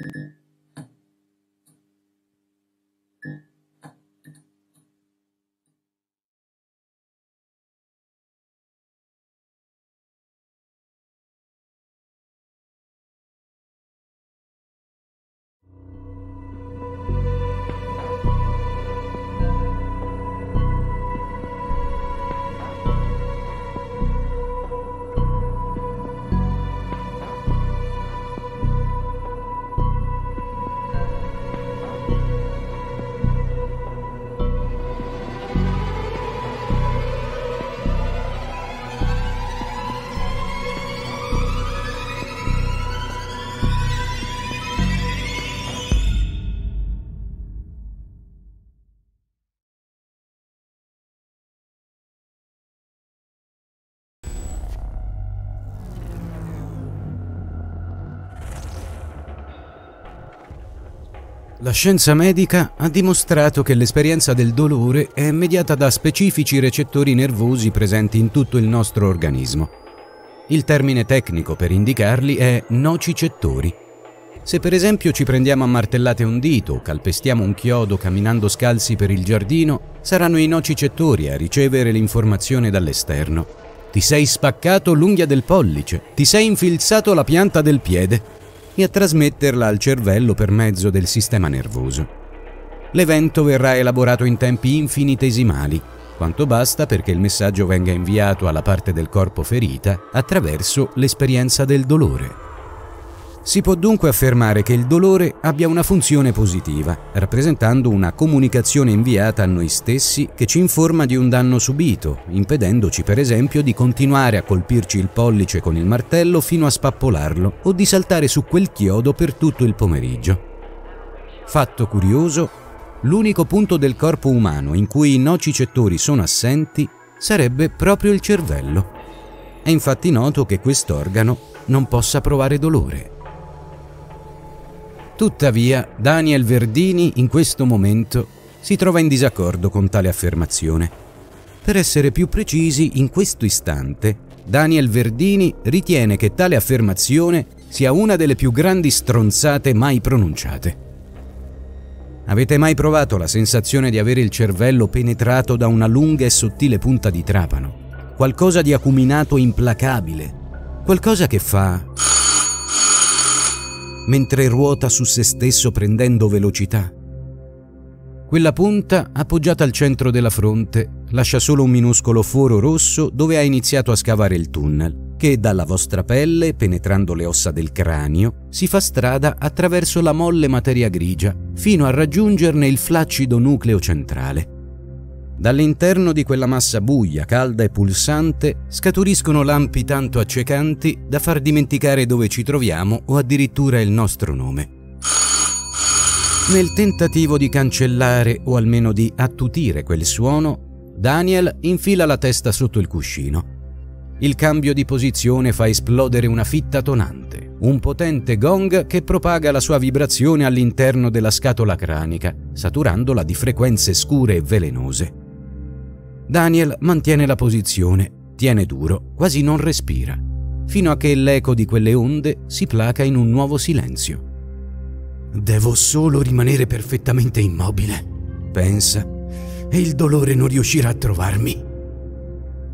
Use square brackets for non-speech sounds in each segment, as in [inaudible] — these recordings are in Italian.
Mm-hmm. La scienza medica ha dimostrato che l'esperienza del dolore è mediata da specifici recettori nervosi presenti in tutto il nostro organismo. Il termine tecnico per indicarli è nocicettori. Se per esempio ci prendiamo a martellate un dito o calpestiamo un chiodo camminando scalzi per il giardino, saranno i nocicettori a ricevere l'informazione dall'esterno. Ti sei spaccato l'unghia del pollice, ti sei infilzato la pianta del piede, e a trasmetterla al cervello per mezzo del sistema nervoso. L'evento verrà elaborato in tempi infinitesimali, quanto basta perché il messaggio venga inviato alla parte del corpo ferita attraverso l'esperienza del dolore. Si può dunque affermare che il dolore abbia una funzione positiva, rappresentando una comunicazione inviata a noi stessi che ci informa di un danno subito, impedendoci per esempio di continuare a colpirci il pollice con il martello fino a spappolarlo o di saltare su quel chiodo per tutto il pomeriggio. Fatto curioso, l'unico punto del corpo umano in cui i nocicettori sono assenti sarebbe proprio il cervello. È infatti noto che quest'organo non possa provare dolore. Tuttavia, Daniel Verdini in questo momento si trova in disaccordo con tale affermazione. Per essere più precisi, in questo istante, Daniel Verdini ritiene che tale affermazione sia una delle più grandi stronzate mai pronunciate. Avete mai provato la sensazione di avere il cervello penetrato da una lunga e sottile punta di trapano? Qualcosa di acuminato e implacabile? Qualcosa che fa mentre ruota su se stesso prendendo velocità. Quella punta, appoggiata al centro della fronte, lascia solo un minuscolo foro rosso dove ha iniziato a scavare il tunnel, che dalla vostra pelle, penetrando le ossa del cranio, si fa strada attraverso la molle materia grigia, fino a raggiungerne il flaccido nucleo centrale. Dall'interno di quella massa buia, calda e pulsante scaturiscono lampi tanto accecanti da far dimenticare dove ci troviamo o addirittura il nostro nome. Nel tentativo di cancellare o almeno di attutire quel suono, Daniel infila la testa sotto il cuscino. Il cambio di posizione fa esplodere una fitta tonante, un potente gong che propaga la sua vibrazione all'interno della scatola cranica, saturandola di frequenze scure e velenose. Daniel mantiene la posizione, tiene duro, quasi non respira, fino a che l'eco di quelle onde si placa in un nuovo silenzio. Devo solo rimanere perfettamente immobile, pensa, e il dolore non riuscirà a trovarmi.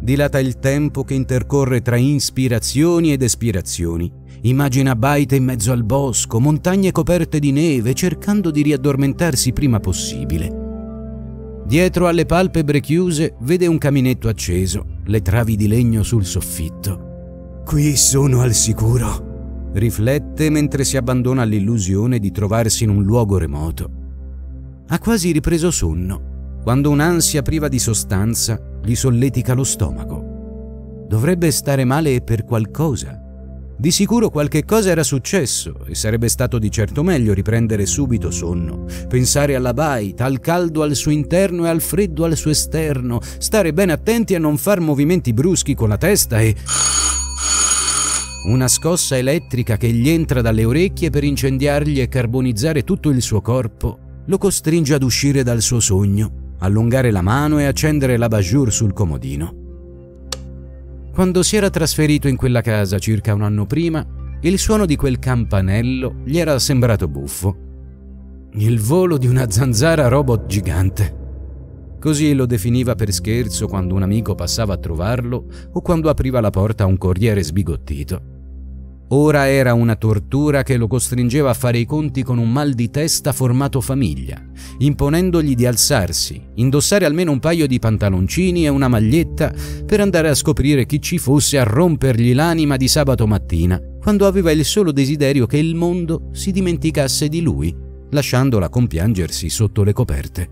Dilata il tempo che intercorre tra ispirazioni ed espirazioni. Immagina baite in mezzo al bosco, montagne coperte di neve, cercando di riaddormentarsi prima possibile. Dietro alle palpebre chiuse vede un caminetto acceso, le travi di legno sul soffitto. Qui sono al sicuro, riflette mentre si abbandona all'illusione di trovarsi in un luogo remoto. Ha quasi ripreso sonno, quando un'ansia priva di sostanza gli solletica lo stomaco. Dovrebbe stare male per qualcosa di sicuro qualche cosa era successo e sarebbe stato di certo meglio riprendere subito sonno, pensare alla baita, al caldo al suo interno e al freddo al suo esterno, stare ben attenti a non far movimenti bruschi con la testa e... Una scossa elettrica che gli entra dalle orecchie per incendiargli e carbonizzare tutto il suo corpo lo costringe ad uscire dal suo sogno, allungare la mano e accendere la bajour sul comodino. Quando si era trasferito in quella casa circa un anno prima, Il suono di quel campanello gli era sembrato buffo. Il volo di una zanzara robot gigante. Così lo definiva per scherzo quando un amico passava a trovarlo o quando apriva la porta a un corriere sbigottito. Ora era una tortura che lo costringeva a fare i conti con un mal di testa formato famiglia, imponendogli di alzarsi, indossare almeno un paio di pantaloncini e una maglietta per andare a scoprire chi ci fosse a rompergli l'anima di sabato mattina, quando aveva il solo desiderio che il mondo si dimenticasse di lui, lasciandola compiangersi sotto le coperte.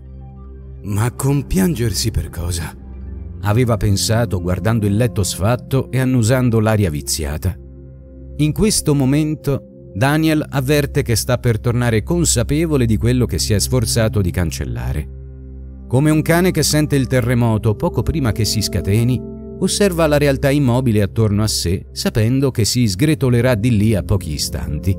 Ma compiangersi per cosa? Aveva pensato guardando il letto sfatto e annusando l'aria viziata. In questo momento Daniel avverte che sta per tornare consapevole di quello che si è sforzato di cancellare. Come un cane che sente il terremoto poco prima che si scateni, osserva la realtà immobile attorno a sé, sapendo che si sgretolerà di lì a pochi istanti.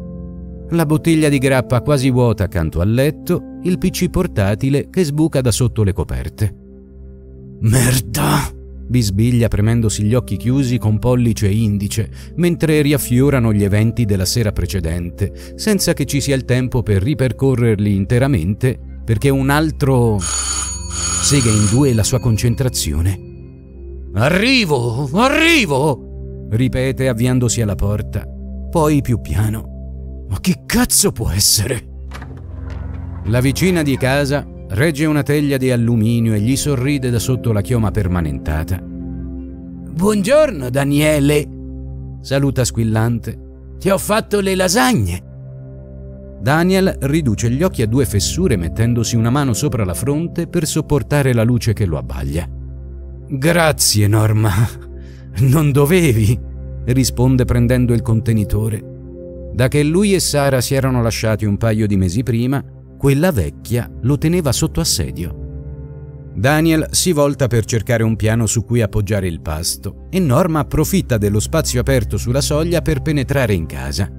La bottiglia di grappa quasi vuota accanto al letto, il PC portatile che sbuca da sotto le coperte. Merda! Bisbiglia premendosi gli occhi chiusi con pollice e indice, mentre riaffiorano gli eventi della sera precedente, senza che ci sia il tempo per ripercorrerli interamente, perché un altro sega in due la sua concentrazione. Arrivo, arrivo! ripete avviandosi alla porta, poi più piano. Ma che cazzo può essere? La vicina di casa Regge una teglia di alluminio e gli sorride da sotto la chioma permanentata. Buongiorno, Daniele, saluta squillante. Ti ho fatto le lasagne. Daniel riduce gli occhi a due fessure mettendosi una mano sopra la fronte per sopportare la luce che lo abbaglia. Grazie, Norma. Non dovevi, risponde prendendo il contenitore. Da che lui e Sara si erano lasciati un paio di mesi prima, quella vecchia lo teneva sotto assedio. Daniel si volta per cercare un piano su cui appoggiare il pasto e Norma approfitta dello spazio aperto sulla soglia per penetrare in casa.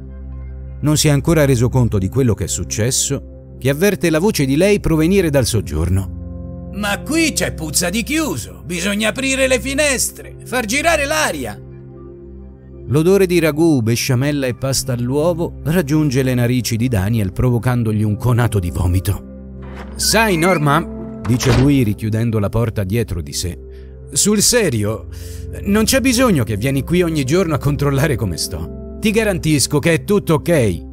Non si è ancora reso conto di quello che è successo, che avverte la voce di lei provenire dal soggiorno. Ma qui c'è puzza di chiuso, bisogna aprire le finestre, far girare l'aria. L'odore di ragù, besciamella e pasta all'uovo raggiunge le narici di Daniel provocandogli un conato di vomito. Sai, Norma, dice lui richiudendo la porta dietro di sé, sul serio, non c'è bisogno che vieni qui ogni giorno a controllare come sto. Ti garantisco che è tutto ok.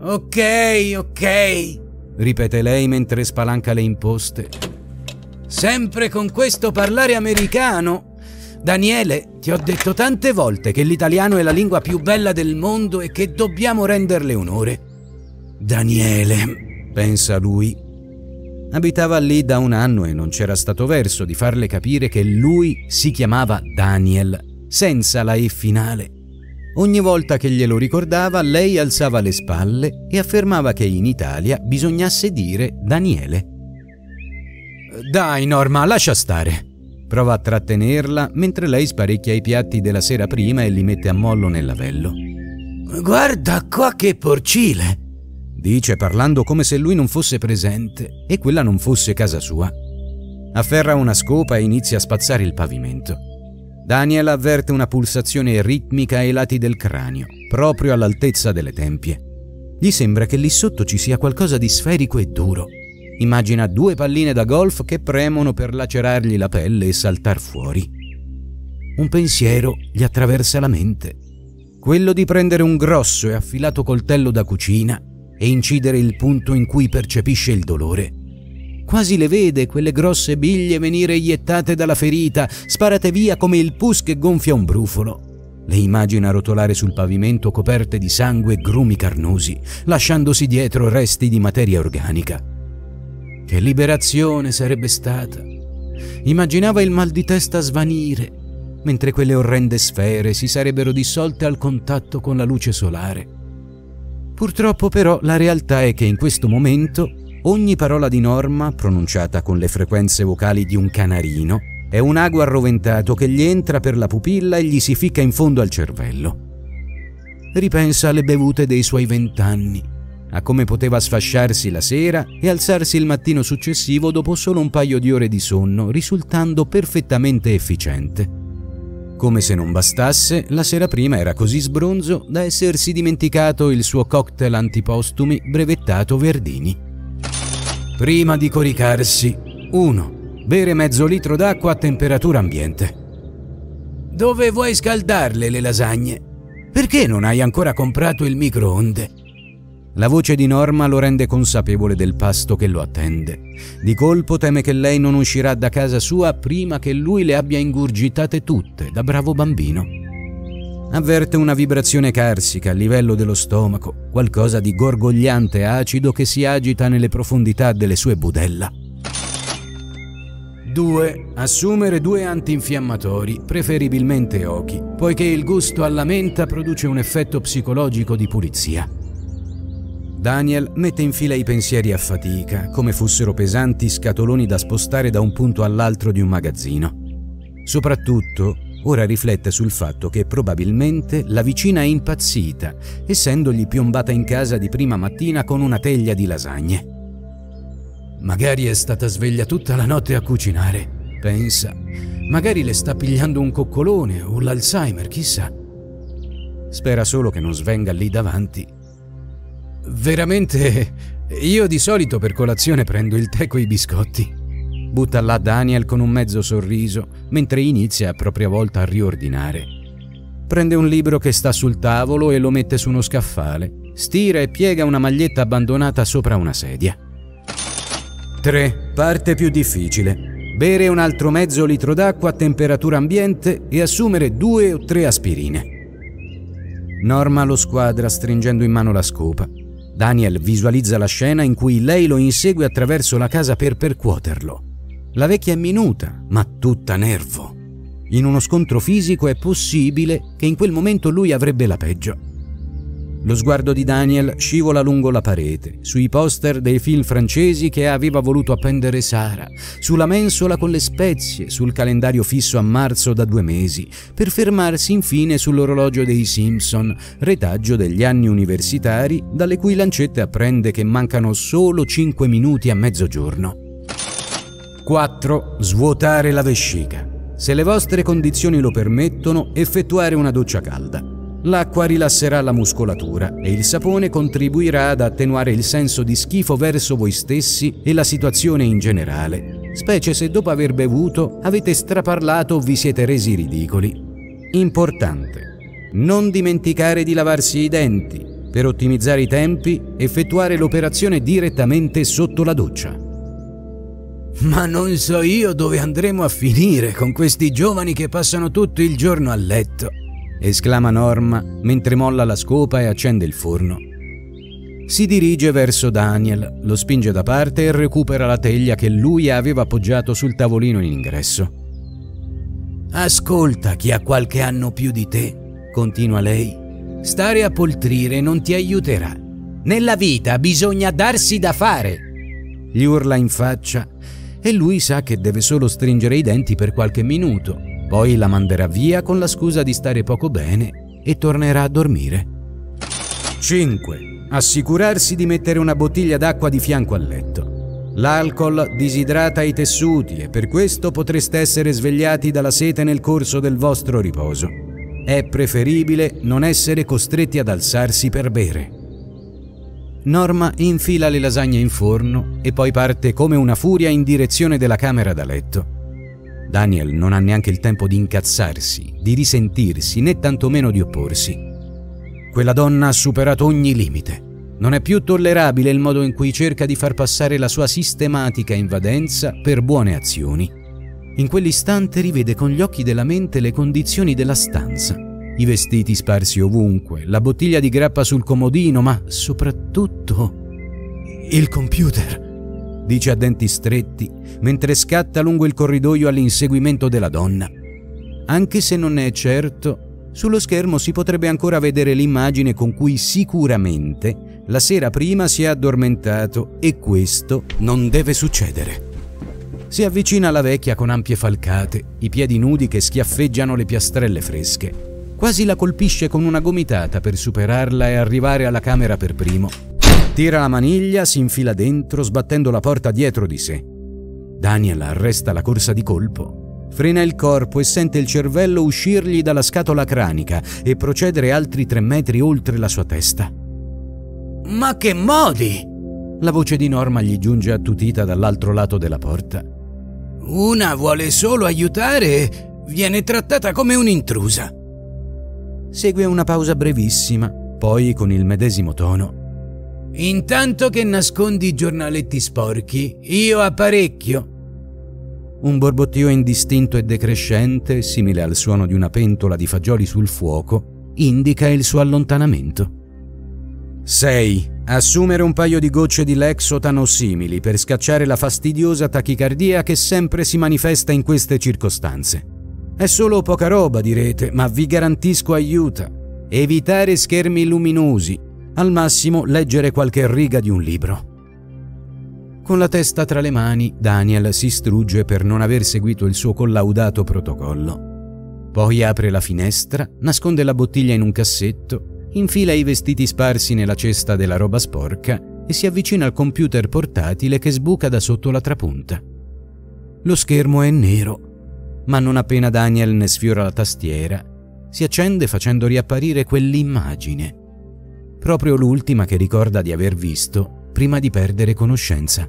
Ok, ok, ripete lei mentre spalanca le imposte. Sempre con questo parlare americano. Daniele, ti ho detto tante volte che l'italiano è la lingua più bella del mondo e che dobbiamo renderle onore. Daniele, pensa lui. Abitava lì da un anno e non c'era stato verso di farle capire che lui si chiamava Daniel, senza la E finale. Ogni volta che glielo ricordava, lei alzava le spalle e affermava che in Italia bisognasse dire Daniele. Dai, Norma, lascia stare. Prova a trattenerla mentre lei sparecchia i piatti della sera prima e li mette a mollo nel lavello. Guarda qua che porcile! dice parlando come se lui non fosse presente e quella non fosse casa sua. Afferra una scopa e inizia a spazzare il pavimento. Daniel avverte una pulsazione ritmica ai lati del cranio, proprio all'altezza delle tempie. Gli sembra che lì sotto ci sia qualcosa di sferico e duro, Immagina due palline da golf che premono per lacerargli la pelle e saltar fuori. Un pensiero gli attraversa la mente. Quello di prendere un grosso e affilato coltello da cucina e incidere il punto in cui percepisce il dolore. Quasi le vede quelle grosse biglie venire iettate dalla ferita, sparate via come il pus che gonfia un brufolo. Le immagina rotolare sul pavimento coperte di sangue e grumi carnosi, lasciandosi dietro resti di materia organica. Che liberazione sarebbe stata. Immaginava il mal di testa svanire, mentre quelle orrende sfere si sarebbero dissolte al contatto con la luce solare. Purtroppo però la realtà è che in questo momento ogni parola di norma, pronunciata con le frequenze vocali di un canarino, è un ago arroventato che gli entra per la pupilla e gli si ficca in fondo al cervello. Ripensa alle bevute dei suoi vent'anni, a come poteva sfasciarsi la sera e alzarsi il mattino successivo dopo solo un paio di ore di sonno, risultando perfettamente efficiente. Come se non bastasse, la sera prima era così sbronzo da essersi dimenticato il suo cocktail antipostumi brevettato Verdini. Prima di coricarsi, 1. Bere mezzo litro d'acqua a temperatura ambiente. Dove vuoi scaldarle le lasagne? Perché non hai ancora comprato il microonde? La voce di Norma lo rende consapevole del pasto che lo attende. Di colpo teme che lei non uscirà da casa sua prima che lui le abbia ingurgitate tutte, da bravo bambino. Avverte una vibrazione carsica a livello dello stomaco, qualcosa di gorgogliante acido che si agita nelle profondità delle sue budella. 2. Assumere due antinfiammatori, preferibilmente ochi, poiché il gusto alla menta produce un effetto psicologico di pulizia. Daniel mette in fila i pensieri a fatica, come fossero pesanti scatoloni da spostare da un punto all'altro di un magazzino. Soprattutto, ora riflette sul fatto che probabilmente la vicina è impazzita, essendogli piombata in casa di prima mattina con una teglia di lasagne. Magari è stata sveglia tutta la notte a cucinare, pensa. Magari le sta pigliando un coccolone o l'Alzheimer, chissà. Spera solo che non svenga lì davanti. Veramente, io di solito per colazione prendo il tè coi biscotti. Butta là Daniel con un mezzo sorriso, mentre inizia a propria volta a riordinare. Prende un libro che sta sul tavolo e lo mette su uno scaffale. Stira e piega una maglietta abbandonata sopra una sedia. 3. Parte più difficile. Bere un altro mezzo litro d'acqua a temperatura ambiente e assumere due o tre aspirine. Norma lo squadra stringendo in mano la scopa. Daniel visualizza la scena in cui lei lo insegue attraverso la casa per percuoterlo. La vecchia è minuta, ma tutta nervo. In uno scontro fisico è possibile che in quel momento lui avrebbe la peggio. Lo sguardo di Daniel scivola lungo la parete, sui poster dei film francesi che aveva voluto appendere Sara, sulla mensola con le spezie, sul calendario fisso a marzo da due mesi, per fermarsi infine sull'orologio dei Simpson, retaggio degli anni universitari, dalle cui lancette apprende che mancano solo 5 minuti a mezzogiorno. 4. Svuotare la vescica. Se le vostre condizioni lo permettono, effettuare una doccia calda. L'acqua rilasserà la muscolatura e il sapone contribuirà ad attenuare il senso di schifo verso voi stessi e la situazione in generale, specie se dopo aver bevuto avete straparlato o vi siete resi ridicoli. Importante. Non dimenticare di lavarsi i denti. Per ottimizzare i tempi, effettuare l'operazione direttamente sotto la doccia. Ma non so io dove andremo a finire con questi giovani che passano tutto il giorno a letto esclama Norma mentre molla la scopa e accende il forno. Si dirige verso Daniel, lo spinge da parte e recupera la teglia che lui aveva appoggiato sul tavolino in ingresso. Ascolta chi ha qualche anno più di te, continua lei. Stare a poltrire non ti aiuterà. Nella vita bisogna darsi da fare. Gli urla in faccia e lui sa che deve solo stringere i denti per qualche minuto poi la manderà via con la scusa di stare poco bene e tornerà a dormire. 5. Assicurarsi di mettere una bottiglia d'acqua di fianco al letto. L'alcol disidrata i tessuti e per questo potreste essere svegliati dalla sete nel corso del vostro riposo. È preferibile non essere costretti ad alzarsi per bere. Norma infila le lasagne in forno e poi parte come una furia in direzione della camera da letto. Daniel non ha neanche il tempo di incazzarsi, di risentirsi, né tantomeno di opporsi. Quella donna ha superato ogni limite. Non è più tollerabile il modo in cui cerca di far passare la sua sistematica invadenza per buone azioni. In quell'istante rivede con gli occhi della mente le condizioni della stanza. I vestiti sparsi ovunque, la bottiglia di grappa sul comodino, ma soprattutto il computer dice a denti stretti, mentre scatta lungo il corridoio all'inseguimento della donna. Anche se non è certo, sullo schermo si potrebbe ancora vedere l'immagine con cui sicuramente la sera prima si è addormentato e questo non deve succedere. Si avvicina alla vecchia con ampie falcate, i piedi nudi che schiaffeggiano le piastrelle fresche. Quasi la colpisce con una gomitata per superarla e arrivare alla camera per primo, Tira la maniglia, si infila dentro, sbattendo la porta dietro di sé. Daniel arresta la corsa di colpo. frena il corpo e sente il cervello uscirgli dalla scatola cranica e procedere altri tre metri oltre la sua testa. Ma che modi! La voce di Norma gli giunge attutita dall'altro lato della porta. Una vuole solo aiutare e viene trattata come un'intrusa. Segue una pausa brevissima, poi con il medesimo tono. Intanto che nascondi i giornaletti sporchi, io apparecchio. Un borbottio indistinto e decrescente, simile al suono di una pentola di fagioli sul fuoco, indica il suo allontanamento. 6. Assumere un paio di gocce di Lexotan o simili per scacciare la fastidiosa tachicardia che sempre si manifesta in queste circostanze. È solo poca roba, direte, ma vi garantisco aiuta. Evitare schermi luminosi, al massimo leggere qualche riga di un libro. Con la testa tra le mani, Daniel si strugge per non aver seguito il suo collaudato protocollo. Poi apre la finestra, nasconde la bottiglia in un cassetto infila i vestiti sparsi nella cesta della roba sporca e si avvicina al computer portatile che sbuca da sotto la trapunta. Lo schermo è nero, ma non appena Daniel ne sfiora la tastiera, si accende facendo riapparire quell'immagine, proprio l'ultima che ricorda di aver visto prima di perdere conoscenza.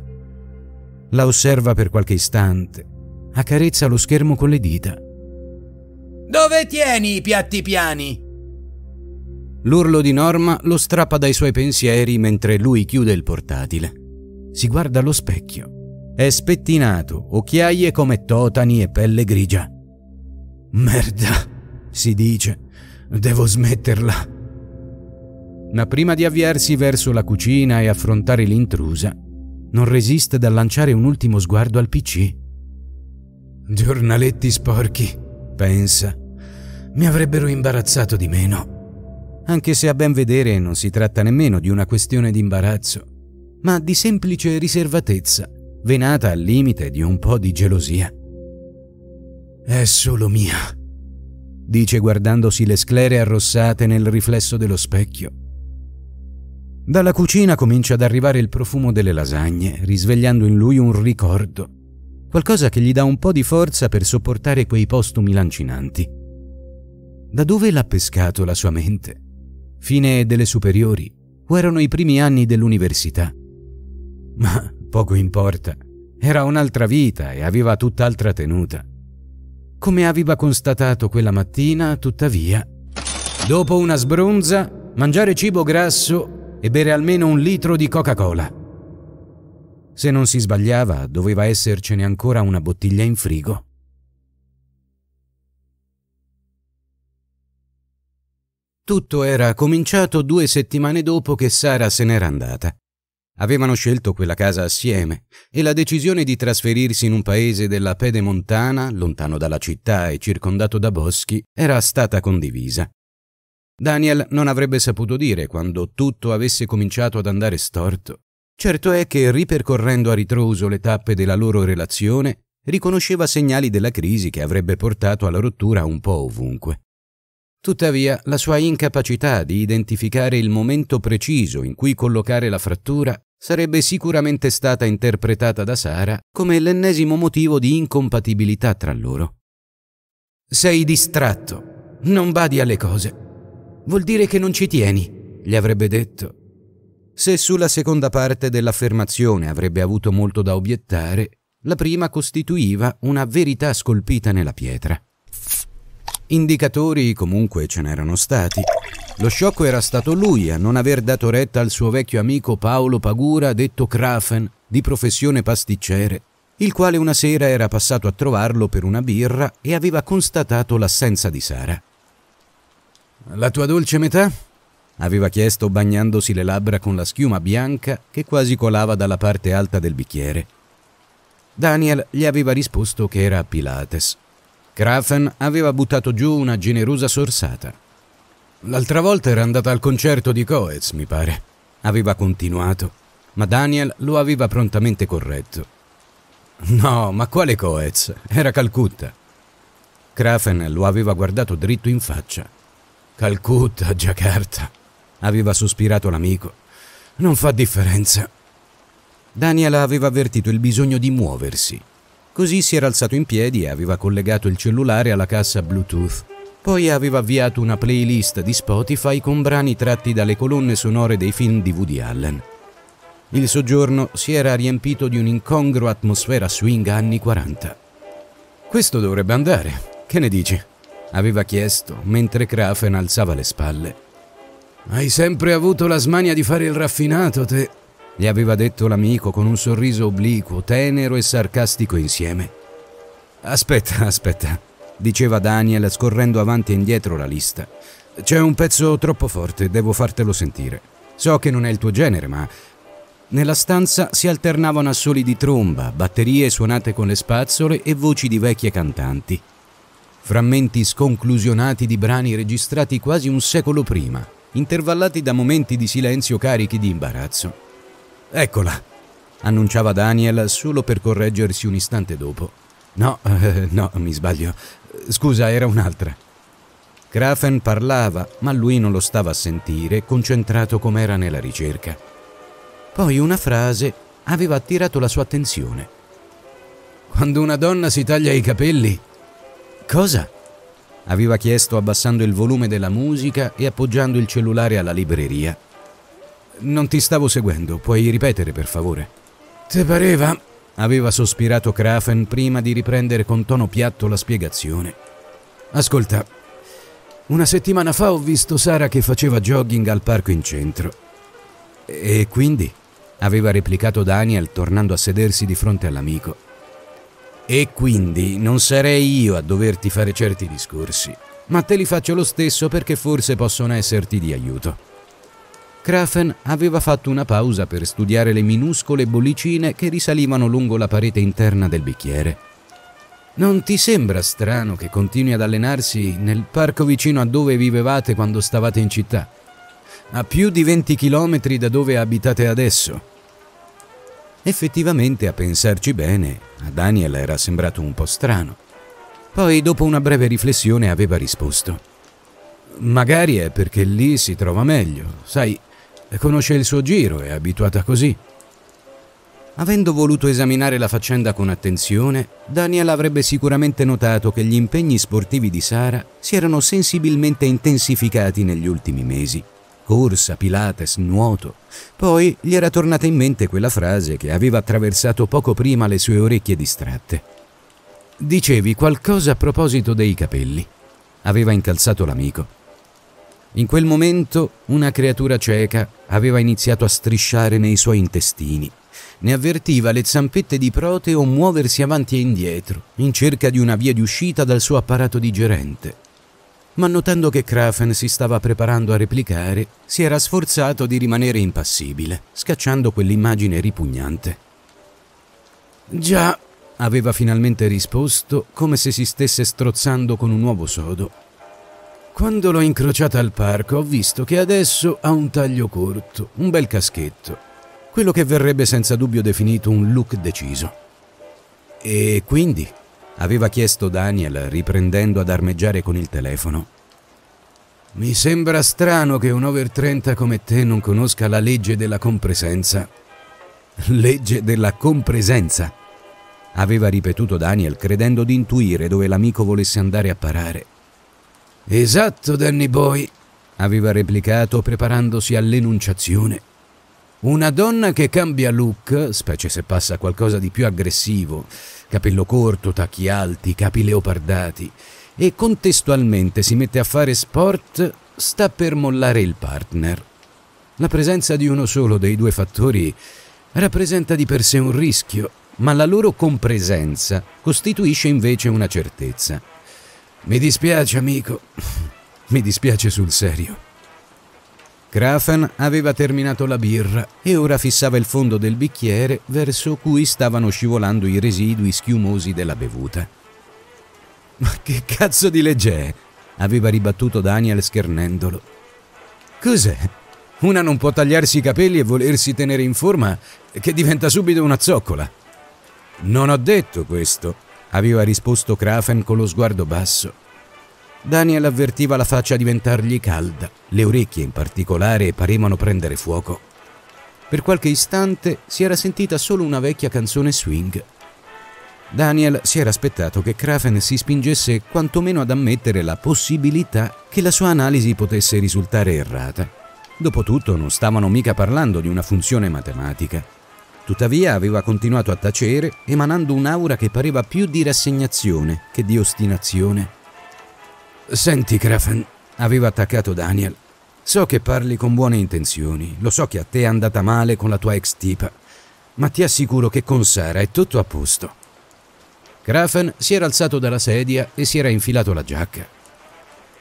La osserva per qualche istante, accarezza lo schermo con le dita. Dove tieni i piatti piani? L'urlo di Norma lo strappa dai suoi pensieri mentre lui chiude il portatile. Si guarda allo specchio. È spettinato, occhiaie come totani e pelle grigia. Merda, si dice. Devo smetterla. Ma prima di avviarsi verso la cucina e affrontare l'intrusa, non resiste dal lanciare un ultimo sguardo al PC. Giornaletti sporchi, pensa. Mi avrebbero imbarazzato di meno anche se a ben vedere non si tratta nemmeno di una questione di imbarazzo, ma di semplice riservatezza, venata al limite di un po' di gelosia. È solo mia, dice guardandosi le sclere arrossate nel riflesso dello specchio. Dalla cucina comincia ad arrivare il profumo delle lasagne, risvegliando in lui un ricordo, qualcosa che gli dà un po' di forza per sopportare quei postumi lancinanti. Da dove l'ha pescato la sua mente? fine delle superiori o erano i primi anni dell'università. Ma poco importa, era un'altra vita e aveva tutt'altra tenuta. Come aveva constatato quella mattina, tuttavia, dopo una sbronza, mangiare cibo grasso e bere almeno un litro di Coca-Cola. Se non si sbagliava, doveva essercene ancora una bottiglia in frigo. Tutto era cominciato due settimane dopo che Sara se n'era andata. Avevano scelto quella casa assieme e la decisione di trasferirsi in un paese della Pedemontana, lontano dalla città e circondato da boschi, era stata condivisa. Daniel non avrebbe saputo dire quando tutto avesse cominciato ad andare storto. Certo è che, ripercorrendo a ritroso le tappe della loro relazione, riconosceva segnali della crisi che avrebbe portato alla rottura un po' ovunque. Tuttavia, la sua incapacità di identificare il momento preciso in cui collocare la frattura sarebbe sicuramente stata interpretata da Sara come l'ennesimo motivo di incompatibilità tra loro. Sei distratto, non badi alle cose. Vuol dire che non ci tieni, gli avrebbe detto. Se sulla seconda parte dell'affermazione avrebbe avuto molto da obiettare, la prima costituiva una verità scolpita nella pietra. Indicatori comunque ce n'erano stati. Lo sciocco era stato lui a non aver dato retta al suo vecchio amico Paolo Pagura, detto Krafen, di professione pasticcere, il quale una sera era passato a trovarlo per una birra e aveva constatato l'assenza di Sara. La tua dolce metà? aveva chiesto bagnandosi le labbra con la schiuma bianca che quasi colava dalla parte alta del bicchiere. Daniel gli aveva risposto che era a Pilates. Krafen aveva buttato giù una generosa sorsata. L'altra volta era andata al concerto di Coetz, mi pare. Aveva continuato, ma Daniel lo aveva prontamente corretto. No, ma quale Coetz? Era Calcutta. Krafen lo aveva guardato dritto in faccia. Calcutta, Giacarta, aveva sospirato l'amico. Non fa differenza. Daniel aveva avvertito il bisogno di muoversi Così si era alzato in piedi e aveva collegato il cellulare alla cassa Bluetooth. Poi aveva avviato una playlist di Spotify con brani tratti dalle colonne sonore dei film di Woody Allen. Il soggiorno si era riempito di un'incongrua atmosfera swing anni 40. Questo dovrebbe andare, che ne dici? Aveva chiesto mentre Krafen alzava le spalle. Hai sempre avuto la smania di fare il raffinato, te, gli aveva detto l'amico con un sorriso obliquo, tenero e sarcastico insieme. Aspetta, aspetta, diceva Daniel scorrendo avanti e indietro la lista. C'è un pezzo troppo forte, devo fartelo sentire. So che non è il tuo genere, ma nella stanza si alternavano assoli di tromba, batterie suonate con le spazzole e voci di vecchie cantanti. Frammenti sconclusionati di brani registrati quasi un secolo prima, intervallati da momenti di silenzio carichi di imbarazzo. Eccola, annunciava Daniel solo per correggersi un istante dopo. No, eh, no, mi sbaglio. Scusa, era un'altra. Krafen parlava, ma lui non lo stava a sentire, concentrato com'era nella ricerca. Poi una frase aveva attirato la sua attenzione. Quando una donna si taglia i capelli... Cosa? Aveva chiesto abbassando il volume della musica e appoggiando il cellulare alla libreria. Non ti stavo seguendo, puoi ripetere per favore? Te pareva? Aveva sospirato Krafen prima di riprendere con tono piatto la spiegazione. Ascolta, una settimana fa ho visto Sara che faceva jogging al parco in centro. E quindi? aveva replicato Daniel tornando a sedersi di fronte all'amico. E quindi non sarei io a doverti fare certi discorsi, ma te li faccio lo stesso perché forse possono esserti di aiuto. Krafen aveva fatto una pausa per studiare le minuscole bollicine che risalivano lungo la parete interna del bicchiere. Non ti sembra strano che continui ad allenarsi nel parco vicino a dove vivevate quando stavate in città? a più di 20 chilometri da dove abitate adesso. Effettivamente, a pensarci bene, a Daniel era sembrato un po' strano. Poi, dopo una breve riflessione, aveva risposto. Magari è perché lì si trova meglio, sai, conosce il suo giro, è abituata così. Avendo voluto esaminare la faccenda con attenzione, Daniel avrebbe sicuramente notato che gli impegni sportivi di Sara si erano sensibilmente intensificati negli ultimi mesi corsa, pilates, nuoto. Poi gli era tornata in mente quella frase che aveva attraversato poco prima le sue orecchie distratte. Dicevi qualcosa a proposito dei capelli. Aveva incalzato l'amico. In quel momento una creatura cieca aveva iniziato a strisciare nei suoi intestini. Ne avvertiva le zampette di Proteo muoversi avanti e indietro, in cerca di una via di uscita dal suo apparato digerente ma notando che Krafen si stava preparando a replicare, si era sforzato di rimanere impassibile, scacciando quell'immagine ripugnante. Già, aveva finalmente risposto, come se si stesse strozzando con un nuovo sodo. Quando l'ho incrociata al parco ho visto che adesso ha un taglio corto, un bel caschetto, quello che verrebbe senza dubbio definito un look deciso. E quindi aveva chiesto Daniel riprendendo ad armeggiare con il telefono. Mi sembra strano che un over 30 come te non conosca la legge della compresenza. Legge della compresenza? aveva ripetuto Daniel credendo di intuire dove l'amico volesse andare a parare. Esatto, Danny Boy, aveva replicato preparandosi all'enunciazione. Una donna che cambia look, specie se passa qualcosa di più aggressivo, capello corto, tacchi alti, capi leopardati, e contestualmente si mette a fare sport, sta per mollare il partner. La presenza di uno solo dei due fattori rappresenta di per sé un rischio, ma la loro compresenza costituisce invece una certezza. Mi dispiace, amico. Mi dispiace sul serio. Krafen aveva terminato la birra e ora fissava il fondo del bicchiere verso cui stavano scivolando i residui schiumosi della bevuta. Ma che cazzo di legge è? aveva ribattuto Daniel schernendolo. Cos'è? Una non può tagliarsi i capelli e volersi tenere in forma che diventa subito una zoccola. Non ho detto questo, aveva risposto Krafen con lo sguardo basso. Daniel avvertiva la faccia diventargli calda, le orecchie in particolare parevano prendere fuoco. Per qualche istante si era sentita solo una vecchia canzone swing. Daniel si era aspettato che Krafen si spingesse quantomeno ad ammettere la possibilità che la sua analisi potesse risultare errata. Dopotutto non stavano mica parlando di una funzione matematica. Tuttavia aveva continuato a tacere, emanando un'aura che pareva più di rassegnazione che di ostinazione. Senti, Krafen, aveva attaccato Daniel. So che parli con buone intenzioni, lo so che a te è andata male con la tua ex tipa, ma ti assicuro che con Sara è tutto a posto. Krafen si era alzato dalla sedia e si era infilato la giacca.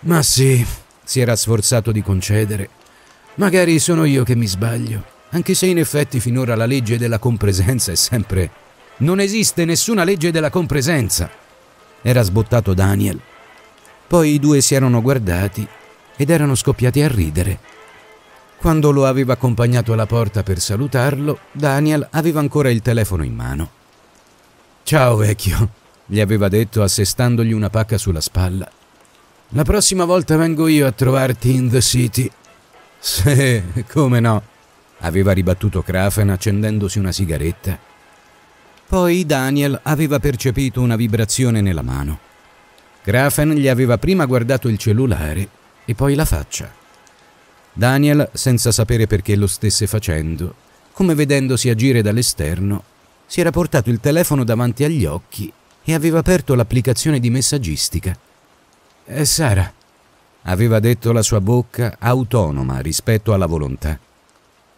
Ma sì, si era sforzato di concedere. Magari sono io che mi sbaglio, anche se in effetti finora la legge della compresenza è sempre... Non esiste nessuna legge della compresenza. Era sbottato Daniel. Poi i due si erano guardati ed erano scoppiati a ridere. Quando lo aveva accompagnato alla porta per salutarlo, Daniel aveva ancora il telefono in mano. Ciao vecchio, gli aveva detto assestandogli una pacca sulla spalla. La prossima volta vengo io a trovarti in The City. Sì, come no, aveva ribattuto Krafen accendendosi una sigaretta. Poi Daniel aveva percepito una vibrazione nella mano. Krafen gli aveva prima guardato il cellulare e poi la faccia. Daniel, senza sapere perché lo stesse facendo, come vedendosi agire dall'esterno, si era portato il telefono davanti agli occhi e aveva aperto l'applicazione di messaggistica. È eh, Sara, aveva detto la sua bocca autonoma rispetto alla volontà.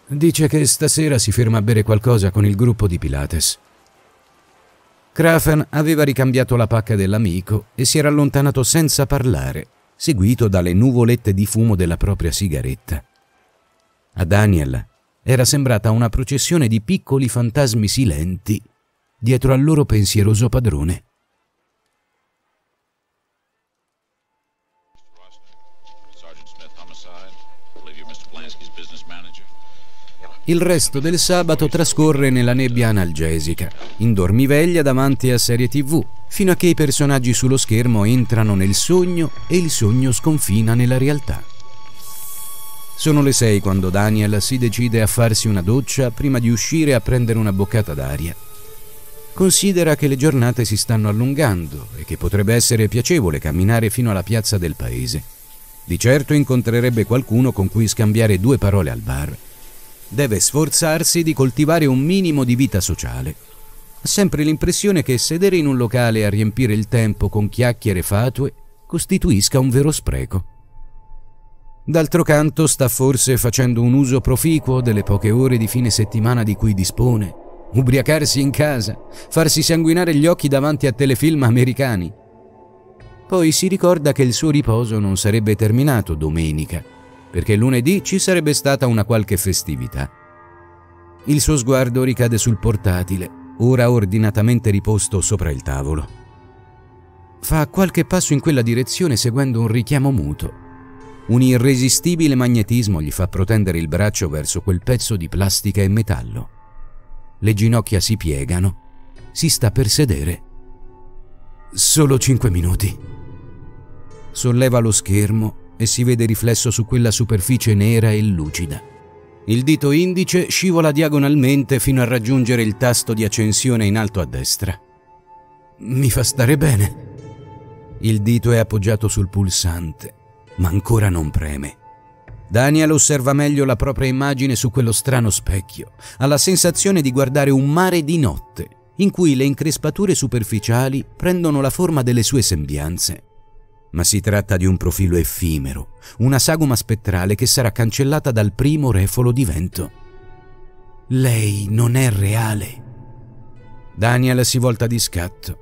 Dice che stasera si ferma a bere qualcosa con il gruppo di Pilates. Krafen aveva ricambiato la pacca dell'amico e si era allontanato senza parlare, seguito dalle nuvolette di fumo della propria sigaretta. A Daniel era sembrata una processione di piccoli fantasmi silenti dietro al loro pensieroso padrone. Il resto del sabato trascorre nella nebbia analgesica, in dormiveglia davanti a serie tv, fino a che i personaggi sullo schermo entrano nel sogno e il sogno sconfina nella realtà. Sono le sei quando Daniel si decide a farsi una doccia prima di uscire a prendere una boccata d'aria. Considera che le giornate si stanno allungando e che potrebbe essere piacevole camminare fino alla piazza del paese. Di certo incontrerebbe qualcuno con cui scambiare due parole al bar. Deve sforzarsi di coltivare un minimo di vita sociale. Ha sempre l'impressione che sedere in un locale a riempire il tempo con chiacchiere fatue costituisca un vero spreco. D'altro canto sta forse facendo un uso proficuo delle poche ore di fine settimana di cui dispone. Ubriacarsi in casa, farsi sanguinare gli occhi davanti a telefilm americani. Poi si ricorda che il suo riposo non sarebbe terminato domenica, perché lunedì ci sarebbe stata una qualche festività. Il suo sguardo ricade sul portatile, ora ordinatamente riposto sopra il tavolo. Fa qualche passo in quella direzione seguendo un richiamo muto un irresistibile magnetismo gli fa protendere il braccio verso quel pezzo di plastica e metallo. Le ginocchia si piegano. Si sta per sedere. Solo cinque minuti. Solleva lo schermo e si vede riflesso su quella superficie nera e lucida. Il dito indice scivola diagonalmente fino a raggiungere il tasto di accensione in alto a destra. Mi fa stare bene. Il dito è appoggiato sul pulsante ma ancora non preme. Daniel osserva meglio la propria immagine su quello strano specchio. Ha la sensazione di guardare un mare di notte, in cui le increspature superficiali prendono la forma delle sue sembianze. Ma si tratta di un profilo effimero, una sagoma spettrale che sarà cancellata dal primo refolo di vento. Lei non è reale. Daniel si volta di scatto.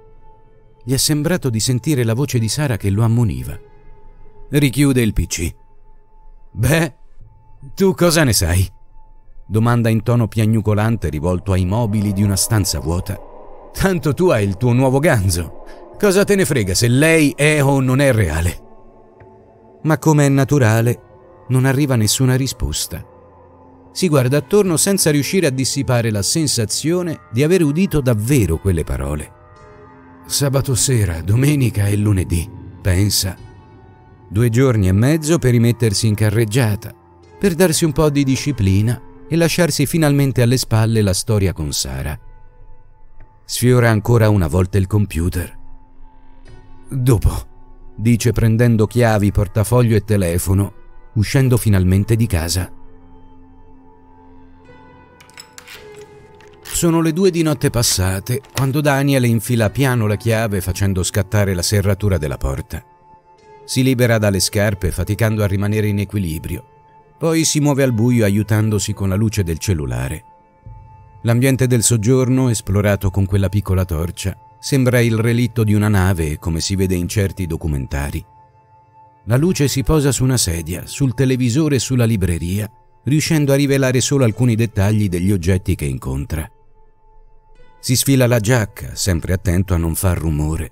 Gli è sembrato di sentire la voce di Sara che lo ammoniva. Richiude il PC. Beh, tu cosa ne sai? Domanda in tono piagnucolante rivolto ai mobili di una stanza vuota. Tanto tu hai il tuo nuovo ganzo. Cosa te ne frega se lei è o non è reale? Ma come è naturale, non arriva nessuna risposta. Si guarda attorno senza riuscire a dissipare la sensazione di aver udito davvero quelle parole. Sabato sera, domenica e lunedì, pensa Due giorni e mezzo per rimettersi in carreggiata, per darsi un po' di disciplina e lasciarsi finalmente alle spalle la storia con Sara. Sfiora ancora una volta il computer. Dopo, dice prendendo chiavi, portafoglio e telefono, uscendo finalmente di casa. Sono le due di notte passate quando Daniel infila piano la chiave facendo scattare la serratura della porta. Si libera dalle scarpe faticando a rimanere in equilibrio. Poi si muove al buio aiutandosi con la luce del cellulare. L'ambiente del soggiorno, esplorato con quella piccola torcia, sembra il relitto di una nave come si vede in certi documentari. La luce si posa su una sedia, sul televisore e sulla libreria, riuscendo a rivelare solo alcuni dettagli degli oggetti che incontra. Si sfila la giacca, sempre attento a non far rumore,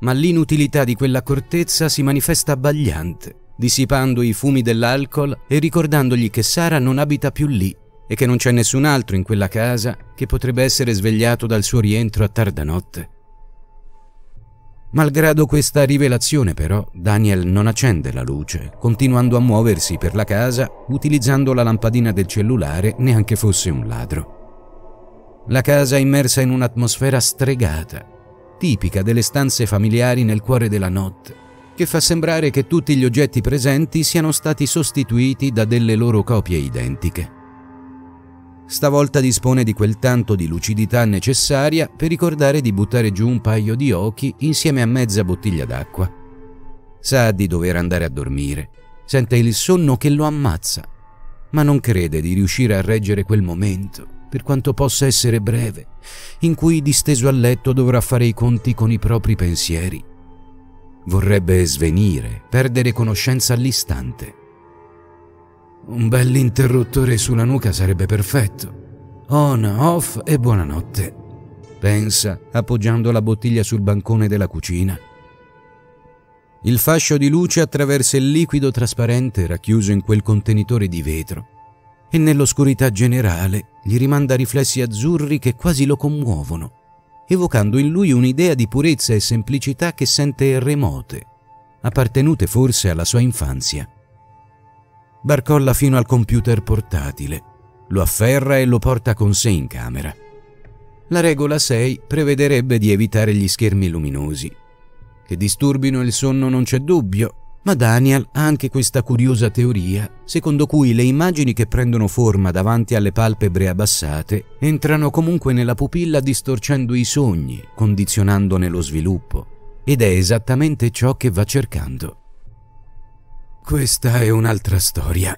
ma l'inutilità di quell'accortezza si manifesta abbagliante, dissipando i fumi dell'alcol e ricordandogli che Sara non abita più lì e che non c'è nessun altro in quella casa che potrebbe essere svegliato dal suo rientro a tarda notte. Malgrado questa rivelazione, però, Daniel non accende la luce, continuando a muoversi per la casa utilizzando la lampadina del cellulare, neanche fosse un ladro. La casa è immersa in un'atmosfera stregata, tipica delle stanze familiari nel cuore della notte, che fa sembrare che tutti gli oggetti presenti siano stati sostituiti da delle loro copie identiche. Stavolta dispone di quel tanto di lucidità necessaria per ricordare di buttare giù un paio di occhi insieme a mezza bottiglia d'acqua. Sa di dover andare a dormire, sente il sonno che lo ammazza, ma non crede di riuscire a reggere quel momento, per quanto possa essere breve, in cui disteso a letto dovrà fare i conti con i propri pensieri. Vorrebbe svenire, perdere conoscenza all'istante un bell'interruttore sulla nuca sarebbe perfetto. On, off e buonanotte. Pensa, appoggiando la bottiglia sul bancone della cucina. Il fascio di luce attraversa il liquido trasparente racchiuso in quel contenitore di vetro e nell'oscurità generale gli rimanda riflessi azzurri che quasi lo commuovono, evocando in lui un'idea di purezza e semplicità che sente remote, appartenute forse alla sua infanzia barcolla fino al computer portatile, lo afferra e lo porta con sé in camera. La regola 6 prevederebbe di evitare gli schermi luminosi. Che disturbino il sonno non c'è dubbio, ma Daniel ha anche questa curiosa teoria, secondo cui le immagini che prendono forma davanti alle palpebre abbassate entrano comunque nella pupilla distorcendo i sogni, condizionandone lo sviluppo. Ed è esattamente ciò che va cercando. Questa è un'altra storia.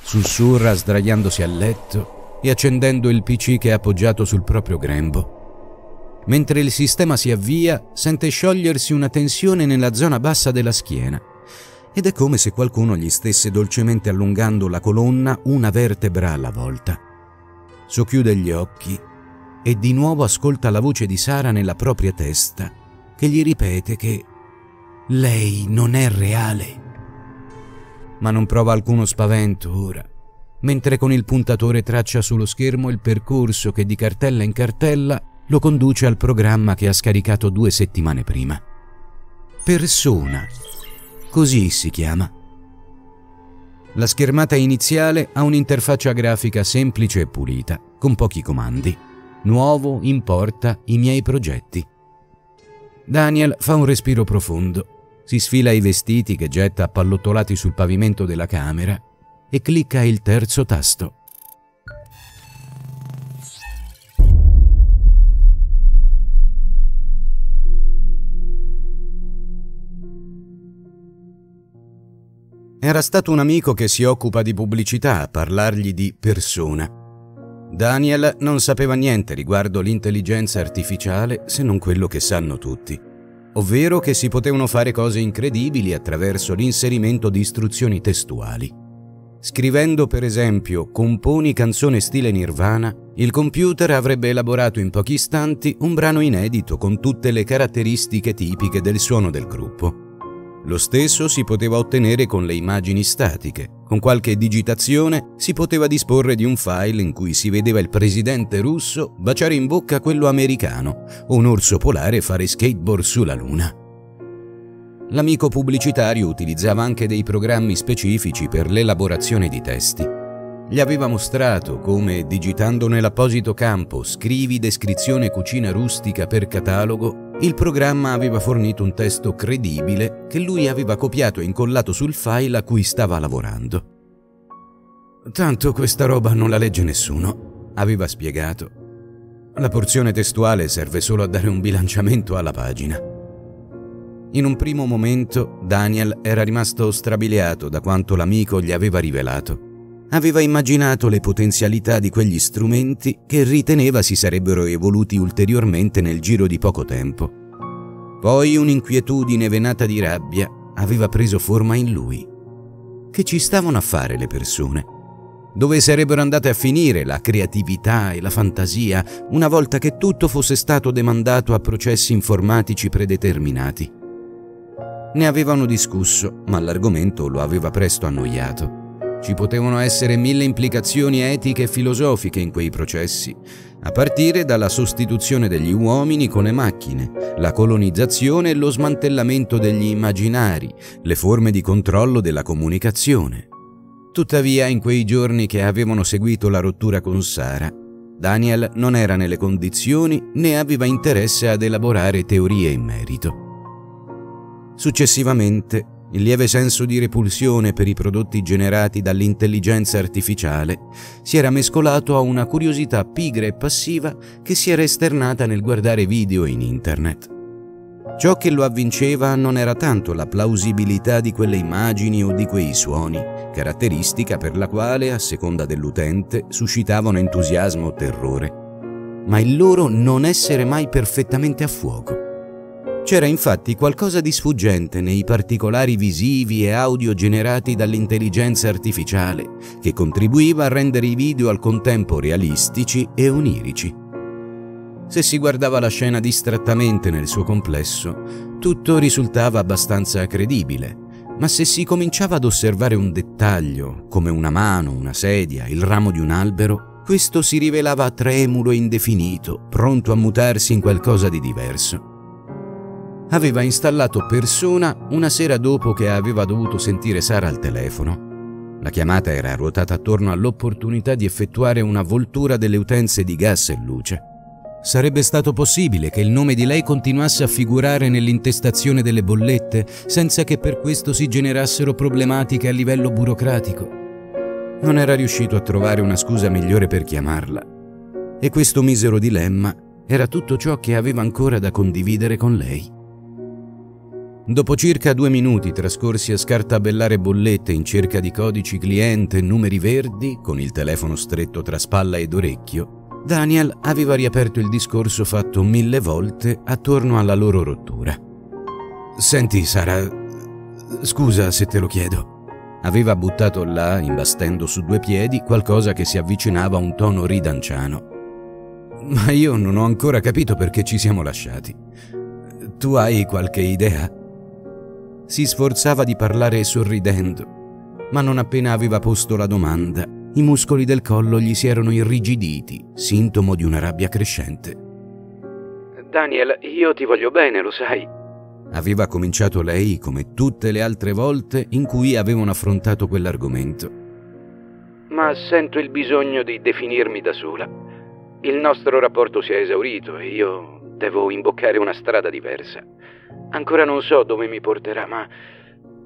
Sussurra sdraiandosi a letto e accendendo il PC che è appoggiato sul proprio grembo. Mentre il sistema si avvia, sente sciogliersi una tensione nella zona bassa della schiena ed è come se qualcuno gli stesse dolcemente allungando la colonna una vertebra alla volta. Socchiude gli occhi e di nuovo ascolta la voce di Sara nella propria testa che gli ripete che lei non è reale ma non prova alcuno spavento ora, mentre con il puntatore traccia sullo schermo il percorso che di cartella in cartella lo conduce al programma che ha scaricato due settimane prima. Persona. Così si chiama. La schermata iniziale ha un'interfaccia grafica semplice e pulita, con pochi comandi. Nuovo importa i miei progetti. Daniel fa un respiro profondo si sfila i vestiti che getta appallottolati sul pavimento della camera e clicca il terzo tasto. Era stato un amico che si occupa di pubblicità a parlargli di persona. Daniel non sapeva niente riguardo l'intelligenza artificiale se non quello che sanno tutti ovvero che si potevano fare cose incredibili attraverso l'inserimento di istruzioni testuali. Scrivendo per esempio componi canzone stile Nirvana, il computer avrebbe elaborato in pochi istanti un brano inedito con tutte le caratteristiche tipiche del suono del gruppo. Lo stesso si poteva ottenere con le immagini statiche. Con qualche digitazione si poteva disporre di un file in cui si vedeva il presidente russo baciare in bocca quello americano o un orso polare fare skateboard sulla luna. L'amico pubblicitario utilizzava anche dei programmi specifici per l'elaborazione di testi. Gli aveva mostrato come, digitando nell'apposito campo scrivi descrizione cucina rustica per catalogo, il programma aveva fornito un testo credibile che lui aveva copiato e incollato sul file a cui stava lavorando. Tanto questa roba non la legge nessuno, aveva spiegato. La porzione testuale serve solo a dare un bilanciamento alla pagina. In un primo momento Daniel era rimasto strabiliato da quanto l'amico gli aveva rivelato aveva immaginato le potenzialità di quegli strumenti che riteneva si sarebbero evoluti ulteriormente nel giro di poco tempo. Poi un'inquietudine venata di rabbia aveva preso forma in lui. Che ci stavano a fare le persone? Dove sarebbero andate a finire la creatività e la fantasia una volta che tutto fosse stato demandato a processi informatici predeterminati? Ne avevano discusso, ma l'argomento lo aveva presto annoiato. Ci potevano essere mille implicazioni etiche e filosofiche in quei processi, a partire dalla sostituzione degli uomini con le macchine, la colonizzazione e lo smantellamento degli immaginari, le forme di controllo della comunicazione. Tuttavia, in quei giorni che avevano seguito la rottura con Sara, Daniel non era nelle condizioni né aveva interesse ad elaborare teorie in merito. Successivamente il lieve senso di repulsione per i prodotti generati dall'intelligenza artificiale si era mescolato a una curiosità pigra e passiva che si era esternata nel guardare video in internet. Ciò che lo avvinceva non era tanto la plausibilità di quelle immagini o di quei suoni, caratteristica per la quale, a seconda dell'utente, suscitavano entusiasmo o terrore, ma il loro non essere mai perfettamente a fuoco c'era infatti qualcosa di sfuggente nei particolari visivi e audio generati dall'intelligenza artificiale, che contribuiva a rendere i video al contempo realistici e onirici. Se si guardava la scena distrattamente nel suo complesso, tutto risultava abbastanza credibile, ma se si cominciava ad osservare un dettaglio, come una mano, una sedia, il ramo di un albero, questo si rivelava tremulo e indefinito, pronto a mutarsi in qualcosa di diverso aveva installato Persona una sera dopo che aveva dovuto sentire Sara al telefono. La chiamata era ruotata attorno all'opportunità di effettuare una voltura delle utenze di gas e luce. Sarebbe stato possibile che il nome di lei continuasse a figurare nell'intestazione delle bollette senza che per questo si generassero problematiche a livello burocratico. Non era riuscito a trovare una scusa migliore per chiamarla. E questo misero dilemma era tutto ciò che aveva ancora da condividere con lei. Dopo circa due minuti trascorsi a scartabellare bollette in cerca di codici cliente e numeri verdi, con il telefono stretto tra spalla ed orecchio, Daniel aveva riaperto il discorso fatto mille volte attorno alla loro rottura. Senti, Sara, scusa se te lo chiedo. Aveva buttato là, imbastendo su due piedi, qualcosa che si avvicinava a un tono ridanciano. Ma io non ho ancora capito perché ci siamo lasciati. Tu hai qualche idea? Si sforzava di parlare sorridendo, ma non appena aveva posto la domanda, i muscoli del collo gli si erano irrigiditi, sintomo di una rabbia crescente. Daniel, io ti voglio bene, lo sai. Aveva cominciato lei come tutte le altre volte in cui avevano affrontato quell'argomento. Ma sento il bisogno di definirmi da sola. Il nostro rapporto si è esaurito e io devo imboccare una strada diversa. Ancora non so dove mi porterà, ma,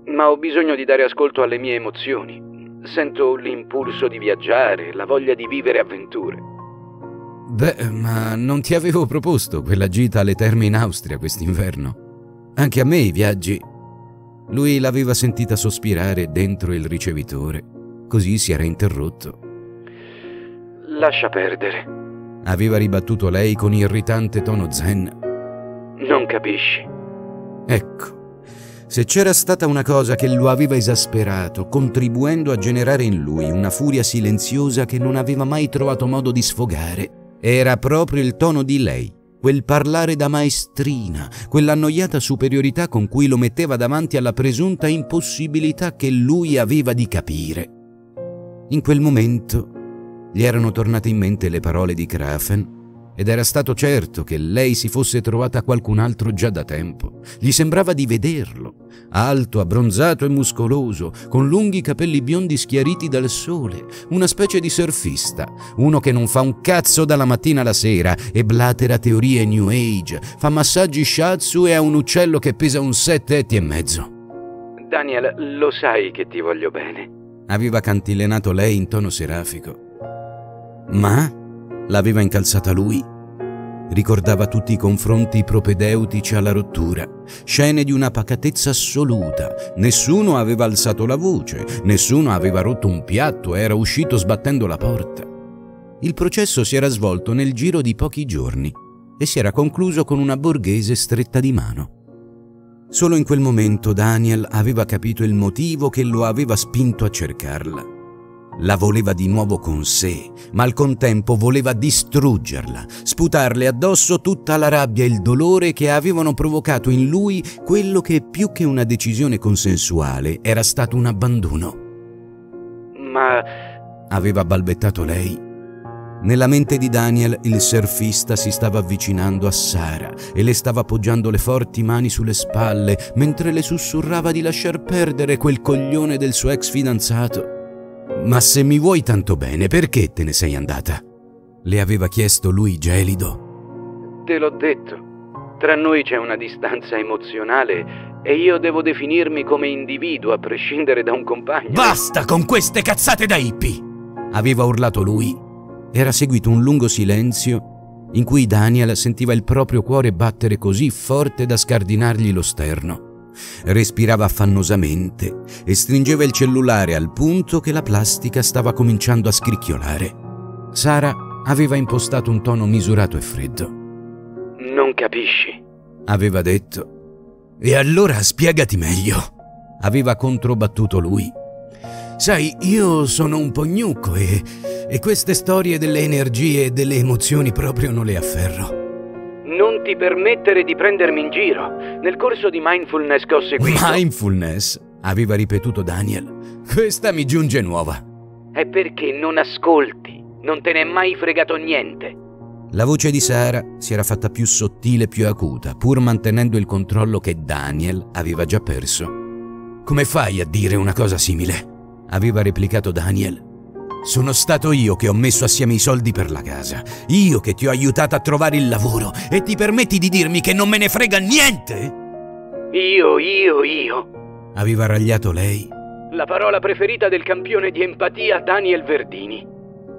ma ho bisogno di dare ascolto alle mie emozioni. Sento l'impulso di viaggiare, la voglia di vivere avventure. Beh, ma non ti avevo proposto quella gita alle terme in Austria quest'inverno. Anche a me i viaggi. Lui l'aveva sentita sospirare dentro il ricevitore. Così si era interrotto. Lascia perdere. Aveva ribattuto lei con irritante tono zen. Non capisci. Ecco, se c'era stata una cosa che lo aveva esasperato, contribuendo a generare in lui una furia silenziosa che non aveva mai trovato modo di sfogare, era proprio il tono di lei, quel parlare da maestrina, quell'annoiata superiorità con cui lo metteva davanti alla presunta impossibilità che lui aveva di capire. In quel momento gli erano tornate in mente le parole di Krafen ed era stato certo che lei si fosse trovata qualcun altro già da tempo. Gli sembrava di vederlo, alto, abbronzato e muscoloso, con lunghi capelli biondi schiariti dal sole, una specie di surfista, uno che non fa un cazzo dalla mattina alla sera e blatera teorie New Age, fa massaggi shiatsu e ha un uccello che pesa un sette etti e mezzo. Daniel, lo sai che ti voglio bene. Aveva cantilenato lei in tono serafico. Ma l'aveva incalzata lui. Ricordava tutti i confronti propedeutici alla rottura, scene di una pacatezza assoluta. Nessuno aveva alzato la voce, nessuno aveva rotto un piatto, era uscito sbattendo la porta. Il processo si era svolto nel giro di pochi giorni e si era concluso con una borghese stretta di mano. Solo in quel momento Daniel aveva capito il motivo che lo aveva spinto a cercarla. La voleva di nuovo con sé, ma al contempo voleva distruggerla, sputarle addosso tutta la rabbia e il dolore che avevano provocato in lui quello che più che una decisione consensuale era stato un abbandono. Ma... aveva balbettato lei. Nella mente di Daniel il surfista si stava avvicinando a Sara e le stava appoggiando le forti mani sulle spalle mentre le sussurrava di lasciar perdere quel coglione del suo ex fidanzato. Ma se mi vuoi tanto bene, perché te ne sei andata? Le aveva chiesto lui gelido. Te l'ho detto. Tra noi c'è una distanza emozionale e io devo definirmi come individuo a prescindere da un compagno. Basta con queste cazzate da hippie! Aveva urlato lui. Era seguito un lungo silenzio in cui Daniel sentiva il proprio cuore battere così forte da scardinargli lo sterno. Respirava affannosamente e stringeva il cellulare al punto che la plastica stava cominciando a scricchiolare. Sara aveva impostato un tono misurato e freddo. Non capisci, aveva detto. E allora spiegati meglio, aveva controbattuto lui. Sai, io sono un po' gnucco e, e queste storie delle energie e delle emozioni proprio non le afferro. Non ti permettere di prendermi in giro. Nel corso di mindfulness che ho seguito. Mindfulness? aveva ripetuto Daniel. Questa mi giunge nuova. È perché non ascolti. Non te ne è mai fregato niente. La voce di Sara si era fatta più sottile e più acuta, pur mantenendo il controllo che Daniel aveva già perso. Come fai a dire una cosa simile? aveva replicato Daniel. Sono stato io che ho messo assieme i soldi per la casa, io che ti ho aiutato a trovare il lavoro e ti permetti di dirmi che non me ne frega niente? Io, io, io. Aveva ragliato lei. La parola preferita del campione di empatia Daniel Verdini.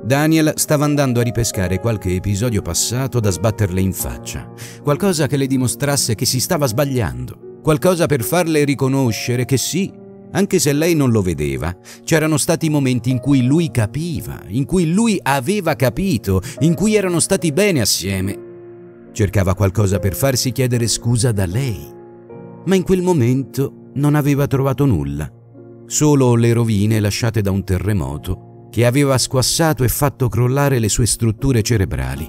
Daniel stava andando a ripescare qualche episodio passato da sbatterle in faccia, qualcosa che le dimostrasse che si stava sbagliando, qualcosa per farle riconoscere che sì, anche se lei non lo vedeva, c'erano stati momenti in cui lui capiva, in cui lui aveva capito, in cui erano stati bene assieme. Cercava qualcosa per farsi chiedere scusa da lei, ma in quel momento non aveva trovato nulla, solo le rovine lasciate da un terremoto che aveva squassato e fatto crollare le sue strutture cerebrali.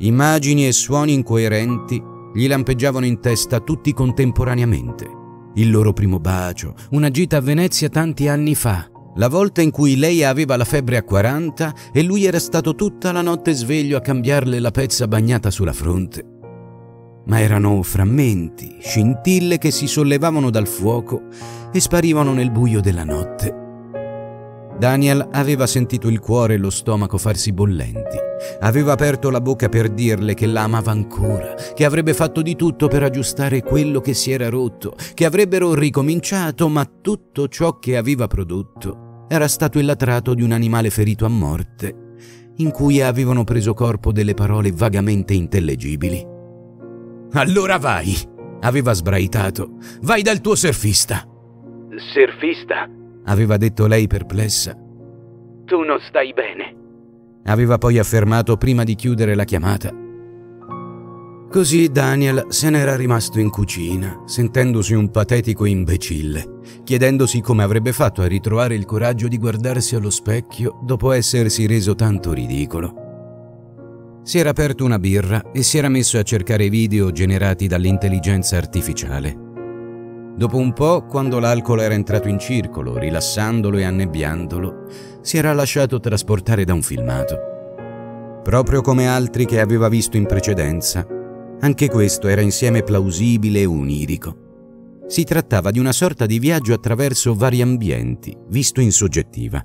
Immagini e suoni incoerenti gli lampeggiavano in testa tutti contemporaneamente il loro primo bacio, una gita a Venezia tanti anni fa, la volta in cui lei aveva la febbre a 40 e lui era stato tutta la notte sveglio a cambiarle la pezza bagnata sulla fronte. Ma erano frammenti, scintille che si sollevavano dal fuoco e sparivano nel buio della notte. Daniel aveva sentito il cuore e lo stomaco farsi bollenti. Aveva aperto la bocca per dirle che la amava ancora, che avrebbe fatto di tutto per aggiustare quello che si era rotto, che avrebbero ricominciato, ma tutto ciò che aveva prodotto era stato il latrato di un animale ferito a morte, in cui avevano preso corpo delle parole vagamente intellegibili. Allora vai, aveva sbraitato. Vai dal tuo surfista. Surfista? Aveva detto lei perplessa. Tu non stai bene. Aveva poi affermato prima di chiudere la chiamata. Così Daniel se n'era rimasto in cucina, sentendosi un patetico imbecille, chiedendosi come avrebbe fatto a ritrovare il coraggio di guardarsi allo specchio dopo essersi reso tanto ridicolo. Si era aperto una birra e si era messo a cercare video generati dall'intelligenza artificiale. Dopo un po', quando l'alcol era entrato in circolo, rilassandolo e annebbiandolo, si era lasciato trasportare da un filmato. proprio come altri che aveva visto in precedenza. Anche questo era insieme plausibile e onirico. Si trattava di una sorta di viaggio attraverso vari ambienti, visto in soggettiva.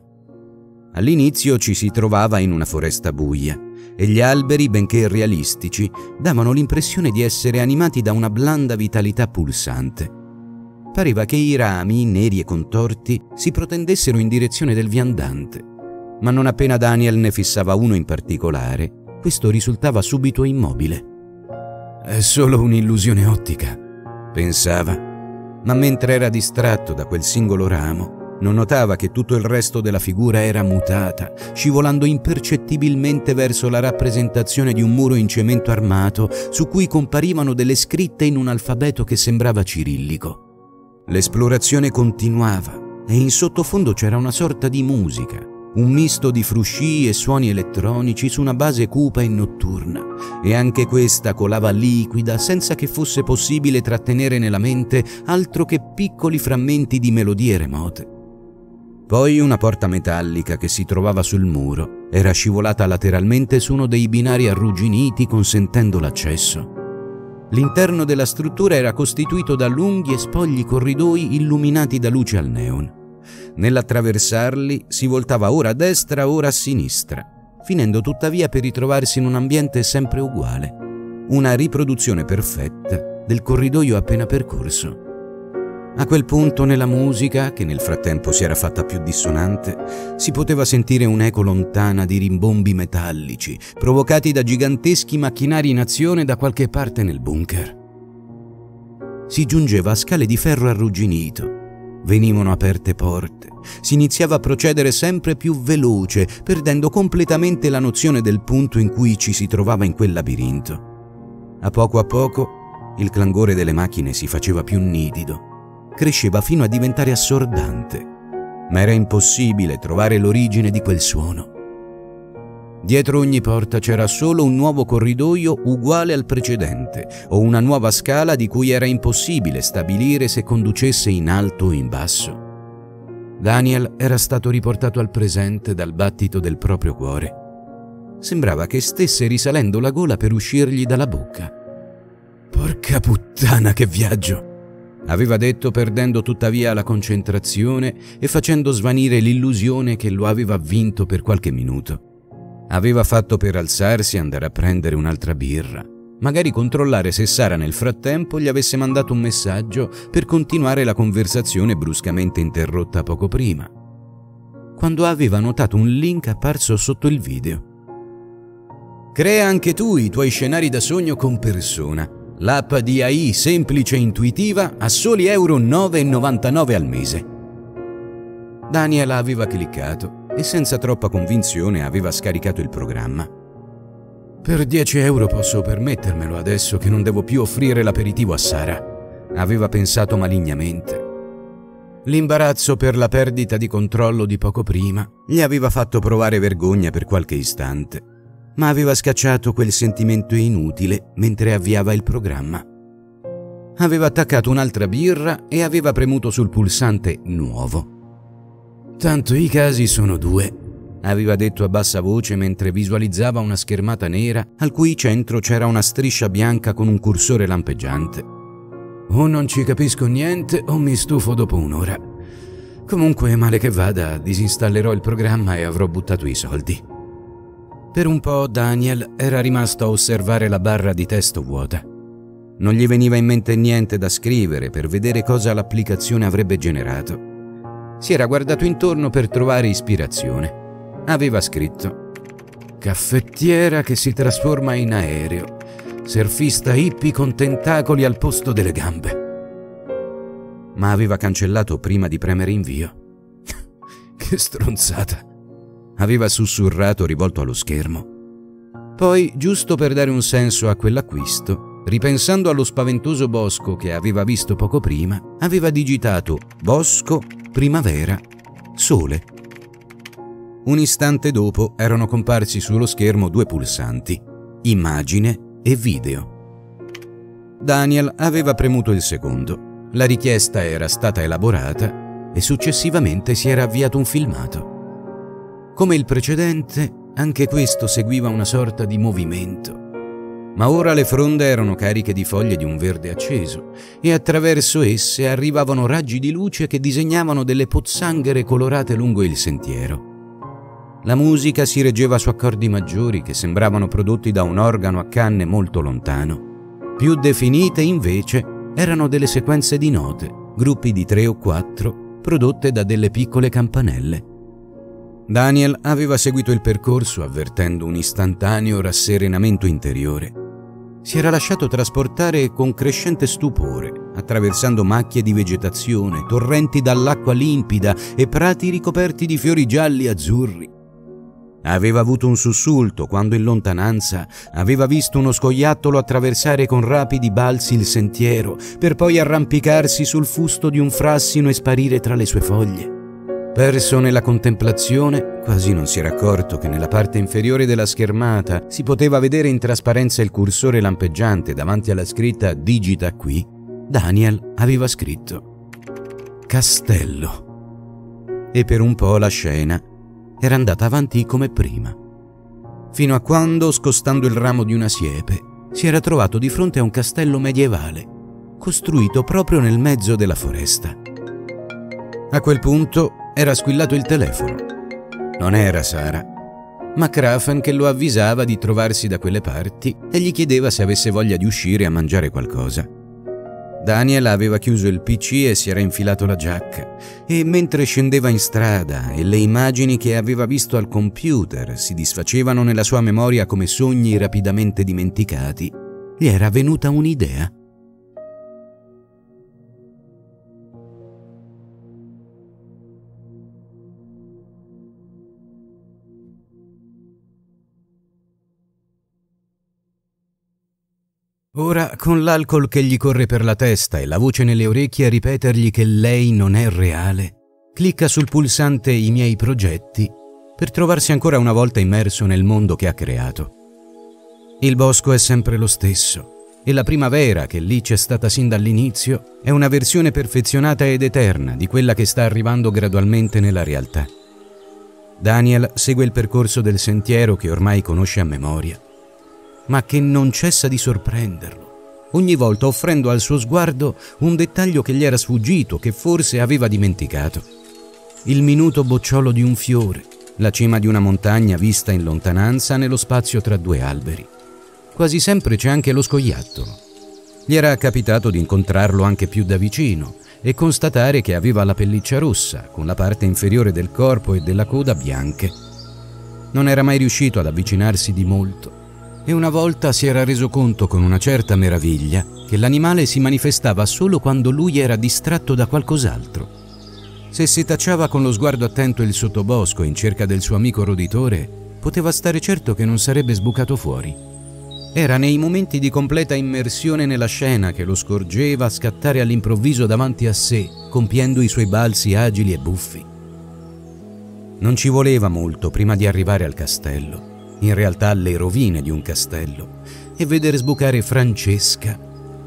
All'inizio ci si trovava in una foresta buia e gli alberi, benché realistici, davano l'impressione di essere animati da una blanda vitalità pulsante. Pareva che i rami, neri e contorti, si protendessero in direzione del viandante, ma non appena Daniel ne fissava uno in particolare, questo risultava subito immobile. È solo un'illusione ottica, pensava, ma mentre era distratto da quel singolo ramo, non notava che tutto il resto della figura era mutata, scivolando impercettibilmente verso la rappresentazione di un muro in cemento armato su cui comparivano delle scritte in un alfabeto che sembrava cirillico. L'esplorazione continuava e in sottofondo c'era una sorta di musica, un misto di frusci e suoni elettronici su una base cupa e notturna, e anche questa colava liquida senza che fosse possibile trattenere nella mente altro che piccoli frammenti di melodie remote. Poi una porta metallica che si trovava sul muro era scivolata lateralmente su uno dei binari arrugginiti consentendo l'accesso. L'interno della struttura era costituito da lunghi e spogli corridoi illuminati da luce al neon. Nell'attraversarli si voltava ora a destra, ora a sinistra, finendo tuttavia per ritrovarsi in un ambiente sempre uguale, una riproduzione perfetta del corridoio appena percorso. A quel punto nella musica, che nel frattempo si era fatta più dissonante, si poteva sentire un'eco lontana di rimbombi metallici provocati da giganteschi macchinari in azione da qualche parte nel bunker. Si giungeva a scale di ferro arrugginito, venivano aperte porte, si iniziava a procedere sempre più veloce, perdendo completamente la nozione del punto in cui ci si trovava in quel labirinto. A poco a poco il clangore delle macchine si faceva più nitido cresceva fino a diventare assordante, ma era impossibile trovare l'origine di quel suono. Dietro ogni porta c'era solo un nuovo corridoio uguale al precedente o una nuova scala di cui era impossibile stabilire se conducesse in alto o in basso. Daniel era stato riportato al presente dal battito del proprio cuore. Sembrava che stesse risalendo la gola per uscirgli dalla bocca. Porca puttana che viaggio! Aveva detto perdendo tuttavia la concentrazione e facendo svanire l'illusione che lo aveva vinto per qualche minuto. Aveva fatto per alzarsi e andare a prendere un'altra birra, magari controllare se Sara nel frattempo gli avesse mandato un messaggio per continuare la conversazione bruscamente interrotta poco prima, quando aveva notato un link apparso sotto il video. Crea anche tu i tuoi scenari da sogno con persona L'app di AI semplice e intuitiva a soli euro 9,99 al mese. Daniel aveva cliccato e senza troppa convinzione aveva scaricato il programma. Per 10 euro posso permettermelo adesso che non devo più offrire l'aperitivo a Sara, aveva pensato malignamente. L'imbarazzo per la perdita di controllo di poco prima gli aveva fatto provare vergogna per qualche istante ma aveva scacciato quel sentimento inutile mentre avviava il programma. Aveva attaccato un'altra birra e aveva premuto sul pulsante nuovo. Tanto i casi sono due, aveva detto a bassa voce mentre visualizzava una schermata nera al cui centro c'era una striscia bianca con un cursore lampeggiante. O non ci capisco niente o mi stufo dopo un'ora. Comunque, male che vada, disinstallerò il programma e avrò buttato i soldi. Per un po' Daniel era rimasto a osservare la barra di testo vuota. Non gli veniva in mente niente da scrivere per vedere cosa l'applicazione avrebbe generato. Si era guardato intorno per trovare ispirazione. Aveva scritto Caffettiera che si trasforma in aereo. Surfista hippie con tentacoli al posto delle gambe. Ma aveva cancellato prima di premere invio. [laughs] che stronzata aveva sussurrato rivolto allo schermo. Poi, giusto per dare un senso a quell'acquisto, ripensando allo spaventoso bosco che aveva visto poco prima, aveva digitato bosco, primavera, sole. Un istante dopo erano comparsi sullo schermo due pulsanti, immagine e video. Daniel aveva premuto il secondo. La richiesta era stata elaborata e successivamente si era avviato un filmato. Come il precedente, anche questo seguiva una sorta di movimento. Ma ora le fronde erano cariche di foglie di un verde acceso e attraverso esse arrivavano raggi di luce che disegnavano delle pozzanghere colorate lungo il sentiero. La musica si reggeva su accordi maggiori che sembravano prodotti da un organo a canne molto lontano. Più definite, invece, erano delle sequenze di note, gruppi di tre o quattro, prodotte da delle piccole campanelle. Daniel aveva seguito il percorso avvertendo un istantaneo rasserenamento interiore. Si era lasciato trasportare con crescente stupore, attraversando macchie di vegetazione, torrenti dall'acqua limpida e prati ricoperti di fiori gialli azzurri. Aveva avuto un sussulto quando in lontananza aveva visto uno scoiattolo attraversare con rapidi balzi il sentiero per poi arrampicarsi sul fusto di un frassino e sparire tra le sue foglie. Perso nella contemplazione, quasi non si era accorto che nella parte inferiore della schermata si poteva vedere in trasparenza il cursore lampeggiante davanti alla scritta Digita qui. Daniel aveva scritto Castello. E per un po' la scena era andata avanti come prima. Fino a quando, scostando il ramo di una siepe, si era trovato di fronte a un castello medievale, costruito proprio nel mezzo della foresta. A quel punto era squillato il telefono. Non era Sara, ma Krafen che lo avvisava di trovarsi da quelle parti e gli chiedeva se avesse voglia di uscire a mangiare qualcosa. Daniel aveva chiuso il PC e si era infilato la giacca e mentre scendeva in strada e le immagini che aveva visto al computer si disfacevano nella sua memoria come sogni rapidamente dimenticati, gli era venuta un'idea. Ora, con l'alcol che gli corre per la testa e la voce nelle orecchie a ripetergli che lei non è reale, clicca sul pulsante I miei progetti per trovarsi ancora una volta immerso nel mondo che ha creato. Il bosco è sempre lo stesso e la primavera che lì c'è stata sin dall'inizio è una versione perfezionata ed eterna di quella che sta arrivando gradualmente nella realtà. Daniel segue il percorso del sentiero che ormai conosce a memoria ma che non cessa di sorprenderlo, ogni volta offrendo al suo sguardo un dettaglio che gli era sfuggito, che forse aveva dimenticato. Il minuto bocciolo di un fiore, la cima di una montagna vista in lontananza nello spazio tra due alberi. Quasi sempre c'è anche lo scoiattolo. Gli era capitato di incontrarlo anche più da vicino e constatare che aveva la pelliccia rossa, con la parte inferiore del corpo e della coda bianche. Non era mai riuscito ad avvicinarsi di molto e una volta si era reso conto con una certa meraviglia che l'animale si manifestava solo quando lui era distratto da qualcos'altro. Se si tacciava con lo sguardo attento il sottobosco in cerca del suo amico roditore, poteva stare certo che non sarebbe sbucato fuori. Era nei momenti di completa immersione nella scena che lo scorgeva scattare all'improvviso davanti a sé, compiendo i suoi balzi agili e buffi. Non ci voleva molto prima di arrivare al castello in realtà le rovine di un castello, e vedere sbucare Francesca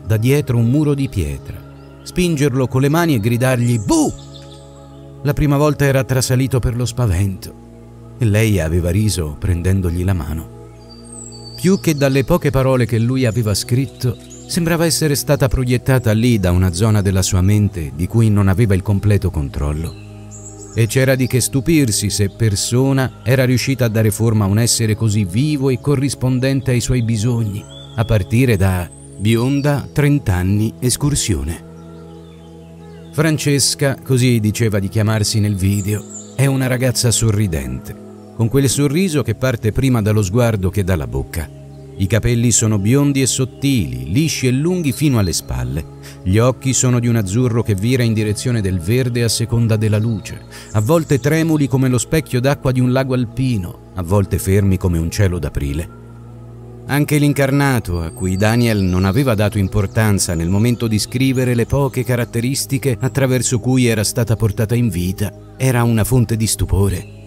da dietro un muro di pietra, spingerlo con le mani e gridargli Bu! La prima volta era trasalito per lo spavento e lei aveva riso prendendogli la mano. Più che dalle poche parole che lui aveva scritto, sembrava essere stata proiettata lì da una zona della sua mente di cui non aveva il completo controllo e c'era di che stupirsi se persona era riuscita a dare forma a un essere così vivo e corrispondente ai suoi bisogni, a partire da bionda 30 anni escursione. Francesca, così diceva di chiamarsi nel video, è una ragazza sorridente, con quel sorriso che parte prima dallo sguardo che dalla bocca i capelli sono biondi e sottili, lisci e lunghi fino alle spalle. Gli occhi sono di un azzurro che vira in direzione del verde a seconda della luce, a volte tremuli come lo specchio d'acqua di un lago alpino, a volte fermi come un cielo d'aprile. Anche l'incarnato, a cui Daniel non aveva dato importanza nel momento di scrivere le poche caratteristiche attraverso cui era stata portata in vita, era una fonte di stupore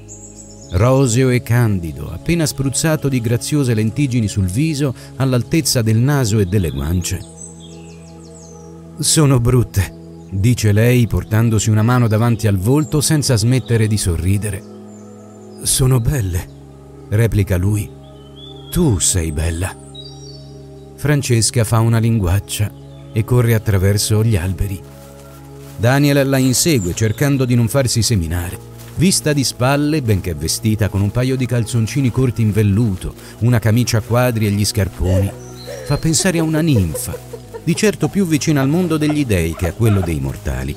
roseo e candido, appena spruzzato di graziose lentiggini sul viso all'altezza del naso e delle guance. Sono brutte, dice lei portandosi una mano davanti al volto senza smettere di sorridere. Sono belle. replica lui. Tu sei bella. Francesca fa una linguaccia e corre attraverso gli alberi. Daniel la insegue cercando di non farsi seminare. Vista di spalle, benché vestita con un paio di calzoncini corti in velluto, una camicia a quadri e gli scarponi, fa pensare a una ninfa, di certo più vicina al mondo degli dei che a quello dei mortali.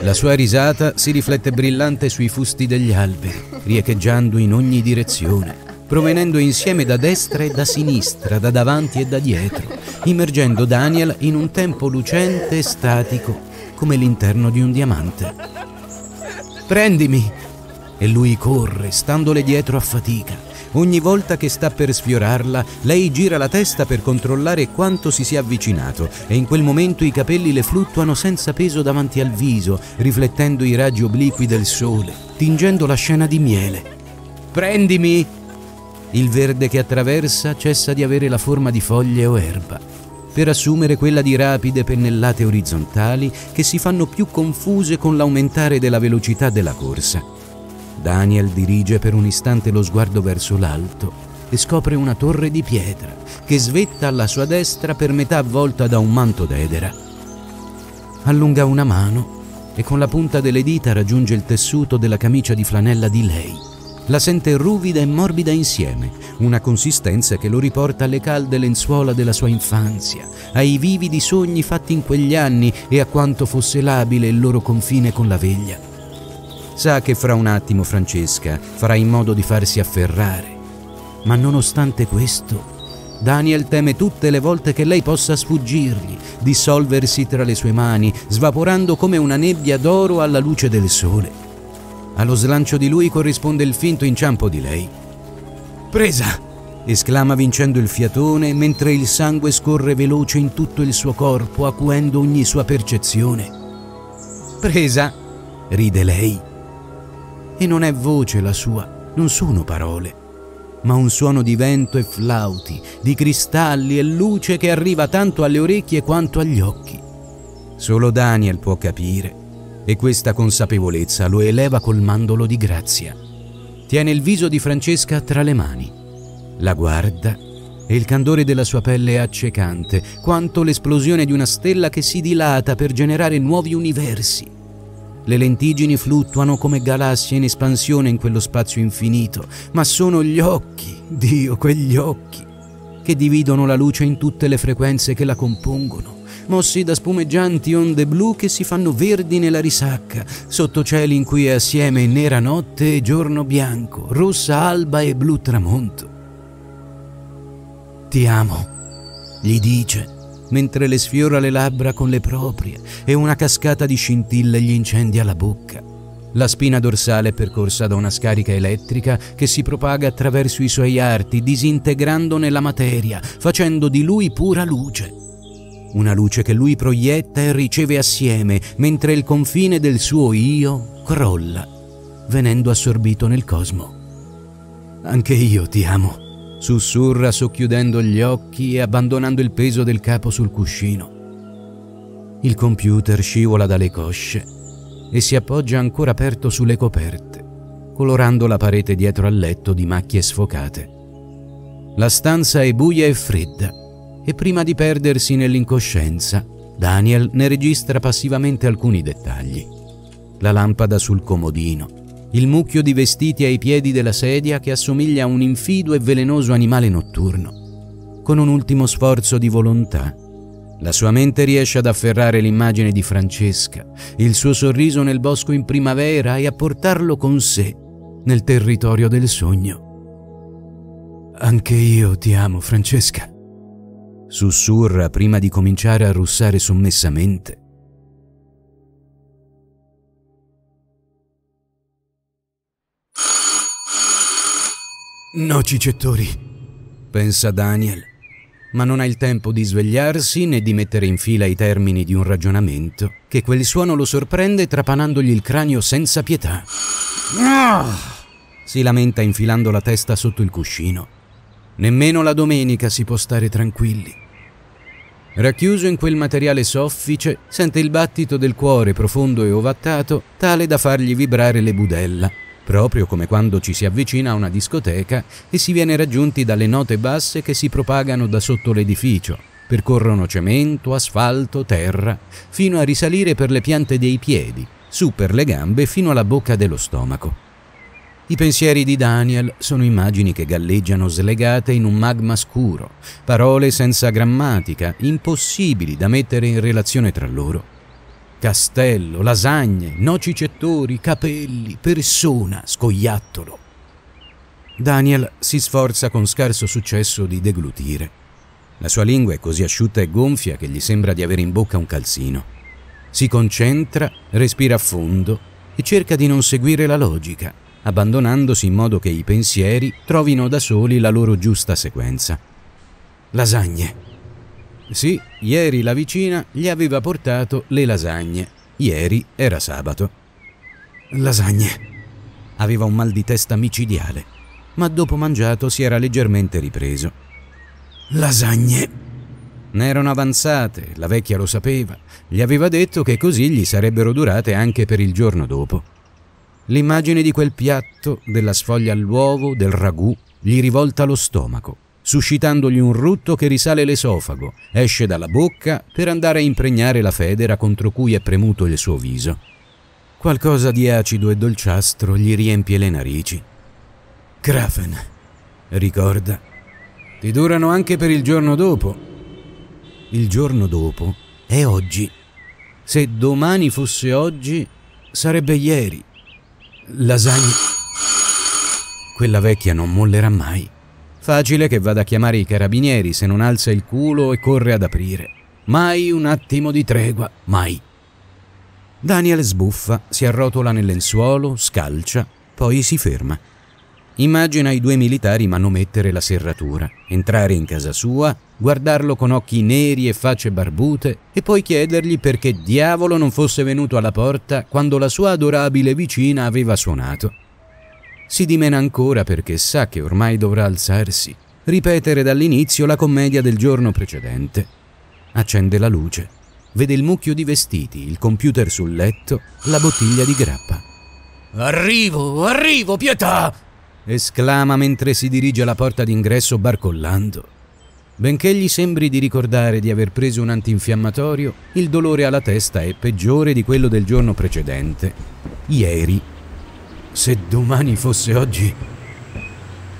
La sua risata si riflette brillante sui fusti degli alberi, riecheggiando in ogni direzione, provenendo insieme da destra e da sinistra, da davanti e da dietro, immergendo Daniel in un tempo lucente e statico come l'interno di un diamante. Prendimi! E lui corre, standole dietro a fatica. Ogni volta che sta per sfiorarla, lei gira la testa per controllare quanto si sia avvicinato e in quel momento i capelli le fluttuano senza peso davanti al viso, riflettendo i raggi obliqui del sole, tingendo la scena di miele. Prendimi! Il verde che attraversa cessa di avere la forma di foglie o erba per assumere quella di rapide pennellate orizzontali che si fanno più confuse con l'aumentare della velocità della corsa. Daniel dirige per un istante lo sguardo verso l'alto e scopre una torre di pietra che svetta alla sua destra per metà avvolta da un manto d'edera. Allunga una mano e con la punta delle dita raggiunge il tessuto della camicia di flanella di lei la sente ruvida e morbida insieme, una consistenza che lo riporta alle calde lenzuola della sua infanzia, ai vividi sogni fatti in quegli anni e a quanto fosse labile il loro confine con la veglia. Sa che fra un attimo Francesca farà in modo di farsi afferrare, ma nonostante questo, Daniel teme tutte le volte che lei possa sfuggirgli, dissolversi tra le sue mani, svaporando come una nebbia d'oro alla luce del sole. Allo slancio di lui corrisponde il finto inciampo di lei. Presa! esclama vincendo il fiatone mentre il sangue scorre veloce in tutto il suo corpo, acuendo ogni sua percezione. Presa! ride lei. E non è voce la sua, non sono parole, ma un suono di vento e flauti, di cristalli e luce che arriva tanto alle orecchie quanto agli occhi. Solo Daniel può capire e questa consapevolezza lo eleva col mandolo di grazia. Tiene il viso di Francesca tra le mani, la guarda e il candore della sua pelle è accecante, quanto l'esplosione di una stella che si dilata per generare nuovi universi. Le lentiggini fluttuano come galassie in espansione in quello spazio infinito, ma sono gli occhi, Dio, quegli occhi, che dividono la luce in tutte le frequenze che la compongono mossi da spumeggianti onde blu che si fanno verdi nella risacca, sotto cieli in cui è assieme nera notte e giorno bianco, rossa alba e blu tramonto. Ti amo, gli dice, mentre le sfiora le labbra con le proprie e una cascata di scintille gli incendia la bocca. La spina dorsale è percorsa da una scarica elettrica che si propaga attraverso i suoi arti, disintegrandone la materia, facendo di lui pura luce una luce che lui proietta e riceve assieme, mentre il confine del suo io crolla, venendo assorbito nel cosmo. Anche io ti amo, sussurra socchiudendo gli occhi e abbandonando il peso del capo sul cuscino. Il computer scivola dalle cosce e si appoggia ancora aperto sulle coperte, colorando la parete dietro al letto di macchie sfocate. La stanza è buia e fredda e prima di perdersi nell'incoscienza, Daniel ne registra passivamente alcuni dettagli. La lampada sul comodino, il mucchio di vestiti ai piedi della sedia che assomiglia a un infido e velenoso animale notturno. Con un ultimo sforzo di volontà, la sua mente riesce ad afferrare l'immagine di Francesca, il suo sorriso nel bosco in primavera e a portarlo con sé nel territorio del sogno. Anche io ti amo, Francesca sussurra prima di cominciare a russare sommessamente. No, cicettori, pensa Daniel, ma non ha il tempo di svegliarsi né di mettere in fila i termini di un ragionamento, che quel suono lo sorprende trapanandogli il cranio senza pietà. Si lamenta infilando la testa sotto il cuscino. Nemmeno la domenica si può stare tranquilli. Racchiuso in quel materiale soffice, sente il battito del cuore profondo e ovattato, tale da fargli vibrare le budella, proprio come quando ci si avvicina a una discoteca e si viene raggiunti dalle note basse che si propagano da sotto l'edificio, percorrono cemento, asfalto, terra, fino a risalire per le piante dei piedi, su per le gambe fino alla bocca dello stomaco. I pensieri di Daniel sono immagini che galleggiano slegate in un magma scuro, parole senza grammatica, impossibili da mettere in relazione tra loro. Castello, lasagne, noci cettori, capelli, persona, scoiattolo. Daniel si sforza con scarso successo di deglutire. La sua lingua è così asciutta e gonfia che gli sembra di avere in bocca un calzino. Si concentra, respira a fondo e cerca di non seguire la logica abbandonandosi in modo che i pensieri trovino da soli la loro giusta sequenza. Lasagne. Sì, ieri la vicina gli aveva portato le lasagne. Ieri era sabato. Lasagne. Aveva un mal di testa micidiale, ma dopo mangiato si era leggermente ripreso. Lasagne. Ne erano avanzate, la vecchia lo sapeva, gli aveva detto che così gli sarebbero durate anche per il giorno dopo. L'immagine di quel piatto, della sfoglia all'uovo, del ragù, gli rivolta lo stomaco, suscitandogli un rutto che risale l'esofago, esce dalla bocca per andare a impregnare la federa contro cui è premuto il suo viso. Qualcosa di acido e dolciastro gli riempie le narici. Grafen, ricorda, ti durano anche per il giorno dopo. Il giorno dopo è oggi. Se domani fosse oggi, sarebbe ieri. Lasagne. Quella vecchia non mollerà mai. Facile che vada a chiamare i carabinieri se non alza il culo e corre ad aprire. Mai un attimo di tregua, mai. Daniel sbuffa, si arrotola nel lenzuolo, scalcia, poi si ferma. Immagina i due militari manomettere la serratura, entrare in casa sua, guardarlo con occhi neri e facce barbute e poi chiedergli perché diavolo non fosse venuto alla porta quando la sua adorabile vicina aveva suonato. Si dimena ancora perché sa che ormai dovrà alzarsi, ripetere dall'inizio la commedia del giorno precedente. Accende la luce, vede il mucchio di vestiti, il computer sul letto, la bottiglia di grappa. Arrivo, arrivo, pietà! Esclama mentre si dirige alla porta d'ingresso barcollando. Benché gli sembri di ricordare di aver preso un antinfiammatorio, il dolore alla testa è peggiore di quello del giorno precedente. Ieri. Se domani fosse oggi.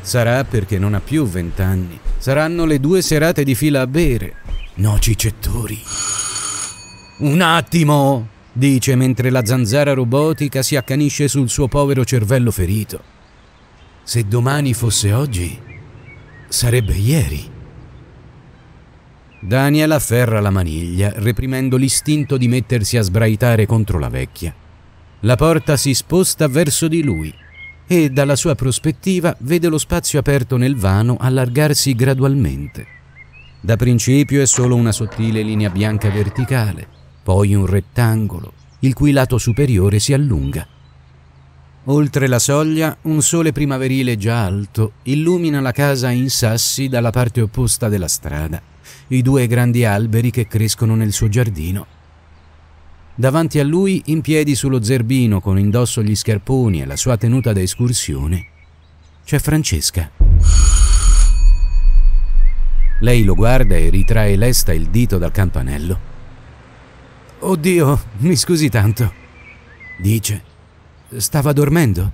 Sarà perché non ha più vent'anni. Saranno le due serate di fila a bere. No cicettori. Un attimo, dice mentre la zanzara robotica si accanisce sul suo povero cervello ferito. Se domani fosse oggi, sarebbe ieri. Daniel afferra la maniglia, reprimendo l'istinto di mettersi a sbraitare contro la vecchia. La porta si sposta verso di lui e dalla sua prospettiva vede lo spazio aperto nel vano allargarsi gradualmente. Da principio è solo una sottile linea bianca verticale, poi un rettangolo, il cui lato superiore si allunga. Oltre la soglia, un sole primaverile già alto illumina la casa in sassi dalla parte opposta della strada, i due grandi alberi che crescono nel suo giardino. Davanti a lui, in piedi sullo zerbino con indosso gli scarponi e la sua tenuta da escursione, c'è Francesca. Lei lo guarda e ritrae lesta il dito dal campanello. Oddio, mi scusi tanto, dice Stava dormendo?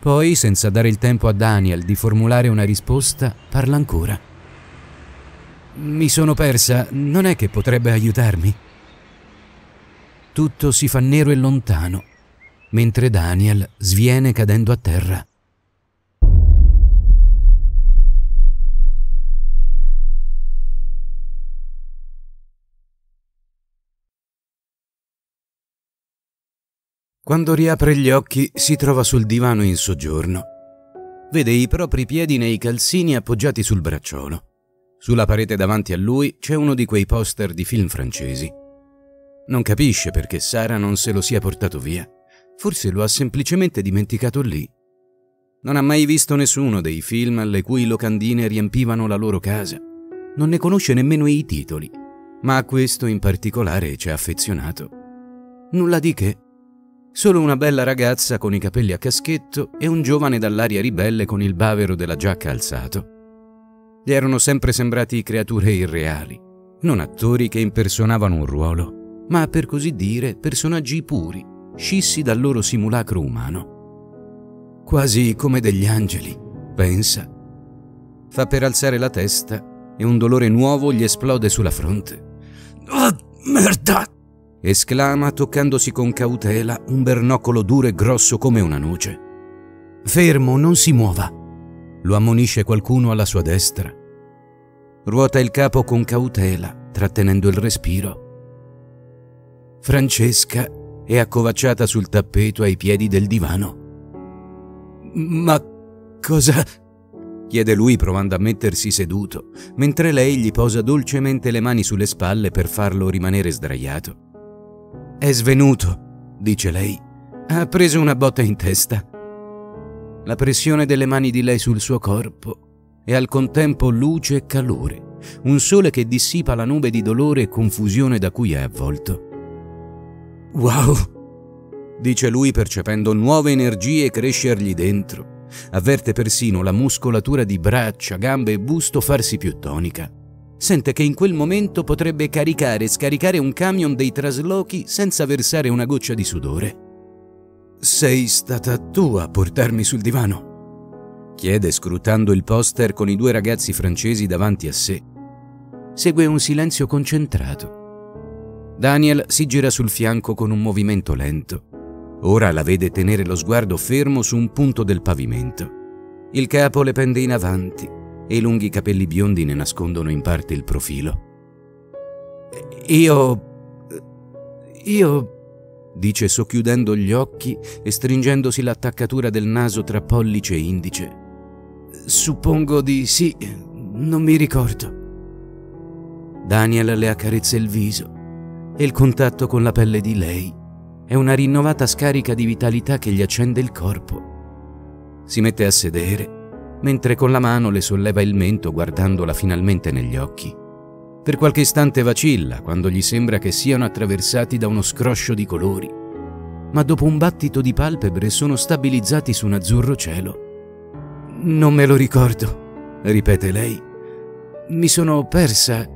Poi, senza dare il tempo a Daniel di formulare una risposta, parla ancora. Mi sono persa, non è che potrebbe aiutarmi? Tutto si fa nero e lontano, mentre Daniel sviene cadendo a terra. Quando riapre gli occhi si trova sul divano in soggiorno. Vede i propri piedi nei calzini appoggiati sul bracciolo. Sulla parete davanti a lui c'è uno di quei poster di film francesi. Non capisce perché Sara non se lo sia portato via. Forse lo ha semplicemente dimenticato lì. Non ha mai visto nessuno dei film alle cui locandine riempivano la loro casa. Non ne conosce nemmeno i titoli, ma a questo in particolare ci ha affezionato. Nulla di che Solo una bella ragazza con i capelli a caschetto e un giovane dall'aria ribelle con il bavero della giacca alzato. Gli erano sempre sembrati creature irreali, non attori che impersonavano un ruolo, ma per così dire personaggi puri, scissi dal loro simulacro umano. Quasi come degli angeli, pensa. Fa per alzare la testa e un dolore nuovo gli esplode sulla fronte. Oh, merda! Esclama toccandosi con cautela un bernoccolo duro e grosso come una noce. Fermo, non si muova, lo ammonisce qualcuno alla sua destra. Ruota il capo con cautela, trattenendo il respiro. Francesca è accovacciata sul tappeto ai piedi del divano. Ma cosa? chiede lui provando a mettersi seduto, mentre lei gli posa dolcemente le mani sulle spalle per farlo rimanere sdraiato. È svenuto, dice lei. Ha preso una botta in testa. La pressione delle mani di lei sul suo corpo è al contempo luce e calore, un sole che dissipa la nube di dolore e confusione da cui è avvolto. Wow, dice lui percependo nuove energie crescergli dentro. Avverte persino la muscolatura di braccia, gambe e busto farsi più tonica sente che in quel momento potrebbe caricare e scaricare un camion dei traslochi senza versare una goccia di sudore. Sei stata tu a portarmi sul divano? chiede scrutando il poster con i due ragazzi francesi davanti a sé. Segue un silenzio concentrato. Daniel si gira sul fianco con un movimento lento. Ora la vede tenere lo sguardo fermo su un punto del pavimento. Il capo le pende in avanti e i lunghi capelli biondi ne nascondono in parte il profilo. Io... io... dice socchiudendo gli occhi e stringendosi l'attaccatura del naso tra pollice e indice. Suppongo di sì, non mi ricordo. Daniel le accarezza il viso e il contatto con la pelle di lei è una rinnovata scarica di vitalità che gli accende il corpo. Si mette a sedere mentre con la mano le solleva il mento guardandola finalmente negli occhi. Per qualche istante vacilla quando gli sembra che siano attraversati da uno scroscio di colori, ma dopo un battito di palpebre sono stabilizzati su un azzurro cielo. Non me lo ricordo, ripete lei. Mi sono persa.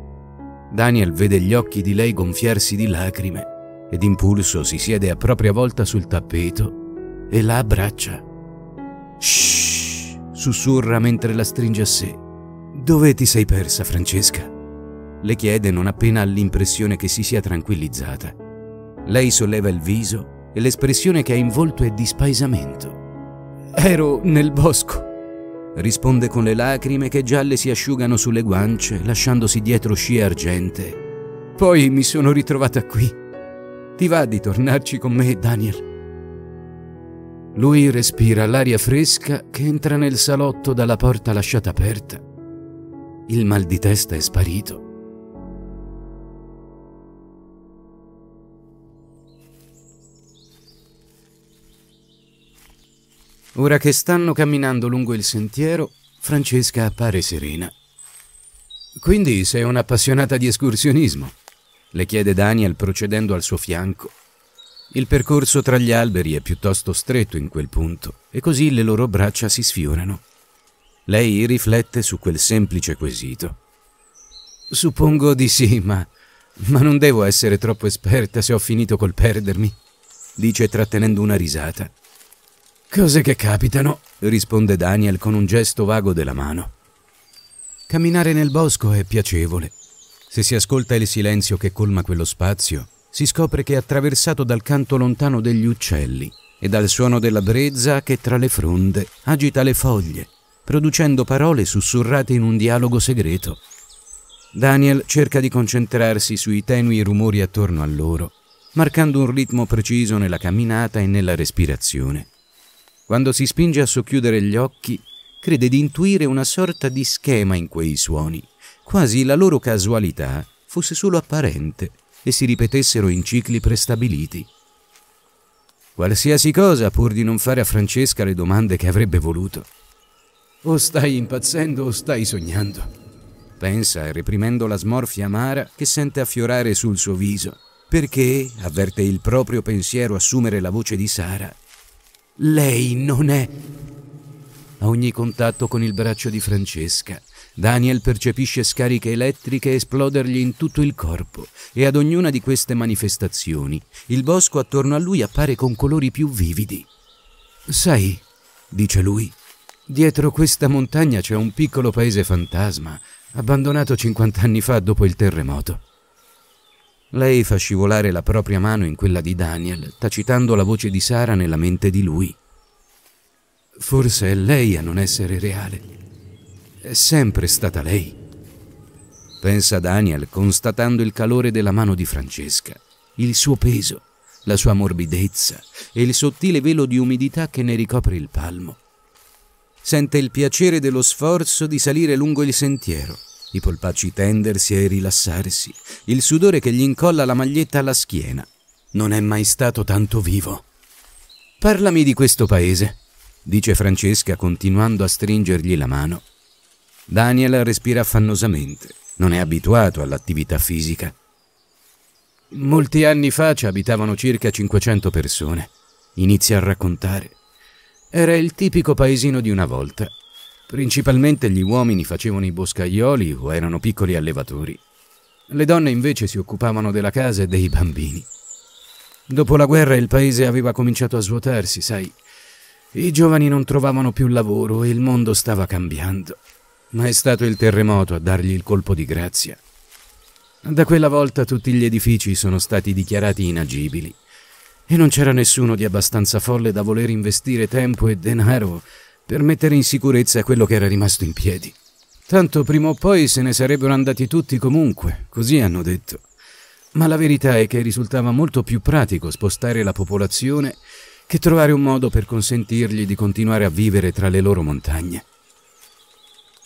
Daniel vede gli occhi di lei gonfiarsi di lacrime ed impulso si siede a propria volta sul tappeto e la abbraccia. Shh! Sussurra mentre la stringe a sé. Dove ti sei persa, Francesca? Le chiede non appena ha l'impressione che si sia tranquillizzata. Lei solleva il viso e l'espressione che ha in volto è di spaesamento. Ero nel bosco, risponde con le lacrime che gialle si asciugano sulle guance, lasciandosi dietro scie argente. Poi mi sono ritrovata qui. Ti va di tornarci con me, Daniel? Lui respira l'aria fresca che entra nel salotto dalla porta lasciata aperta. Il mal di testa è sparito. Ora che stanno camminando lungo il sentiero, Francesca appare serena. Quindi sei un'appassionata di escursionismo? le chiede Daniel procedendo al suo fianco il percorso tra gli alberi è piuttosto stretto in quel punto e così le loro braccia si sfiorano. Lei riflette su quel semplice quesito. Suppongo di sì, ma, ma non devo essere troppo esperta se ho finito col perdermi, dice trattenendo una risata. Cose che capitano, risponde Daniel con un gesto vago della mano. Camminare nel bosco è piacevole. Se si ascolta il silenzio che colma quello spazio, si scopre che è attraversato dal canto lontano degli uccelli e dal suono della brezza che tra le fronde agita le foglie, producendo parole sussurrate in un dialogo segreto. Daniel cerca di concentrarsi sui tenui rumori attorno a loro, marcando un ritmo preciso nella camminata e nella respirazione. Quando si spinge a socchiudere gli occhi, crede di intuire una sorta di schema in quei suoni, quasi la loro casualità fosse solo apparente e si ripetessero in cicli prestabiliti. Qualsiasi cosa pur di non fare a Francesca le domande che avrebbe voluto. O stai impazzendo o stai sognando? Pensa, reprimendo la smorfia amara che sente affiorare sul suo viso, Perché, avverte il proprio pensiero assumere la voce di Sara, lei non è... A ogni contatto con il braccio di Francesca, Daniel percepisce scariche elettriche esplodergli in tutto il corpo e ad ognuna di queste manifestazioni il bosco attorno a lui appare con colori più vividi. Sai, dice lui, dietro questa montagna c'è un piccolo paese fantasma, abbandonato 50 anni fa dopo il terremoto. Lei fa scivolare la propria mano in quella di Daniel, tacitando la voce di Sara nella mente di lui. Forse è lei a non essere reale. È sempre stata lei. Pensa Daniel, constatando il calore della mano di Francesca, il suo peso, la sua morbidezza e il sottile velo di umidità che ne ricopre il palmo. Sente il piacere dello sforzo di salire lungo il sentiero, i polpacci tendersi e rilassarsi, il sudore che gli incolla la maglietta alla schiena. Non è mai stato tanto vivo. Parlami di questo paese, dice Francesca continuando a stringergli la mano. Daniel respira affannosamente. Non è abituato all'attività fisica. Molti anni fa ci abitavano circa 500 persone. Inizia a raccontare. Era il tipico paesino di una volta. Principalmente gli uomini facevano i boscaioli o erano piccoli allevatori. Le donne invece si occupavano della casa e dei bambini. Dopo la guerra il paese aveva cominciato a svuotarsi, sai. I giovani non trovavano più lavoro e il mondo stava cambiando ma è stato il terremoto a dargli il colpo di grazia. Da quella volta tutti gli edifici sono stati dichiarati inagibili e non c'era nessuno di abbastanza folle da voler investire tempo e denaro per mettere in sicurezza quello che era rimasto in piedi. Tanto prima o poi se ne sarebbero andati tutti comunque, così hanno detto. Ma la verità è che risultava molto più pratico spostare la popolazione che trovare un modo per consentirgli di continuare a vivere tra le loro montagne.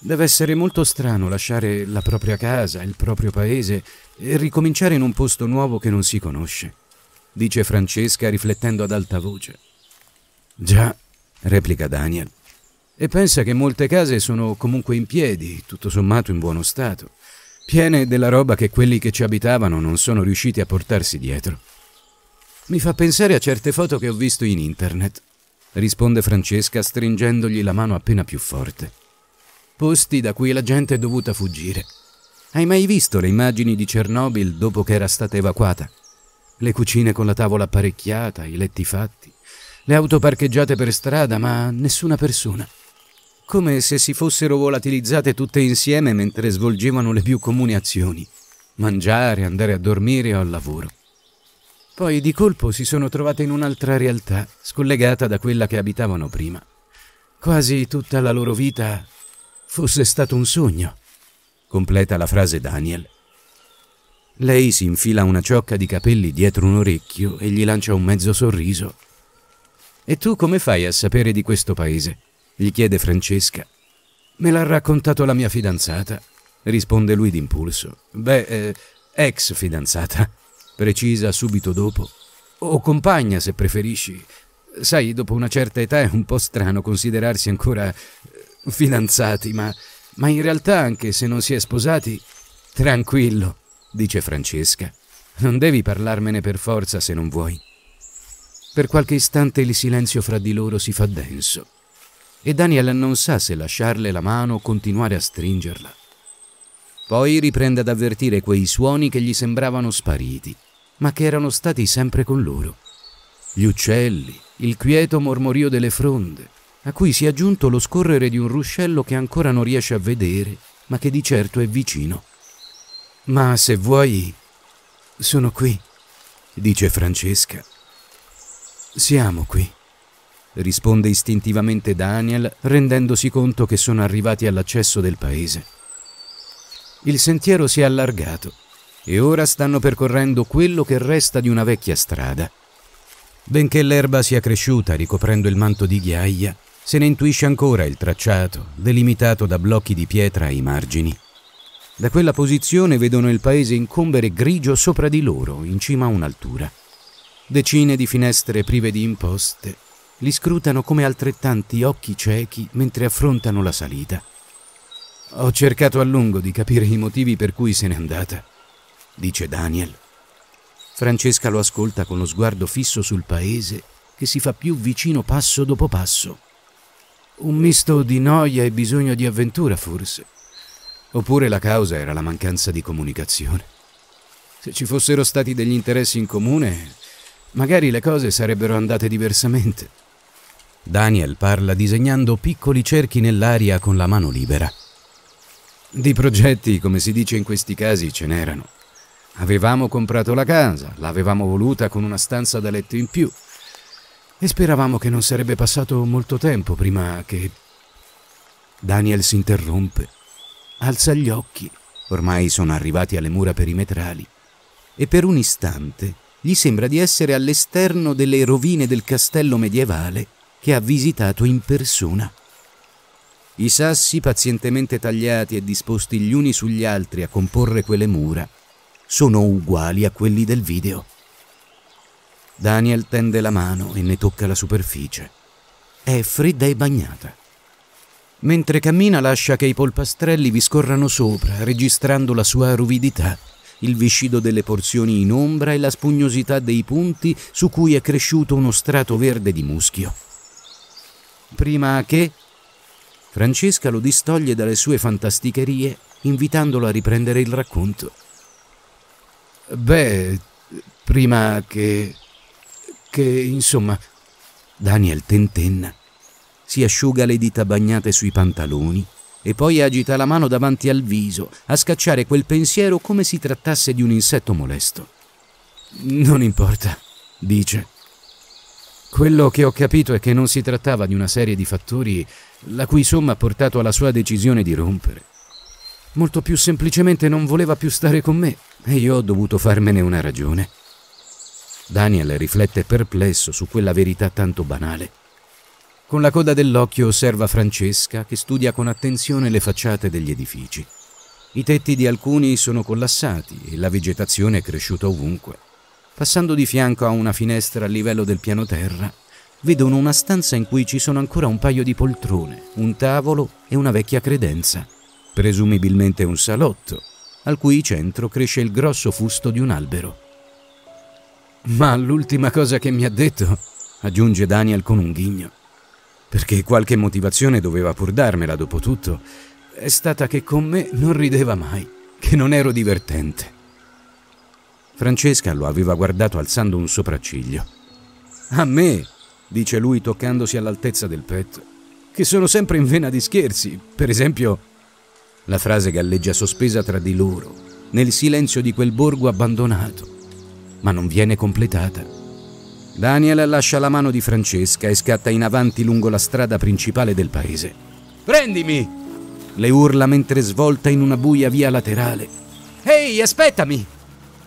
Deve essere molto strano lasciare la propria casa, il proprio paese e ricominciare in un posto nuovo che non si conosce, dice Francesca riflettendo ad alta voce. Già, replica Daniel. E pensa che molte case sono comunque in piedi, tutto sommato in buono stato, piene della roba che quelli che ci abitavano non sono riusciti a portarsi dietro. Mi fa pensare a certe foto che ho visto in internet, risponde Francesca stringendogli la mano appena più forte posti da cui la gente è dovuta fuggire. Hai mai visto le immagini di Chernobyl dopo che era stata evacuata? Le cucine con la tavola apparecchiata, i letti fatti, le auto parcheggiate per strada, ma nessuna persona. Come se si fossero volatilizzate tutte insieme mentre svolgevano le più comuni azioni. Mangiare, andare a dormire o al lavoro. Poi di colpo si sono trovate in un'altra realtà, scollegata da quella che abitavano prima. Quasi tutta la loro vita fosse stato un sogno. Completa la frase Daniel. Lei si infila una ciocca di capelli dietro un orecchio e gli lancia un mezzo sorriso. E tu come fai a sapere di questo paese? gli chiede Francesca. Me l'ha raccontato la mia fidanzata, risponde lui d'impulso. Beh, eh, ex fidanzata, precisa subito dopo. O compagna, se preferisci. Sai, dopo una certa età è un po' strano considerarsi ancora fidanzati, ma, ma in realtà anche se non si è sposati, tranquillo, dice Francesca. Non devi parlarmene per forza se non vuoi. Per qualche istante il silenzio fra di loro si fa denso e Daniel non sa se lasciarle la mano o continuare a stringerla. Poi riprende ad avvertire quei suoni che gli sembravano spariti, ma che erano stati sempre con loro. Gli uccelli, il quieto mormorio delle fronde, a cui si è aggiunto lo scorrere di un ruscello che ancora non riesce a vedere, ma che di certo è vicino. Ma se vuoi, sono qui, dice Francesca. Siamo qui, risponde istintivamente Daniel, rendendosi conto che sono arrivati all'accesso del paese. Il sentiero si è allargato e ora stanno percorrendo quello che resta di una vecchia strada. Benché l'erba sia cresciuta ricoprendo il manto di ghiaia, se ne intuisce ancora il tracciato, delimitato da blocchi di pietra ai margini. Da quella posizione vedono il paese incombere grigio sopra di loro, in cima a un'altura. Decine di finestre prive di imposte li scrutano come altrettanti occhi ciechi mentre affrontano la salita. Ho cercato a lungo di capire i motivi per cui se n'è andata, dice Daniel. Francesca lo ascolta con lo sguardo fisso sul paese che si fa più vicino passo dopo passo. Un misto di noia e bisogno di avventura, forse. Oppure la causa era la mancanza di comunicazione. Se ci fossero stati degli interessi in comune, magari le cose sarebbero andate diversamente. Daniel parla disegnando piccoli cerchi nell'aria con la mano libera. Di progetti, come si dice in questi casi, ce n'erano. Avevamo comprato la casa, l'avevamo voluta con una stanza da letto in più e speravamo che non sarebbe passato molto tempo prima che... Daniel si interrompe, alza gli occhi, ormai sono arrivati alle mura perimetrali, e per un istante gli sembra di essere all'esterno delle rovine del castello medievale che ha visitato in persona. I sassi pazientemente tagliati e disposti gli uni sugli altri a comporre quelle mura sono uguali a quelli del video. Daniel tende la mano e ne tocca la superficie. È fredda e bagnata. Mentre cammina lascia che i polpastrelli vi scorrano sopra, registrando la sua ruvidità, il viscido delle porzioni in ombra e la spugnosità dei punti su cui è cresciuto uno strato verde di muschio. Prima che... Francesca lo distoglie dalle sue fantasticherie, invitandolo a riprendere il racconto. Beh, prima che... che insomma... Daniel tentenna. Si asciuga le dita bagnate sui pantaloni e poi agita la mano davanti al viso a scacciare quel pensiero come si trattasse di un insetto molesto. Non importa, dice. Quello che ho capito è che non si trattava di una serie di fattori la cui somma ha portato alla sua decisione di rompere. Molto più semplicemente non voleva più stare con me e io ho dovuto farmene una ragione. Daniel riflette perplesso su quella verità tanto banale. Con la coda dell'occhio osserva Francesca che studia con attenzione le facciate degli edifici. I tetti di alcuni sono collassati e la vegetazione è cresciuta ovunque. Passando di fianco a una finestra a livello del piano terra, vedono una stanza in cui ci sono ancora un paio di poltrone, un tavolo e una vecchia credenza presumibilmente un salotto, al cui centro cresce il grosso fusto di un albero. Ma l'ultima cosa che mi ha detto, aggiunge Daniel con un ghigno, perché qualche motivazione doveva pur darmela dopo tutto, è stata che con me non rideva mai, che non ero divertente. Francesca lo aveva guardato alzando un sopracciglio. A me, dice lui toccandosi all'altezza del petto, che sono sempre in vena di scherzi, per esempio la frase galleggia sospesa tra di loro, nel silenzio di quel borgo abbandonato, ma non viene completata. Daniel lascia la mano di Francesca e scatta in avanti lungo la strada principale del paese. Prendimi! Le urla mentre svolta in una buia via laterale. Ehi, aspettami!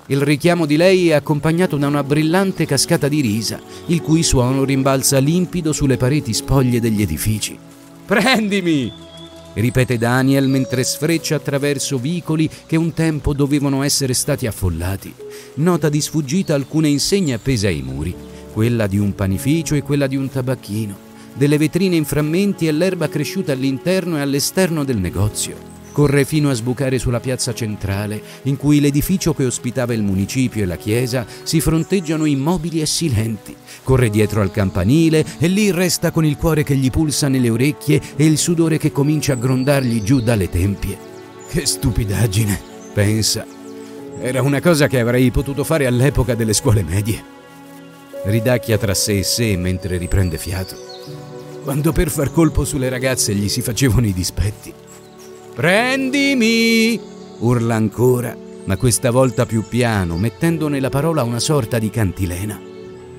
Il richiamo di lei è accompagnato da una brillante cascata di risa, il cui suono rimbalza limpido sulle pareti spoglie degli edifici. Prendimi! Ripete Daniel mentre sfreccia attraverso vicoli che un tempo dovevano essere stati affollati. Nota di sfuggita alcune insegne appese ai muri, quella di un panificio e quella di un tabacchino, delle vetrine in frammenti e l'erba cresciuta all'interno e all'esterno del negozio. Corre fino a sbucare sulla piazza centrale, in cui l'edificio che ospitava il municipio e la chiesa si fronteggiano immobili e silenti. Corre dietro al campanile e lì resta con il cuore che gli pulsa nelle orecchie e il sudore che comincia a grondargli giù dalle tempie. Che stupidaggine, pensa. Era una cosa che avrei potuto fare all'epoca delle scuole medie. Ridacchia tra sé e sé mentre riprende fiato. Quando per far colpo sulle ragazze gli si facevano i dispetti. Prendimi! urla ancora, ma questa volta più piano, mettendo nella parola una sorta di cantilena.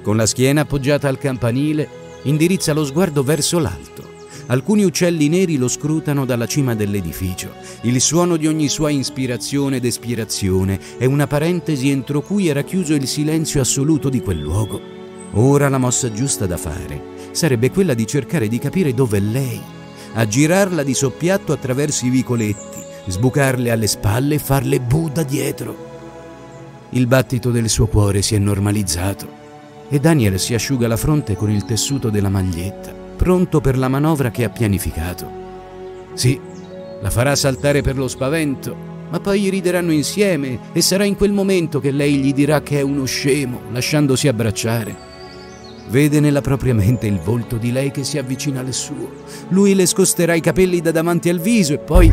Con la schiena appoggiata al campanile, indirizza lo sguardo verso l'alto. Alcuni uccelli neri lo scrutano dalla cima dell'edificio. Il suono di ogni sua ispirazione ed espirazione è una parentesi entro cui era chiuso il silenzio assoluto di quel luogo. Ora la mossa giusta da fare sarebbe quella di cercare di capire dove lei, a girarla di soppiatto attraverso i vicoletti, sbucarle alle spalle e farle bu da dietro. Il battito del suo cuore si è normalizzato e Daniel si asciuga la fronte con il tessuto della maglietta, pronto per la manovra che ha pianificato. Sì, la farà saltare per lo spavento, ma poi rideranno insieme e sarà in quel momento che lei gli dirà che è uno scemo, lasciandosi abbracciare. Vede nella propria mente il volto di lei che si avvicina al suo. Lui le scosterà i capelli da davanti al viso e poi...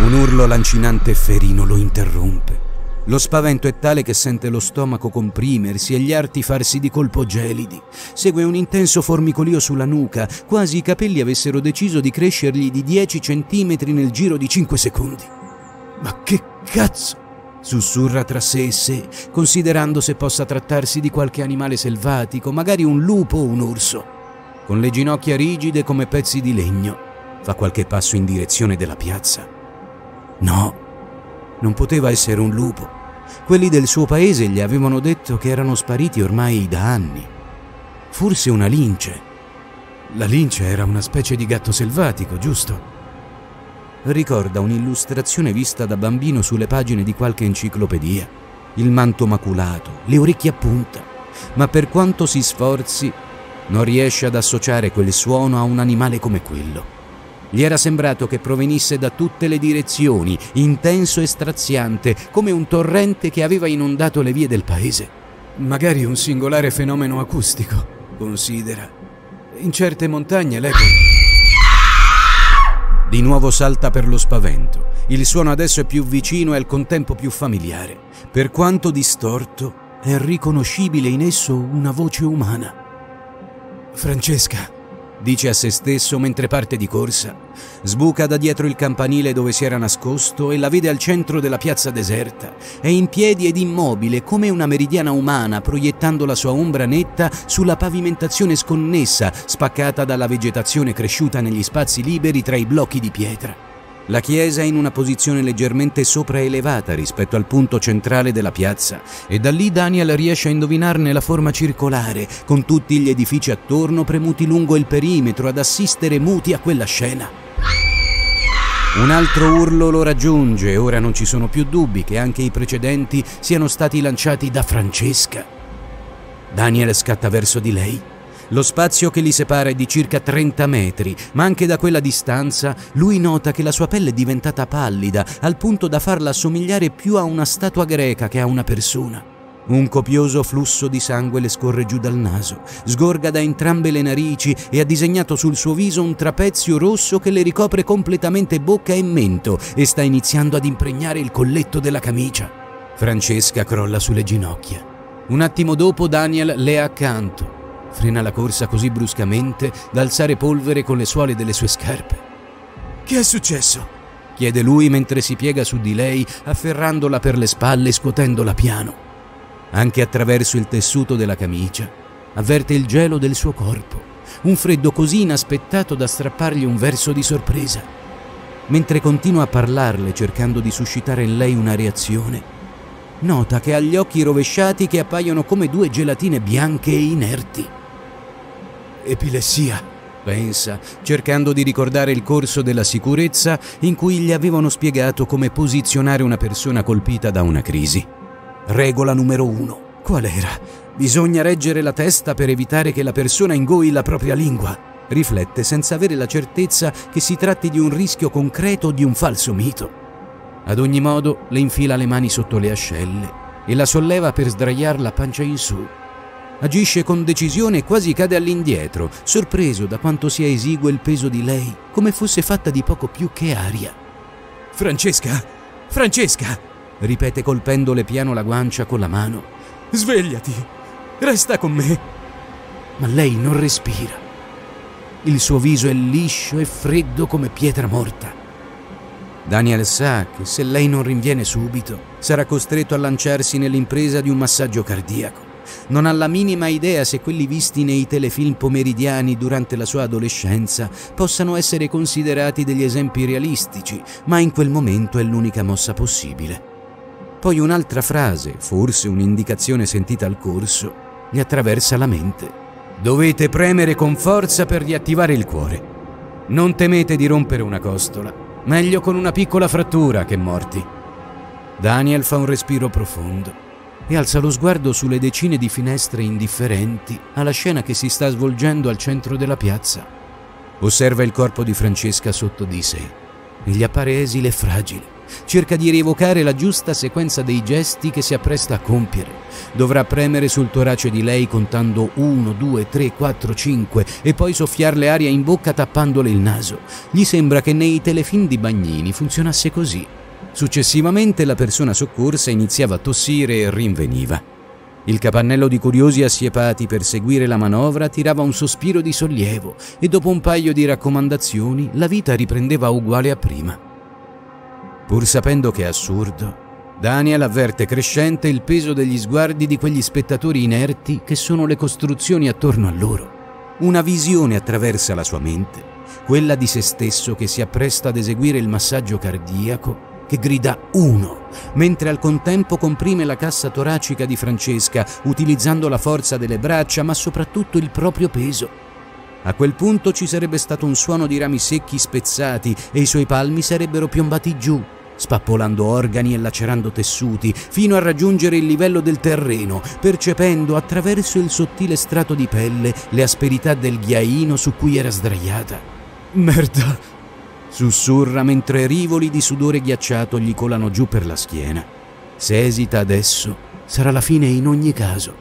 Un urlo lancinante e ferino lo interrompe. Lo spavento è tale che sente lo stomaco comprimersi e gli arti farsi di colpo gelidi. Segue un intenso formicolio sulla nuca, quasi i capelli avessero deciso di crescergli di 10 centimetri nel giro di 5 secondi. Ma che cazzo? Sussurra tra sé e sé, considerando se possa trattarsi di qualche animale selvatico, magari un lupo o un orso. Con le ginocchia rigide come pezzi di legno, fa qualche passo in direzione della piazza. No, non poteva essere un lupo. Quelli del suo paese gli avevano detto che erano spariti ormai da anni. Forse una lince. La lince era una specie di gatto selvatico, giusto? Ricorda un'illustrazione vista da bambino sulle pagine di qualche enciclopedia. Il manto maculato, le orecchie a punta. Ma per quanto si sforzi, non riesce ad associare quel suono a un animale come quello. Gli era sembrato che provenisse da tutte le direzioni, intenso e straziante, come un torrente che aveva inondato le vie del paese. Magari un singolare fenomeno acustico, considera. In certe montagne l'eco... Di nuovo salta per lo spavento. Il suono adesso è più vicino e al contempo più familiare. Per quanto distorto, è riconoscibile in esso una voce umana. Francesca, dice a se stesso mentre parte di corsa. Sbuca da dietro il campanile dove si era nascosto e la vede al centro della piazza deserta. È in piedi ed immobile come una meridiana umana, proiettando la sua ombra netta sulla pavimentazione sconnessa, spaccata dalla vegetazione cresciuta negli spazi liberi tra i blocchi di pietra. La chiesa è in una posizione leggermente sopraelevata rispetto al punto centrale della piazza e da lì Daniel riesce a indovinarne la forma circolare, con tutti gli edifici attorno premuti lungo il perimetro ad assistere muti a quella scena. Un altro urlo lo raggiunge ora non ci sono più dubbi che anche i precedenti siano stati lanciati da Francesca. Daniel scatta verso di lei lo spazio che li separa è di circa 30 metri, ma anche da quella distanza lui nota che la sua pelle è diventata pallida, al punto da farla assomigliare più a una statua greca che a una persona. Un copioso flusso di sangue le scorre giù dal naso, sgorga da entrambe le narici e ha disegnato sul suo viso un trapezio rosso che le ricopre completamente bocca e mento e sta iniziando ad impregnare il colletto della camicia. Francesca crolla sulle ginocchia. Un attimo dopo Daniel le è accanto Frena la corsa così bruscamente da alzare polvere con le suole delle sue scarpe. Che è successo? chiede lui mentre si piega su di lei, afferrandola per le spalle e scuotendola piano. Anche attraverso il tessuto della camicia avverte il gelo del suo corpo, un freddo così inaspettato da strappargli un verso di sorpresa. Mentre continua a parlarle cercando di suscitare in lei una reazione, nota che ha gli occhi rovesciati che appaiono come due gelatine bianche e inerti. Epilessia, pensa, cercando di ricordare il corso della sicurezza in cui gli avevano spiegato come posizionare una persona colpita da una crisi. Regola numero uno. Qual era? Bisogna reggere la testa per evitare che la persona ingoi la propria lingua. Riflette senza avere la certezza che si tratti di un rischio concreto o di un falso mito. Ad ogni modo le infila le mani sotto le ascelle e la solleva per sdraiarla pancia in su. Agisce con decisione e quasi cade all'indietro, sorpreso da quanto sia esiguo il peso di lei, come fosse fatta di poco più che aria. Francesca! Francesca! ripete colpendole piano la guancia con la mano. Svegliati! Resta con me! Ma lei non respira. Il suo viso è liscio e freddo come pietra morta. Daniel sa che se lei non rinviene subito, sarà costretto a lanciarsi nell'impresa di un massaggio cardiaco non ha la minima idea se quelli visti nei telefilm pomeridiani durante la sua adolescenza possano essere considerati degli esempi realistici, ma in quel momento è l'unica mossa possibile. Poi un'altra frase, forse un'indicazione sentita al corso, gli attraversa la mente. Dovete premere con forza per riattivare il cuore. Non temete di rompere una costola, meglio con una piccola frattura che morti. Daniel fa un respiro profondo e alza lo sguardo sulle decine di finestre indifferenti alla scena che si sta svolgendo al centro della piazza. Osserva il corpo di Francesca sotto di sé. gli appare esile e fragile. Cerca di rievocare la giusta sequenza dei gesti che si appresta a compiere. Dovrà premere sul torace di lei contando 1, 2, 3, 4, 5 e poi soffiarle aria in bocca tappandole il naso. Gli sembra che nei telefilm di Bagnini funzionasse così. Successivamente la persona soccorsa iniziava a tossire e rinveniva. Il capannello di curiosi assiepati per seguire la manovra tirava un sospiro di sollievo e dopo un paio di raccomandazioni la vita riprendeva uguale a prima. Pur sapendo che è assurdo, Daniel avverte crescente il peso degli sguardi di quegli spettatori inerti che sono le costruzioni attorno a loro. Una visione attraversa la sua mente, quella di se stesso che si appresta ad eseguire il massaggio cardiaco che grida uno, mentre al contempo comprime la cassa toracica di Francesca, utilizzando la forza delle braccia, ma soprattutto il proprio peso. A quel punto ci sarebbe stato un suono di rami secchi spezzati e i suoi palmi sarebbero piombati giù, spappolando organi e lacerando tessuti, fino a raggiungere il livello del terreno, percependo attraverso il sottile strato di pelle le asperità del ghiaino su cui era sdraiata. Merda! Sussurra mentre rivoli di sudore ghiacciato gli colano giù per la schiena. Se esita adesso, sarà la fine in ogni caso.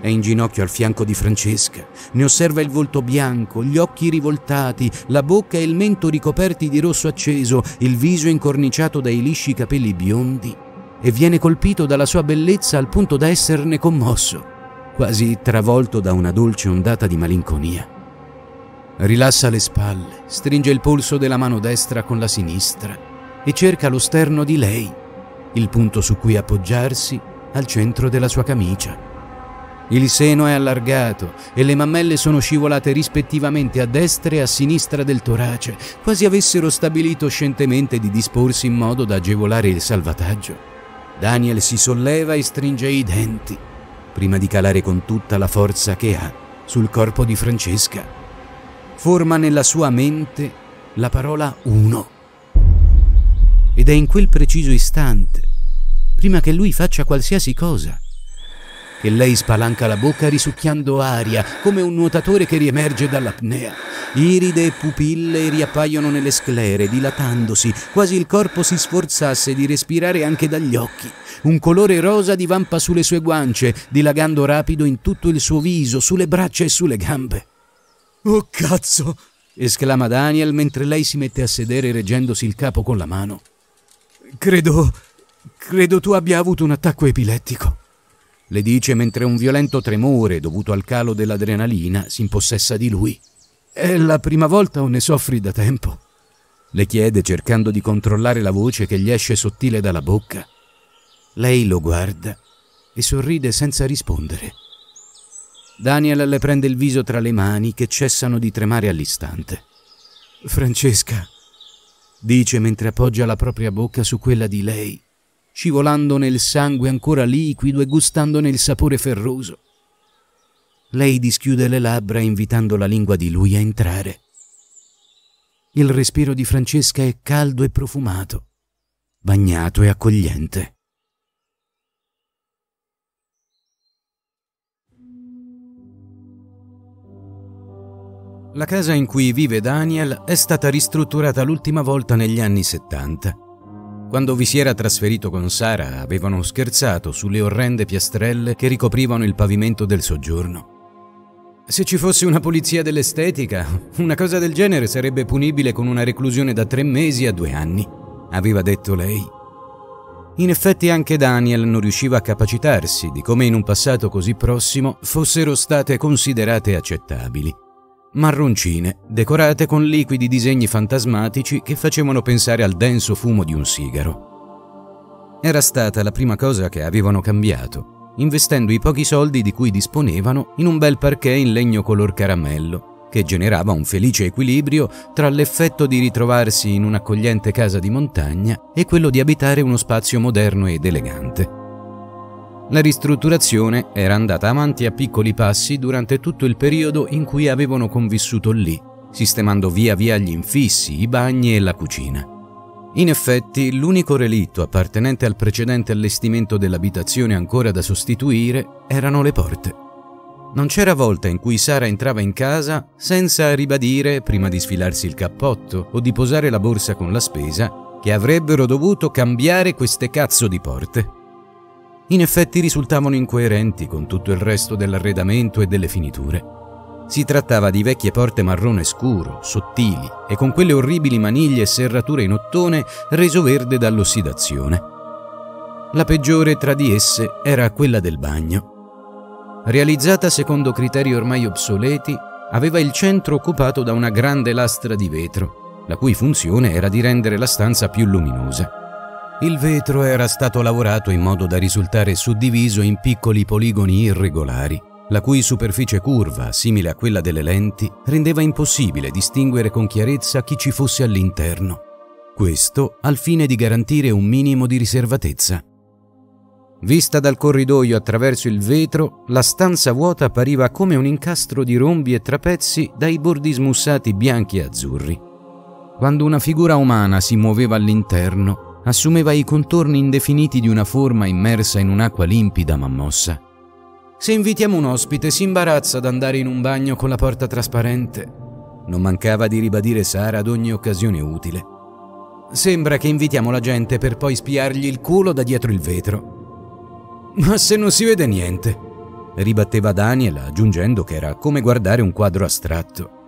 È in ginocchio al fianco di Francesca, ne osserva il volto bianco, gli occhi rivoltati, la bocca e il mento ricoperti di rosso acceso, il viso incorniciato dai lisci capelli biondi e viene colpito dalla sua bellezza al punto da esserne commosso, quasi travolto da una dolce ondata di malinconia. Rilassa le spalle, stringe il polso della mano destra con la sinistra e cerca lo sterno di lei, il punto su cui appoggiarsi al centro della sua camicia. Il seno è allargato e le mammelle sono scivolate rispettivamente a destra e a sinistra del torace, quasi avessero stabilito scientemente di disporsi in modo da agevolare il salvataggio. Daniel si solleva e stringe i denti, prima di calare con tutta la forza che ha sul corpo di Francesca forma nella sua mente la parola uno. Ed è in quel preciso istante, prima che lui faccia qualsiasi cosa, che lei spalanca la bocca risucchiando aria come un nuotatore che riemerge dall'apnea. Iride e pupille riappaiono nelle sclere, dilatandosi, quasi il corpo si sforzasse di respirare anche dagli occhi. Un colore rosa divampa sulle sue guance, dilagando rapido in tutto il suo viso, sulle braccia e sulle gambe. Oh cazzo! esclama Daniel mentre lei si mette a sedere reggendosi il capo con la mano. Credo. credo tu abbia avuto un attacco epilettico. Le dice mentre un violento tremore dovuto al calo dell'adrenalina si impossessa di lui. È la prima volta o ne soffri da tempo? Le chiede cercando di controllare la voce che gli esce sottile dalla bocca. Lei lo guarda e sorride senza rispondere. Daniel le prende il viso tra le mani che cessano di tremare all'istante. Francesca, dice mentre appoggia la propria bocca su quella di lei, scivolando nel sangue ancora liquido e gustandone il sapore ferroso. Lei dischiude le labbra invitando la lingua di lui a entrare. Il respiro di Francesca è caldo e profumato, bagnato e accogliente. La casa in cui vive Daniel è stata ristrutturata l'ultima volta negli anni 70. Quando vi si era trasferito con Sara avevano scherzato sulle orrende piastrelle che ricoprivano il pavimento del soggiorno. Se ci fosse una polizia dell'estetica, una cosa del genere sarebbe punibile con una reclusione da tre mesi a due anni, aveva detto lei. In effetti anche Daniel non riusciva a capacitarsi di come in un passato così prossimo fossero state considerate accettabili marroncine, decorate con liquidi disegni fantasmatici che facevano pensare al denso fumo di un sigaro. Era stata la prima cosa che avevano cambiato, investendo i pochi soldi di cui disponevano in un bel parquet in legno color caramello, che generava un felice equilibrio tra l'effetto di ritrovarsi in un'accogliente casa di montagna e quello di abitare uno spazio moderno ed elegante. La ristrutturazione era andata avanti a piccoli passi durante tutto il periodo in cui avevano convissuto lì, sistemando via via gli infissi, i bagni e la cucina. In effetti, l'unico relitto appartenente al precedente allestimento dell'abitazione ancora da sostituire erano le porte. Non c'era volta in cui Sara entrava in casa senza ribadire, prima di sfilarsi il cappotto o di posare la borsa con la spesa, che avrebbero dovuto cambiare queste cazzo di porte. In effetti risultavano incoerenti con tutto il resto dell'arredamento e delle finiture. Si trattava di vecchie porte marrone scuro, sottili e con quelle orribili maniglie e serrature in ottone reso verde dall'ossidazione. La peggiore tra di esse era quella del bagno realizzata secondo criteri ormai obsoleti, aveva il centro occupato da una grande lastra di vetro, la cui funzione era di rendere la stanza più luminosa. Il vetro era stato lavorato in modo da risultare suddiviso in piccoli poligoni irregolari, la cui superficie curva, simile a quella delle lenti, rendeva impossibile distinguere con chiarezza chi ci fosse all'interno. Questo al fine di garantire un minimo di riservatezza. Vista dal corridoio attraverso il vetro, la stanza vuota appariva come un incastro di rombi e trapezzi dai bordi smussati bianchi e azzurri. Quando una figura umana si muoveva all'interno, assumeva i contorni indefiniti di una forma immersa in un'acqua limpida ma mossa. Se invitiamo un ospite si imbarazza ad andare in un bagno con la porta trasparente. Non mancava di ribadire Sara ad ogni occasione utile. Sembra che invitiamo la gente per poi spiargli il culo da dietro il vetro. Ma se non si vede niente, ribatteva Daniel aggiungendo che era come guardare un quadro astratto.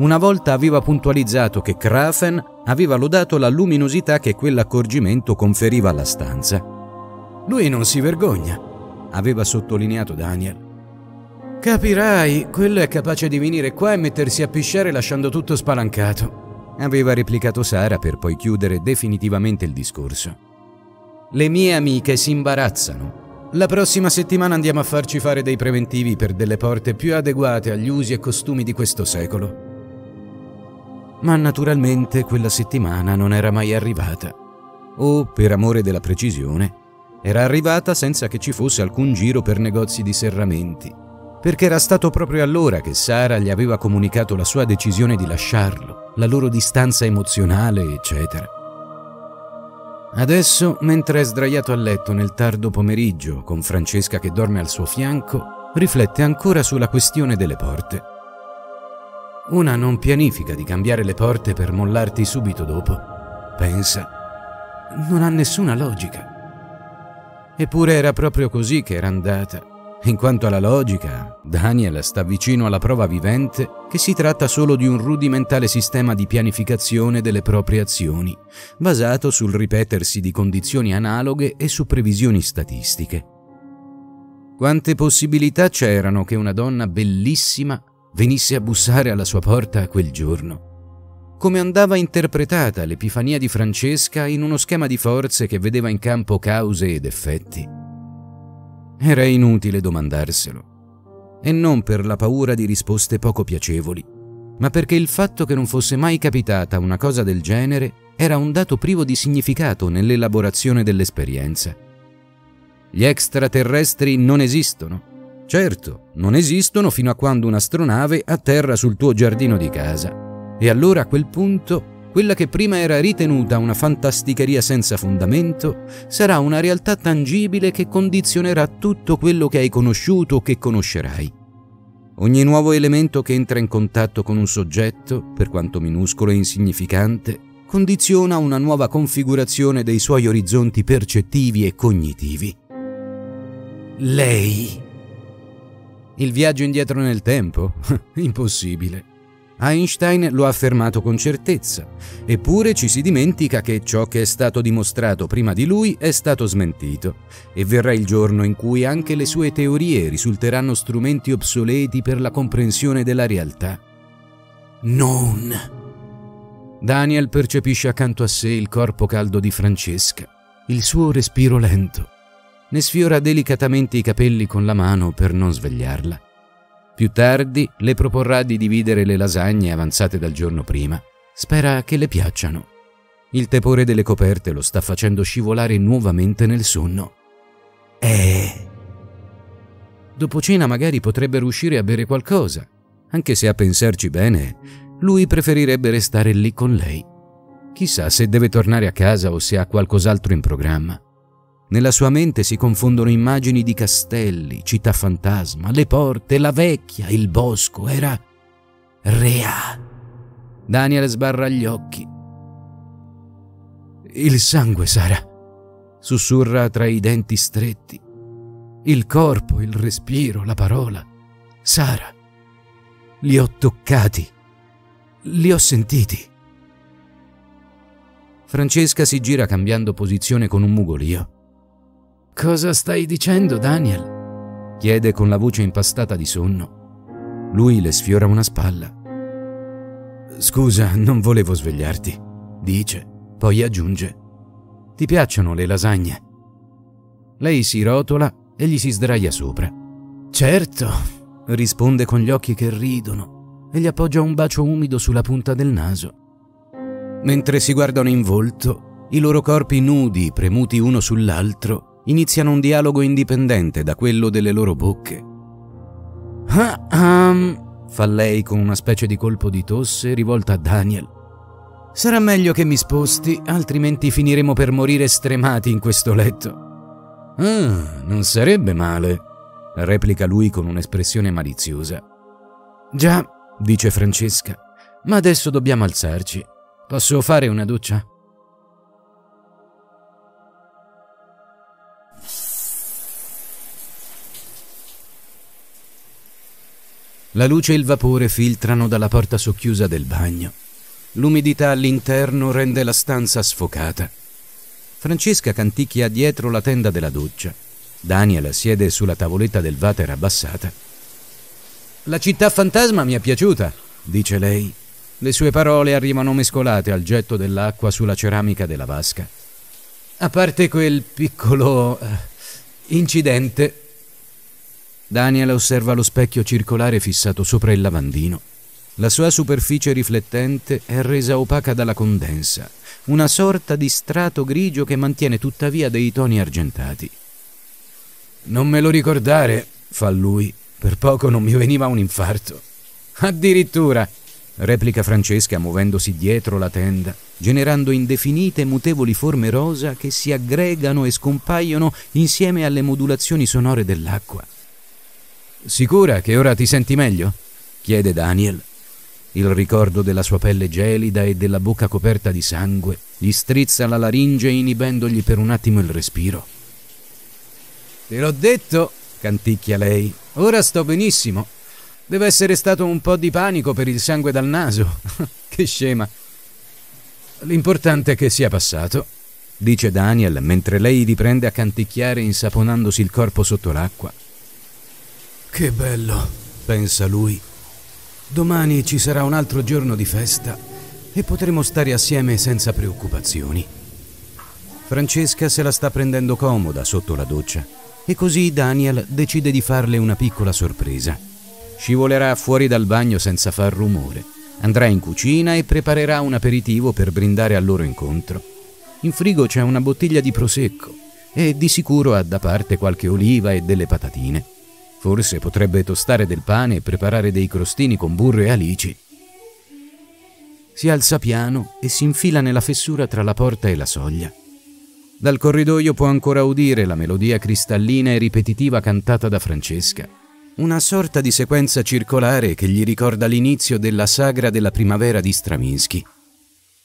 Una volta aveva puntualizzato che Krafen aveva lodato la luminosità che quell'accorgimento conferiva alla stanza. Lui non si vergogna, aveva sottolineato Daniel. Capirai, quello è capace di venire qua e mettersi a pisciare lasciando tutto spalancato, aveva replicato Sara per poi chiudere definitivamente il discorso. Le mie amiche si imbarazzano la prossima settimana andiamo a farci fare dei preventivi per delle porte più adeguate agli usi e costumi di questo secolo. Ma naturalmente quella settimana non era mai arrivata. O, per amore della precisione, era arrivata senza che ci fosse alcun giro per negozi di serramenti, perché era stato proprio allora che Sara gli aveva comunicato la sua decisione di lasciarlo, la loro distanza emozionale, eccetera. Adesso, mentre è sdraiato a letto nel tardo pomeriggio, con Francesca che dorme al suo fianco, riflette ancora sulla questione delle porte. Una non pianifica di cambiare le porte per mollarti subito dopo. Pensa. Non ha nessuna logica. Eppure era proprio così che era andata. In quanto alla logica, Daniel sta vicino alla prova vivente che si tratta solo di un rudimentale sistema di pianificazione delle proprie azioni, basato sul ripetersi di condizioni analoghe e su previsioni statistiche. Quante possibilità c'erano che una donna bellissima venisse a bussare alla sua porta quel giorno? Come andava interpretata l'epifania di Francesca in uno schema di forze che vedeva in campo cause ed effetti? Era inutile domandarselo. E non per la paura di risposte poco piacevoli, ma perché il fatto che non fosse mai capitata una cosa del genere era un dato privo di significato nell'elaborazione dell'esperienza. Gli extraterrestri non esistono. Certo, non esistono fino a quando un'astronave atterra sul tuo giardino di casa. E allora a quel punto quella che prima era ritenuta una fantasticheria senza fondamento sarà una realtà tangibile che condizionerà tutto quello che hai conosciuto o che conoscerai. Ogni nuovo elemento che entra in contatto con un soggetto, per quanto minuscolo e insignificante, condiziona una nuova configurazione dei suoi orizzonti percettivi e cognitivi. Lei. Il viaggio indietro nel tempo? [laughs] Impossibile. Einstein lo ha affermato con certezza, eppure ci si dimentica che ciò che è stato dimostrato prima di lui è stato smentito, e verrà il giorno in cui anche le sue teorie risulteranno strumenti obsoleti per la comprensione della realtà. Non. Daniel percepisce accanto a sé il corpo caldo di Francesca, il suo respiro lento. Ne sfiora delicatamente i capelli con la mano per non svegliarla. Più tardi le proporrà di dividere le lasagne avanzate dal giorno prima. Spera che le piacciano. Il tepore delle coperte lo sta facendo scivolare nuovamente nel sonno. Eh. Dopo cena magari potrebbero uscire a bere qualcosa, anche se a pensarci bene, lui preferirebbe restare lì con lei. Chissà se deve tornare a casa o se ha qualcos'altro in programma. Nella sua mente si confondono immagini di castelli, città fantasma, le porte, la vecchia, il bosco. Era Rea. Daniel sbarra gli occhi. Il sangue, Sara, sussurra tra i denti stretti. Il corpo, il respiro, la parola. Sara, li ho toccati, li ho sentiti. Francesca si gira cambiando posizione con un mugolio. Cosa stai dicendo, Daniel? chiede con la voce impastata di sonno. Lui le sfiora una spalla. Scusa, non volevo svegliarti, dice, poi aggiunge. Ti piacciono le lasagne? Lei si rotola e gli si sdraia sopra. Certo, risponde con gli occhi che ridono e gli appoggia un bacio umido sulla punta del naso. Mentre si guardano in volto, i loro corpi nudi, premuti uno sull'altro, iniziano un dialogo indipendente da quello delle loro bocche. Ah, um, fa lei con una specie di colpo di tosse rivolta a Daniel. Sarà meglio che mi sposti, altrimenti finiremo per morire stremati in questo letto. Ah, non sarebbe male, replica lui con un'espressione maliziosa. Già, dice Francesca, ma adesso dobbiamo alzarci. Posso fare una doccia? La luce e il vapore filtrano dalla porta socchiusa del bagno. L'umidità all'interno rende la stanza sfocata. Francesca canticchia dietro la tenda della doccia. Daniel siede sulla tavoletta del water abbassata. La città fantasma mi è piaciuta, dice lei. Le sue parole arrivano mescolate al getto dell'acqua sulla ceramica della vasca. A parte quel piccolo uh, incidente Daniel osserva lo specchio circolare fissato sopra il lavandino. La sua superficie riflettente è resa opaca dalla condensa, una sorta di strato grigio che mantiene tuttavia dei toni argentati. Non me lo ricordare, fa lui, per poco non mi veniva un infarto. Addirittura, replica Francesca muovendosi dietro la tenda, generando indefinite mutevoli forme rosa che si aggregano e scompaiono insieme alle modulazioni sonore dell'acqua. Sicura che ora ti senti meglio? chiede Daniel. Il ricordo della sua pelle gelida e della bocca coperta di sangue gli strizza la laringe inibendogli per un attimo il respiro. Te l'ho detto, canticchia lei. Ora sto benissimo. Deve essere stato un po' di panico per il sangue dal naso. [laughs] che scema. L'importante è che sia passato, dice Daniel mentre lei riprende a canticchiare insaponandosi il corpo sotto l'acqua. Che bello, pensa lui. Domani ci sarà un altro giorno di festa e potremo stare assieme senza preoccupazioni. Francesca se la sta prendendo comoda sotto la doccia e così Daniel decide di farle una piccola sorpresa. Scivolerà fuori dal bagno senza far rumore, andrà in cucina e preparerà un aperitivo per brindare al loro incontro. In frigo c'è una bottiglia di prosecco e di sicuro ha da parte qualche oliva e delle patatine. Forse potrebbe tostare del pane e preparare dei crostini con burro e alici. Si alza piano e si infila nella fessura tra la porta e la soglia. Dal corridoio può ancora udire la melodia cristallina e ripetitiva cantata da Francesca. Una sorta di sequenza circolare che gli ricorda l'inizio della sagra della primavera di Stravinsky.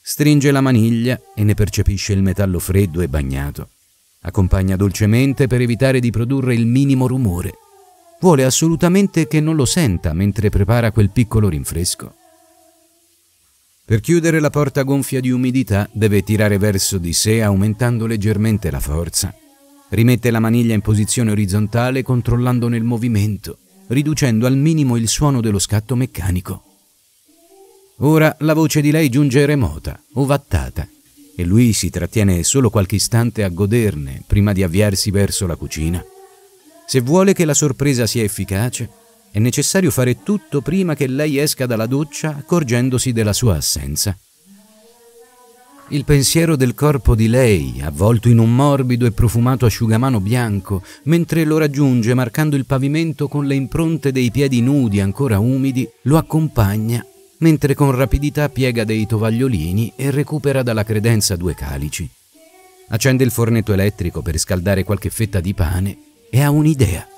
Stringe la maniglia e ne percepisce il metallo freddo e bagnato. Accompagna dolcemente per evitare di produrre il minimo rumore. Vuole assolutamente che non lo senta mentre prepara quel piccolo rinfresco. Per chiudere la porta gonfia di umidità deve tirare verso di sé aumentando leggermente la forza. Rimette la maniglia in posizione orizzontale controllandone il movimento, riducendo al minimo il suono dello scatto meccanico. Ora la voce di lei giunge remota, ovattata, e lui si trattiene solo qualche istante a goderne prima di avviarsi verso la cucina. Se vuole che la sorpresa sia efficace, è necessario fare tutto prima che lei esca dalla doccia accorgendosi della sua assenza. Il pensiero del corpo di lei, avvolto in un morbido e profumato asciugamano bianco, mentre lo raggiunge marcando il pavimento con le impronte dei piedi nudi ancora umidi, lo accompagna, mentre con rapidità piega dei tovagliolini e recupera dalla credenza due calici. Accende il fornetto elettrico per scaldare qualche fetta di pane e ha un'idea.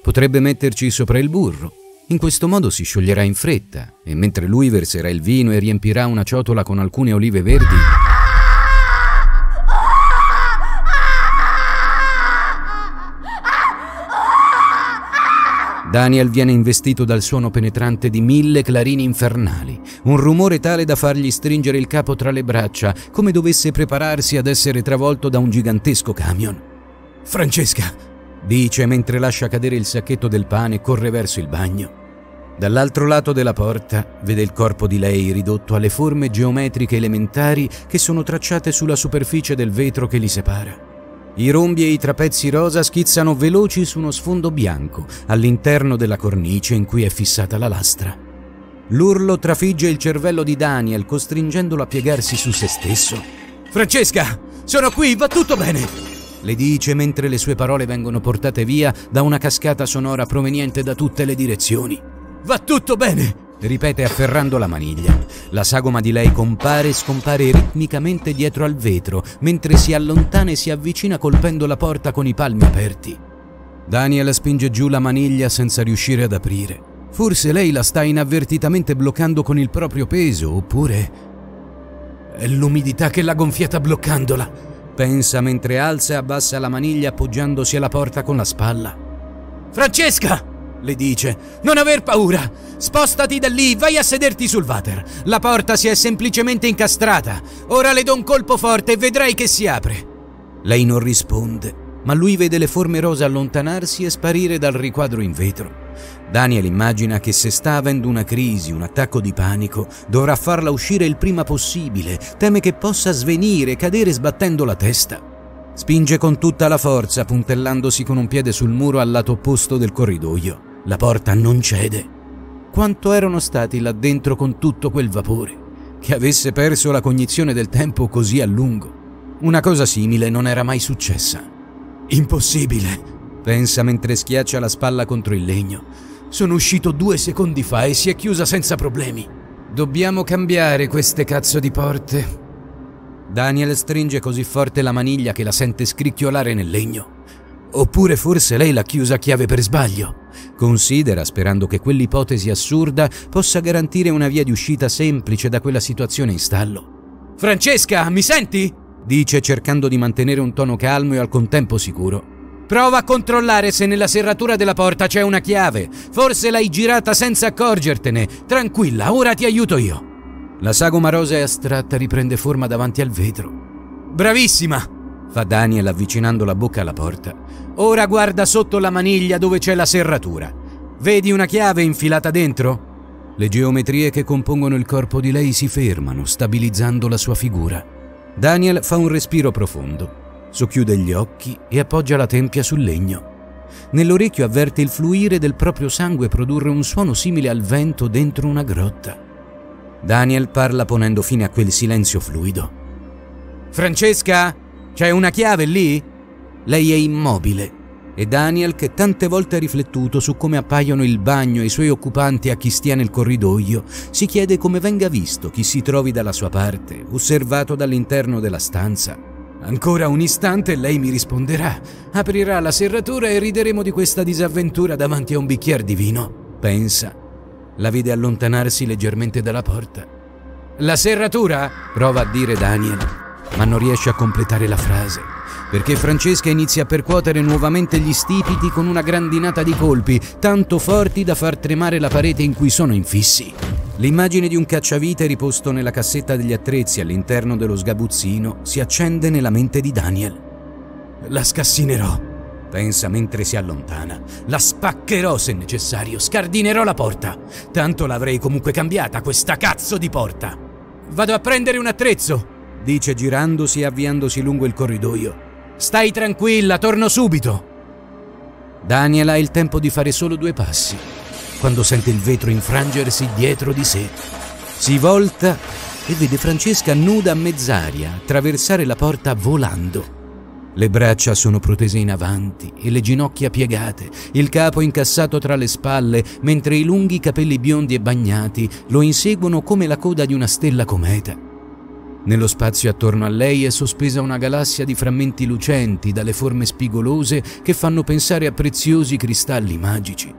Potrebbe metterci sopra il burro. In questo modo si scioglierà in fretta e mentre lui verserà il vino e riempirà una ciotola con alcune olive verdi, Daniel viene investito dal suono penetrante di mille clarini infernali, un rumore tale da fargli stringere il capo tra le braccia, come dovesse prepararsi ad essere travolto da un gigantesco camion. Francesca, dice mentre lascia cadere il sacchetto del pane e corre verso il bagno. Dall'altro lato della porta vede il corpo di lei ridotto alle forme geometriche elementari che sono tracciate sulla superficie del vetro che li separa. I rombi e i trapezzi rosa schizzano veloci su uno sfondo bianco all'interno della cornice in cui è fissata la lastra. L'urlo trafigge il cervello di Daniel, costringendolo a piegarsi su se stesso. Francesca, sono qui, va tutto bene! Le dice mentre le sue parole vengono portate via da una cascata sonora proveniente da tutte le direzioni. Va tutto bene! ripete afferrando la maniglia. La sagoma di lei compare e scompare ritmicamente dietro al vetro, mentre si allontana e si avvicina colpendo la porta con i palmi aperti. Daniel spinge giù la maniglia senza riuscire ad aprire. Forse lei la sta inavvertitamente bloccando con il proprio peso, oppure... È l'umidità che l'ha gonfiata bloccandola, pensa mentre alza e abbassa la maniglia appoggiandosi alla porta con la spalla. Francesca! le dice. Non aver paura! Spostati da lì, vai a sederti sul water. La porta si è semplicemente incastrata. Ora le do un colpo forte e vedrai che si apre. Lei non risponde, ma lui vede le forme rosa allontanarsi e sparire dal riquadro in vetro. Daniel immagina che se sta avendo una crisi, un attacco di panico, dovrà farla uscire il prima possibile, teme che possa svenire cadere sbattendo la testa. Spinge con tutta la forza, puntellandosi con un piede sul muro al lato opposto del corridoio. La porta non cede. Quanto erano stati là dentro con tutto quel vapore, che avesse perso la cognizione del tempo così a lungo. Una cosa simile non era mai successa. Impossibile, pensa mentre schiaccia la spalla contro il legno. Sono uscito due secondi fa e si è chiusa senza problemi. Dobbiamo cambiare queste cazzo di porte. Daniel stringe così forte la maniglia che la sente scricchiolare nel legno. Oppure forse lei l'ha chiusa a chiave per sbaglio. Considera, sperando che quell'ipotesi assurda possa garantire una via di uscita semplice da quella situazione in stallo. Francesca, mi senti? Dice cercando di mantenere un tono calmo e al contempo sicuro. Prova a controllare se nella serratura della porta c'è una chiave. Forse l'hai girata senza accorgertene. Tranquilla, ora ti aiuto io. La sagoma rosa e astratta riprende forma davanti al vetro. Bravissima! fa Daniel avvicinando la bocca alla porta. Ora guarda sotto la maniglia dove c'è la serratura. Vedi una chiave infilata dentro? Le geometrie che compongono il corpo di lei si fermano, stabilizzando la sua figura. Daniel fa un respiro profondo, socchiude gli occhi e appoggia la tempia sul legno. Nell'orecchio avverte il fluire del proprio sangue produrre un suono simile al vento dentro una grotta. Daniel parla ponendo fine a quel silenzio fluido. Francesca, c'è una chiave lì? Lei è immobile e Daniel, che tante volte ha riflettuto su come appaiono il bagno e i suoi occupanti a chi stia nel corridoio, si chiede come venga visto chi si trovi dalla sua parte, osservato dall'interno della stanza. Ancora un istante e lei mi risponderà. Aprirà la serratura e rideremo di questa disavventura davanti a un bicchiere di vino. Pensa. La vede allontanarsi leggermente dalla porta. La serratura? prova a dire Daniel, ma non riesce a completare la frase perché Francesca inizia a percuotere nuovamente gli stipiti con una grandinata di colpi, tanto forti da far tremare la parete in cui sono infissi. L'immagine di un cacciavite riposto nella cassetta degli attrezzi all'interno dello sgabuzzino si accende nella mente di Daniel. La scassinerò, pensa mentre si allontana. La spaccherò se necessario, scardinerò la porta. Tanto l'avrei comunque cambiata questa cazzo di porta. Vado a prendere un attrezzo, dice girandosi e avviandosi lungo il corridoio. Stai tranquilla, torno subito. Daniel ha il tempo di fare solo due passi, quando sente il vetro infrangersi dietro di sé. Si volta e vede Francesca nuda a mezz'aria attraversare la porta volando. Le braccia sono protese in avanti e le ginocchia piegate, il capo incassato tra le spalle, mentre i lunghi capelli biondi e bagnati lo inseguono come la coda di una stella cometa. Nello spazio attorno a lei è sospesa una galassia di frammenti lucenti dalle forme spigolose che fanno pensare a preziosi cristalli magici.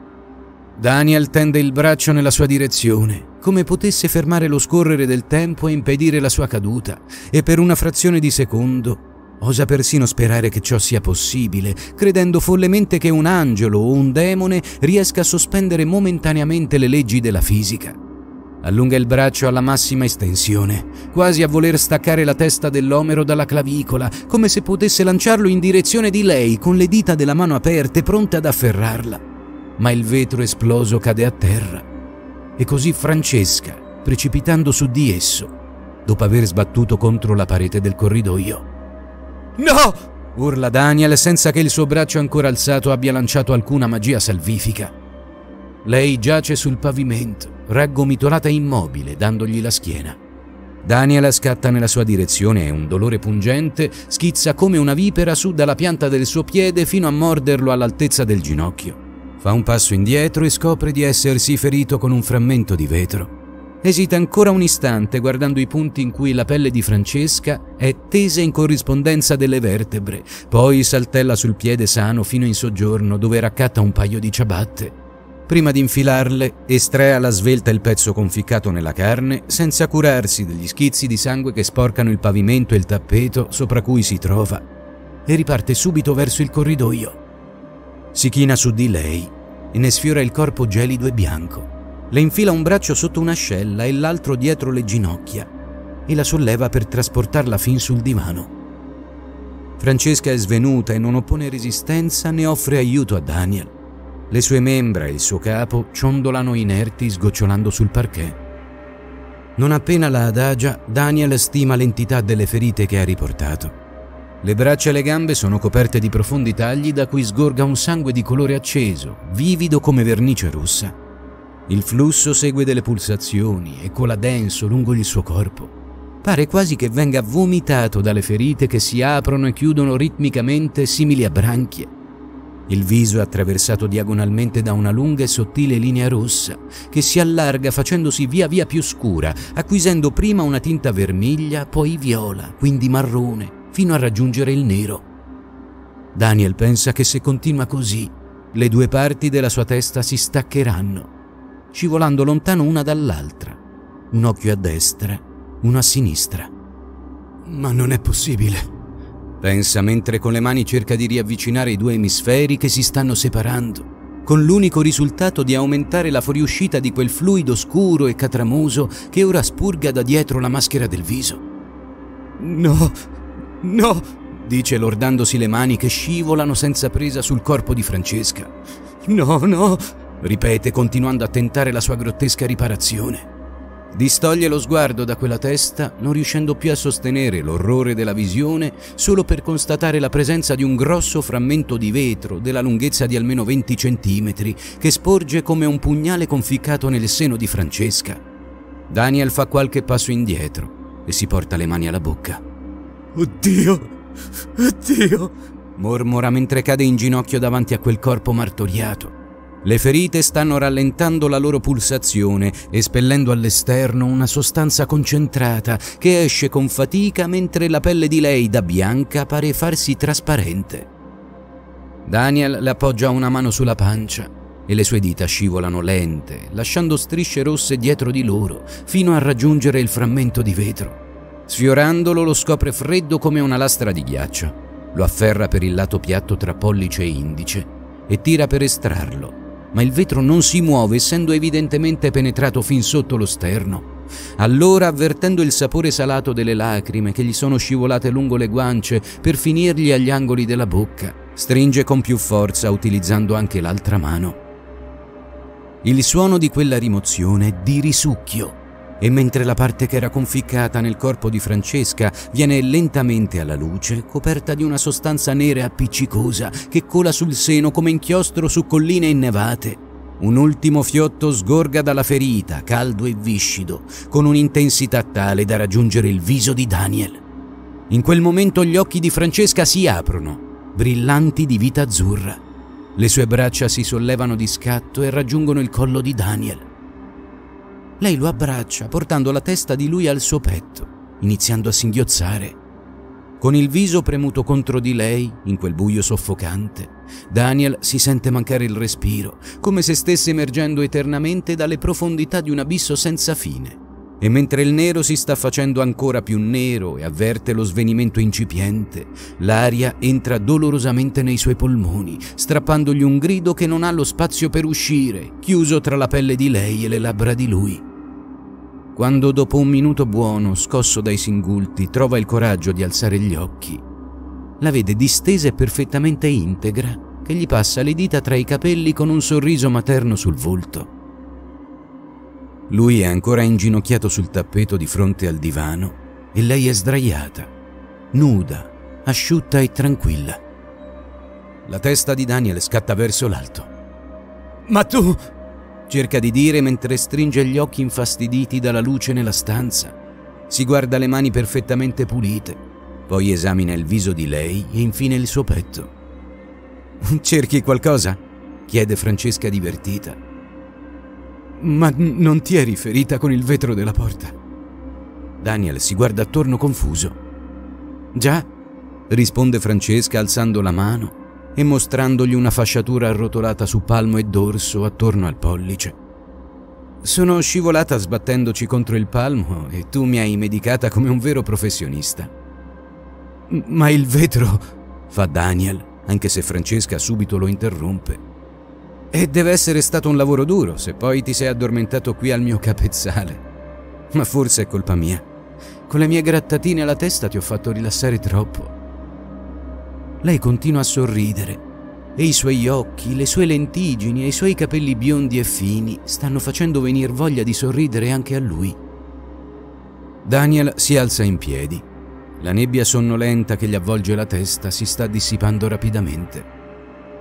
Daniel tende il braccio nella sua direzione, come potesse fermare lo scorrere del tempo e impedire la sua caduta, e per una frazione di secondo osa persino sperare che ciò sia possibile, credendo follemente che un angelo o un demone riesca a sospendere momentaneamente le leggi della fisica. Allunga il braccio alla massima estensione, quasi a voler staccare la testa dell'omero dalla clavicola, come se potesse lanciarlo in direzione di lei con le dita della mano aperte, pronte ad afferrarla. Ma il vetro esploso cade a terra. E così Francesca, precipitando su di esso, dopo aver sbattuto contro la parete del corridoio. No! urla Daniel senza che il suo braccio ancora alzato abbia lanciato alcuna magia salvifica. Lei giace sul pavimento, raggomitolata immobile, dandogli la schiena. Daniel scatta nella sua direzione e un dolore pungente schizza come una vipera su dalla pianta del suo piede fino a morderlo all'altezza del ginocchio. Fa un passo indietro e scopre di essersi ferito con un frammento di vetro. Esita ancora un istante guardando i punti in cui la pelle di Francesca è tesa in corrispondenza delle vertebre, poi saltella sul piede sano fino in soggiorno dove raccatta un paio di ciabatte. Prima di infilarle, estrae alla svelta il pezzo conficcato nella carne, senza curarsi degli schizzi di sangue che sporcano il pavimento e il tappeto sopra cui si trova, e riparte subito verso il corridoio. Si china su di lei e ne sfiora il corpo gelido e bianco. Le infila un braccio sotto un'ascella e l'altro dietro le ginocchia e la solleva per trasportarla fin sul divano. Francesca è svenuta e non oppone resistenza né offre aiuto a Daniel. Le sue membra e il suo capo ciondolano inerti sgocciolando sul parquet. Non appena la adagia, Daniel stima l'entità delle ferite che ha riportato. Le braccia e le gambe sono coperte di profondi tagli da cui sgorga un sangue di colore acceso, vivido come vernice rossa. Il flusso segue delle pulsazioni e cola denso lungo il suo corpo. Pare quasi che venga vomitato dalle ferite che si aprono e chiudono ritmicamente simili a branchie. Il viso è attraversato diagonalmente da una lunga e sottile linea rossa che si allarga facendosi via via più scura, acquisendo prima una tinta vermiglia, poi viola, quindi marrone, fino a raggiungere il nero. Daniel pensa che se continua così, le due parti della sua testa si staccheranno, scivolando lontano una dall'altra, un occhio a destra, uno a sinistra. Ma non è possibile pensa mentre con le mani cerca di riavvicinare i due emisferi che si stanno separando, con l'unico risultato di aumentare la fuoriuscita di quel fluido scuro e catramoso che ora spurga da dietro la maschera del viso. No, no, dice lordandosi le mani che scivolano senza presa sul corpo di Francesca. No, no, ripete continuando a tentare la sua grottesca riparazione. Distoglie lo sguardo da quella testa, non riuscendo più a sostenere l'orrore della visione, solo per constatare la presenza di un grosso frammento di vetro della lunghezza di almeno 20 centimetri che sporge come un pugnale conficcato nel seno di Francesca. Daniel fa qualche passo indietro e si porta le mani alla bocca. Oddio! Oddio! mormora mentre cade in ginocchio davanti a quel corpo martoriato. Le ferite stanno rallentando la loro pulsazione, espellendo all'esterno una sostanza concentrata che esce con fatica mentre la pelle di lei da bianca pare farsi trasparente. Daniel le appoggia una mano sulla pancia e le sue dita scivolano lente, lasciando strisce rosse dietro di loro, fino a raggiungere il frammento di vetro. Sfiorandolo lo scopre freddo come una lastra di ghiaccio. Lo afferra per il lato piatto tra pollice e indice e tira per estrarlo ma il vetro non si muove essendo evidentemente penetrato fin sotto lo sterno. Allora, avvertendo il sapore salato delle lacrime che gli sono scivolate lungo le guance per finirgli agli angoli della bocca, stringe con più forza utilizzando anche l'altra mano. Il suono di quella rimozione è di risucchio e mentre la parte che era conficcata nel corpo di Francesca viene lentamente alla luce, coperta di una sostanza nera appiccicosa che cola sul seno come inchiostro su colline innevate, un ultimo fiotto sgorga dalla ferita, caldo e viscido, con un'intensità tale da raggiungere il viso di Daniel. In quel momento gli occhi di Francesca si aprono, brillanti di vita azzurra. Le sue braccia si sollevano di scatto e raggiungono il collo di Daniel. Lei lo abbraccia, portando la testa di lui al suo petto, iniziando a singhiozzare. Con il viso premuto contro di lei, in quel buio soffocante, Daniel si sente mancare il respiro, come se stesse emergendo eternamente dalle profondità di un abisso senza fine. E mentre il nero si sta facendo ancora più nero e avverte lo svenimento incipiente, l'aria entra dolorosamente nei suoi polmoni, strappandogli un grido che non ha lo spazio per uscire, chiuso tra la pelle di lei e le labbra di lui. Quando dopo un minuto buono, scosso dai singulti, trova il coraggio di alzare gli occhi, la vede distesa e perfettamente integra, che gli passa le dita tra i capelli con un sorriso materno sul volto. Lui è ancora inginocchiato sul tappeto di fronte al divano e lei è sdraiata, nuda, asciutta e tranquilla. La testa di Daniel scatta verso l'alto. Ma tu... cerca di dire mentre stringe gli occhi infastiditi dalla luce nella stanza. Si guarda le mani perfettamente pulite, poi esamina il viso di lei e infine il suo petto. Cerchi qualcosa? chiede Francesca divertita. Ma non ti eri ferita con il vetro della porta? Daniel si guarda attorno confuso. Già, risponde Francesca alzando la mano e mostrandogli una fasciatura arrotolata su palmo e dorso attorno al pollice. Sono scivolata sbattendoci contro il palmo e tu mi hai medicata come un vero professionista. Ma il vetro, fa Daniel, anche se Francesca subito lo interrompe. E deve essere stato un lavoro duro se poi ti sei addormentato qui al mio capezzale. Ma forse è colpa mia. Con le mie grattatine alla testa ti ho fatto rilassare troppo. Lei continua a sorridere e i suoi occhi, le sue lentiggini e i suoi capelli biondi e fini stanno facendo venire voglia di sorridere anche a lui. Daniel si alza in piedi. La nebbia sonnolenta che gli avvolge la testa si sta dissipando rapidamente.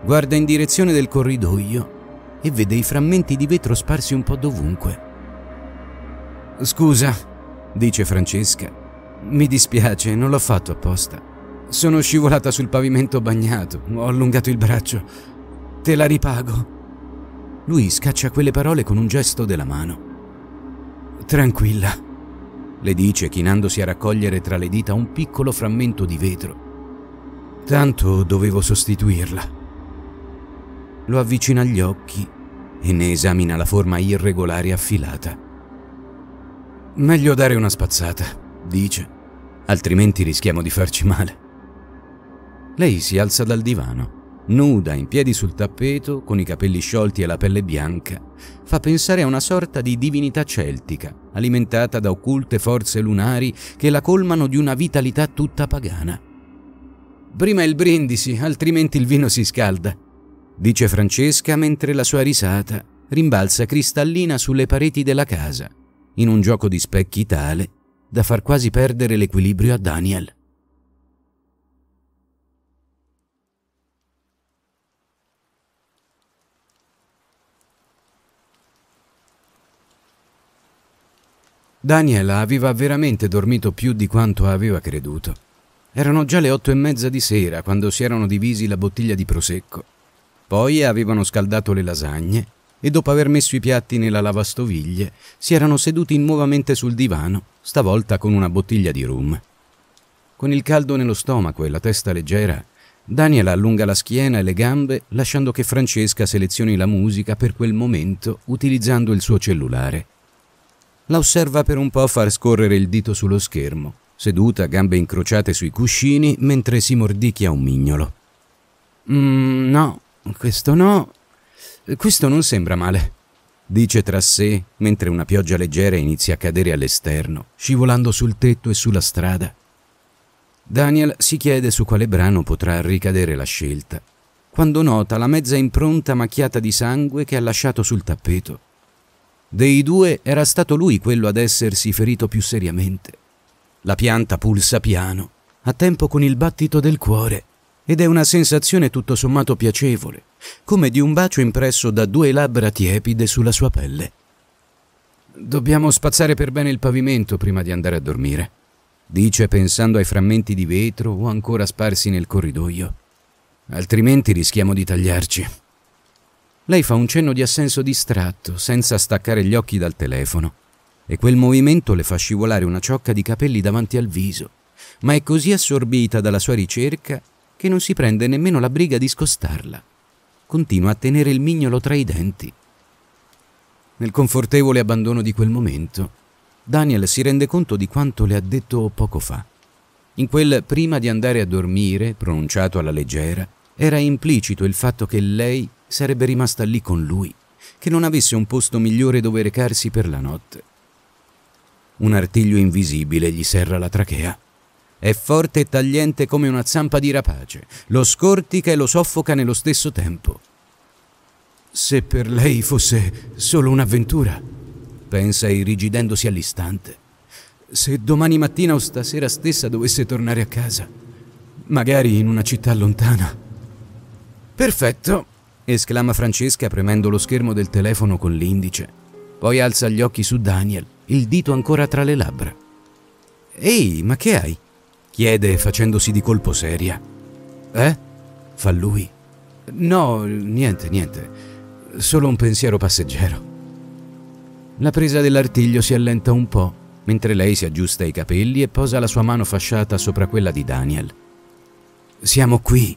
Guarda in direzione del corridoio e vede i frammenti di vetro sparsi un po' dovunque. Scusa, dice Francesca. Mi dispiace, non l'ho fatto apposta. Sono scivolata sul pavimento bagnato, ho allungato il braccio. Te la ripago. Lui scaccia quelle parole con un gesto della mano. Tranquilla, le dice chinandosi a raccogliere tra le dita un piccolo frammento di vetro. Tanto dovevo sostituirla lo avvicina agli occhi e ne esamina la forma irregolare affilata. Meglio dare una spazzata, dice, altrimenti rischiamo di farci male. Lei si alza dal divano, nuda, in piedi sul tappeto, con i capelli sciolti e la pelle bianca, fa pensare a una sorta di divinità celtica, alimentata da occulte forze lunari che la colmano di una vitalità tutta pagana. Prima il brindisi, altrimenti il vino si scalda, dice Francesca mentre la sua risata rimbalza cristallina sulle pareti della casa, in un gioco di specchi tale da far quasi perdere l'equilibrio a Daniel. Daniel aveva veramente dormito più di quanto aveva creduto. Erano già le otto e mezza di sera quando si erano divisi la bottiglia di prosecco poi avevano scaldato le lasagne e dopo aver messo i piatti nella lavastoviglie si erano seduti nuovamente sul divano, stavolta con una bottiglia di rum. Con il caldo nello stomaco e la testa leggera, Daniel allunga la schiena e le gambe lasciando che Francesca selezioni la musica per quel momento utilizzando il suo cellulare. La osserva per un po' far scorrere il dito sullo schermo, seduta gambe incrociate sui cuscini mentre si mordicchia un mignolo. Mm, no, questo no. Questo non sembra male, dice tra sé mentre una pioggia leggera inizia a cadere all'esterno, scivolando sul tetto e sulla strada. Daniel si chiede su quale brano potrà ricadere la scelta, quando nota la mezza impronta macchiata di sangue che ha lasciato sul tappeto. Dei due era stato lui quello ad essersi ferito più seriamente. La pianta pulsa piano, a tempo con il battito del cuore ed è una sensazione tutto sommato piacevole, come di un bacio impresso da due labbra tiepide sulla sua pelle. Dobbiamo spazzare per bene il pavimento prima di andare a dormire, dice pensando ai frammenti di vetro o ancora sparsi nel corridoio. Altrimenti rischiamo di tagliarci. Lei fa un cenno di assenso distratto, senza staccare gli occhi dal telefono. e quel movimento le fa scivolare una ciocca di capelli davanti al viso, ma è così assorbita dalla sua ricerca che non si prende nemmeno la briga di scostarla. Continua a tenere il mignolo tra i denti. Nel confortevole abbandono di quel momento, Daniel si rende conto di quanto le ha detto poco fa. In quel prima di andare a dormire, pronunciato alla leggera, era implicito il fatto che lei sarebbe rimasta lì con lui, che non avesse un posto migliore dove recarsi per la notte. Un artiglio invisibile gli serra la trachea. È forte e tagliente come una zampa di rapace, lo scortica e lo soffoca nello stesso tempo. Se per lei fosse solo un'avventura, pensa irrigidendosi all'istante. Se domani mattina o stasera stessa dovesse tornare a casa, magari in una città lontana. Perfetto, esclama Francesca premendo lo schermo del telefono con l'indice. Poi alza gli occhi su Daniel, il dito ancora tra le labbra. Ehi, ma che hai? Chiede facendosi di colpo seria. Eh? fa lui. No, niente, niente. Solo un pensiero passeggero. La presa dell'artiglio si allenta un po', mentre lei si aggiusta i capelli e posa la sua mano fasciata sopra quella di Daniel. Siamo qui,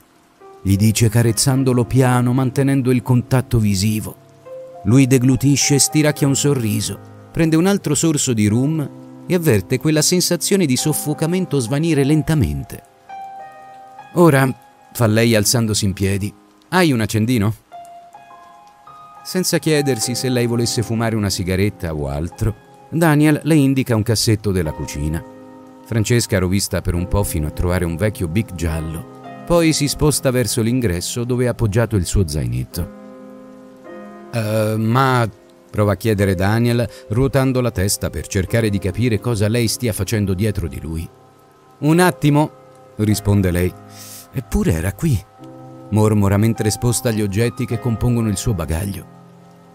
gli dice carezzandolo piano, mantenendo il contatto visivo. Lui deglutisce e stiracchia un sorriso, prende un altro sorso di rum e avverte quella sensazione di soffocamento svanire lentamente. Ora, fa lei alzandosi in piedi, hai un accendino? Senza chiedersi se lei volesse fumare una sigaretta o altro, Daniel le indica un cassetto della cucina. Francesca rovista per un po' fino a trovare un vecchio bic giallo, poi si sposta verso l'ingresso dove è appoggiato il suo zainetto. Uh, ma prova a chiedere Daniel, ruotando la testa per cercare di capire cosa lei stia facendo dietro di lui. Un attimo, risponde lei. Eppure era qui, mormora mentre sposta gli oggetti che compongono il suo bagaglio.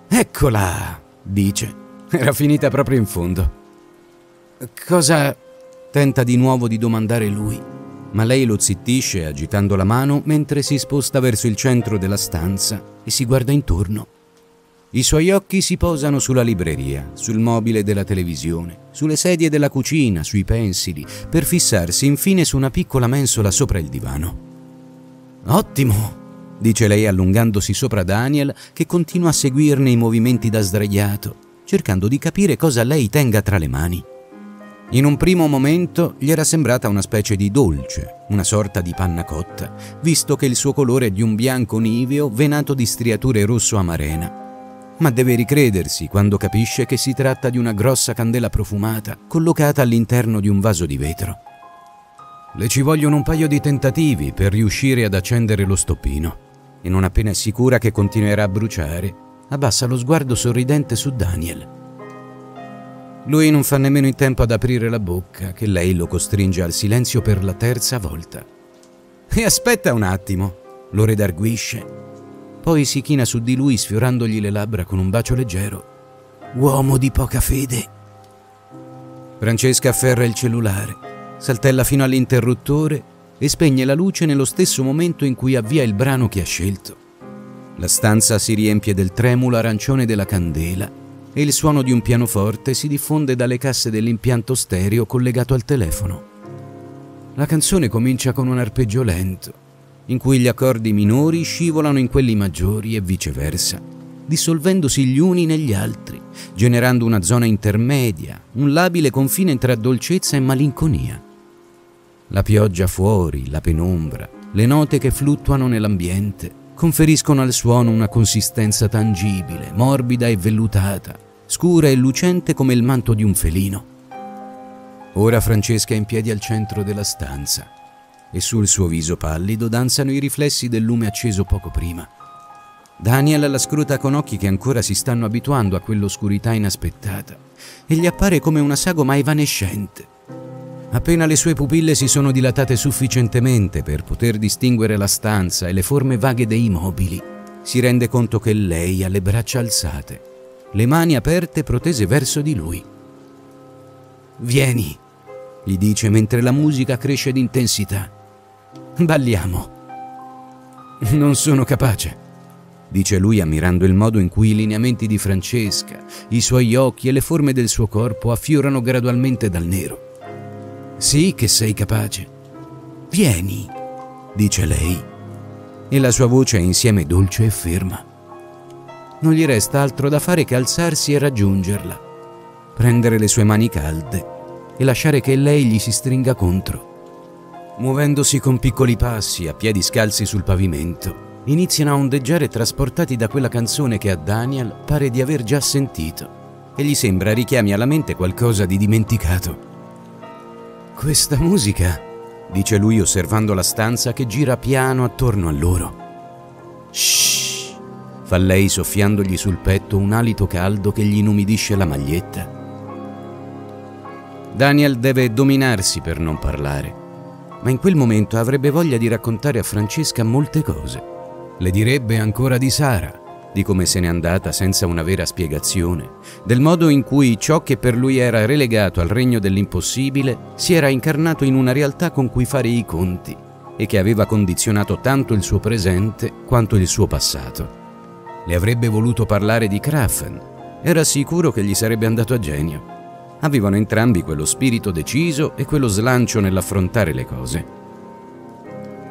Eccola, dice. Era finita proprio in fondo. Cosa... tenta di nuovo di domandare lui, ma lei lo zittisce agitando la mano mentre si sposta verso il centro della stanza e si guarda intorno. I suoi occhi si posano sulla libreria, sul mobile della televisione, sulle sedie della cucina, sui pensili, per fissarsi infine su una piccola mensola sopra il divano. Ottimo! dice lei allungandosi sopra Daniel, che continua a seguirne i movimenti da sdraiato, cercando di capire cosa lei tenga tra le mani. In un primo momento gli era sembrata una specie di dolce, una sorta di panna cotta, visto che il suo colore è di un bianco niveo venato di striature rosso amarena ma deve ricredersi quando capisce che si tratta di una grossa candela profumata collocata all'interno di un vaso di vetro. Le ci vogliono un paio di tentativi per riuscire ad accendere lo stoppino e non appena è sicura che continuerà a bruciare, abbassa lo sguardo sorridente su Daniel. Lui non fa nemmeno in tempo ad aprire la bocca che lei lo costringe al silenzio per la terza volta. E aspetta un attimo, lo redarguisce poi si china su di lui sfiorandogli le labbra con un bacio leggero. Uomo di poca fede. Francesca afferra il cellulare, saltella fino all'interruttore e spegne la luce nello stesso momento in cui avvia il brano che ha scelto. La stanza si riempie del tremulo arancione della candela e il suono di un pianoforte si diffonde dalle casse dell'impianto stereo collegato al telefono. La canzone comincia con un arpeggio lento in cui gli accordi minori scivolano in quelli maggiori e viceversa, dissolvendosi gli uni negli altri, generando una zona intermedia, un labile confine tra dolcezza e malinconia. La pioggia fuori, la penombra, le note che fluttuano nell'ambiente conferiscono al suono una consistenza tangibile, morbida e vellutata, scura e lucente come il manto di un felino. Ora Francesca è in piedi al centro della stanza e sul suo viso pallido danzano i riflessi del lume acceso poco prima. Daniel la scruta con occhi che ancora si stanno abituando a quell'oscurità inaspettata e gli appare come una sagoma evanescente. Appena le sue pupille si sono dilatate sufficientemente per poter distinguere la stanza e le forme vaghe dei mobili, si rende conto che lei ha le braccia alzate, le mani aperte protese verso di lui. Vieni, gli dice mentre la musica cresce d'intensità. Balliamo. Non sono capace. dice lui ammirando il modo in cui i lineamenti di Francesca, i suoi occhi e le forme del suo corpo affiorano gradualmente dal nero. Sì che sei capace. Vieni, dice lei, e la sua voce è insieme dolce e ferma. Non gli resta altro da fare che alzarsi e raggiungerla, prendere le sue mani calde e lasciare che lei gli si stringa contro. Muovendosi con piccoli passi, a piedi scalzi sul pavimento, iniziano a ondeggiare trasportati da quella canzone che a Daniel pare di aver già sentito e gli sembra richiami alla mente qualcosa di dimenticato. Questa musica, dice lui osservando la stanza che gira piano attorno a loro. Shh, fa lei soffiandogli sul petto un alito caldo che gli inumidisce la maglietta. Daniel deve dominarsi per non parlare, ma in quel momento avrebbe voglia di raccontare a Francesca molte cose. Le direbbe ancora di Sara, di come se n'è andata senza una vera spiegazione, del modo in cui ciò che per lui era relegato al regno dell'impossibile si era incarnato in una realtà con cui fare i conti e che aveva condizionato tanto il suo presente quanto il suo passato. Le avrebbe voluto parlare di Krafen, era sicuro che gli sarebbe andato a genio. Avevano entrambi quello spirito deciso e quello slancio nell'affrontare le cose.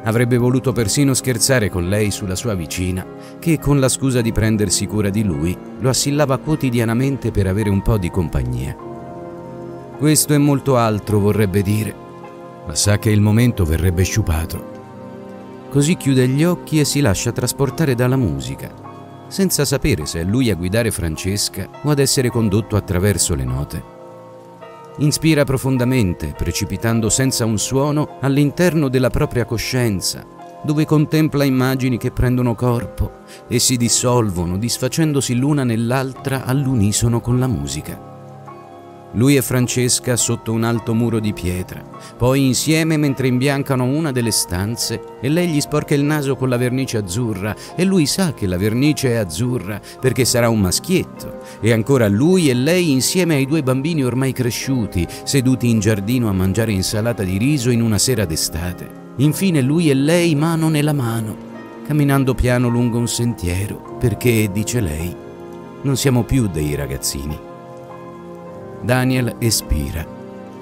Avrebbe voluto persino scherzare con lei sulla sua vicina, che con la scusa di prendersi cura di lui, lo assillava quotidianamente per avere un po' di compagnia. Questo e molto altro vorrebbe dire, ma sa che il momento verrebbe sciupato. Così chiude gli occhi e si lascia trasportare dalla musica, senza sapere se è lui a guidare Francesca o ad essere condotto attraverso le note. Inspira profondamente, precipitando senza un suono all'interno della propria coscienza, dove contempla immagini che prendono corpo e si dissolvono, disfacendosi l'una nell'altra all'unisono con la musica. Lui e Francesca sotto un alto muro di pietra, poi insieme mentre imbiancano una delle stanze e lei gli sporca il naso con la vernice azzurra e lui sa che la vernice è azzurra perché sarà un maschietto e ancora lui e lei insieme ai due bambini ormai cresciuti, seduti in giardino a mangiare insalata di riso in una sera d'estate. Infine lui e lei mano nella mano, camminando piano lungo un sentiero perché, dice lei, non siamo più dei ragazzini. Daniel espira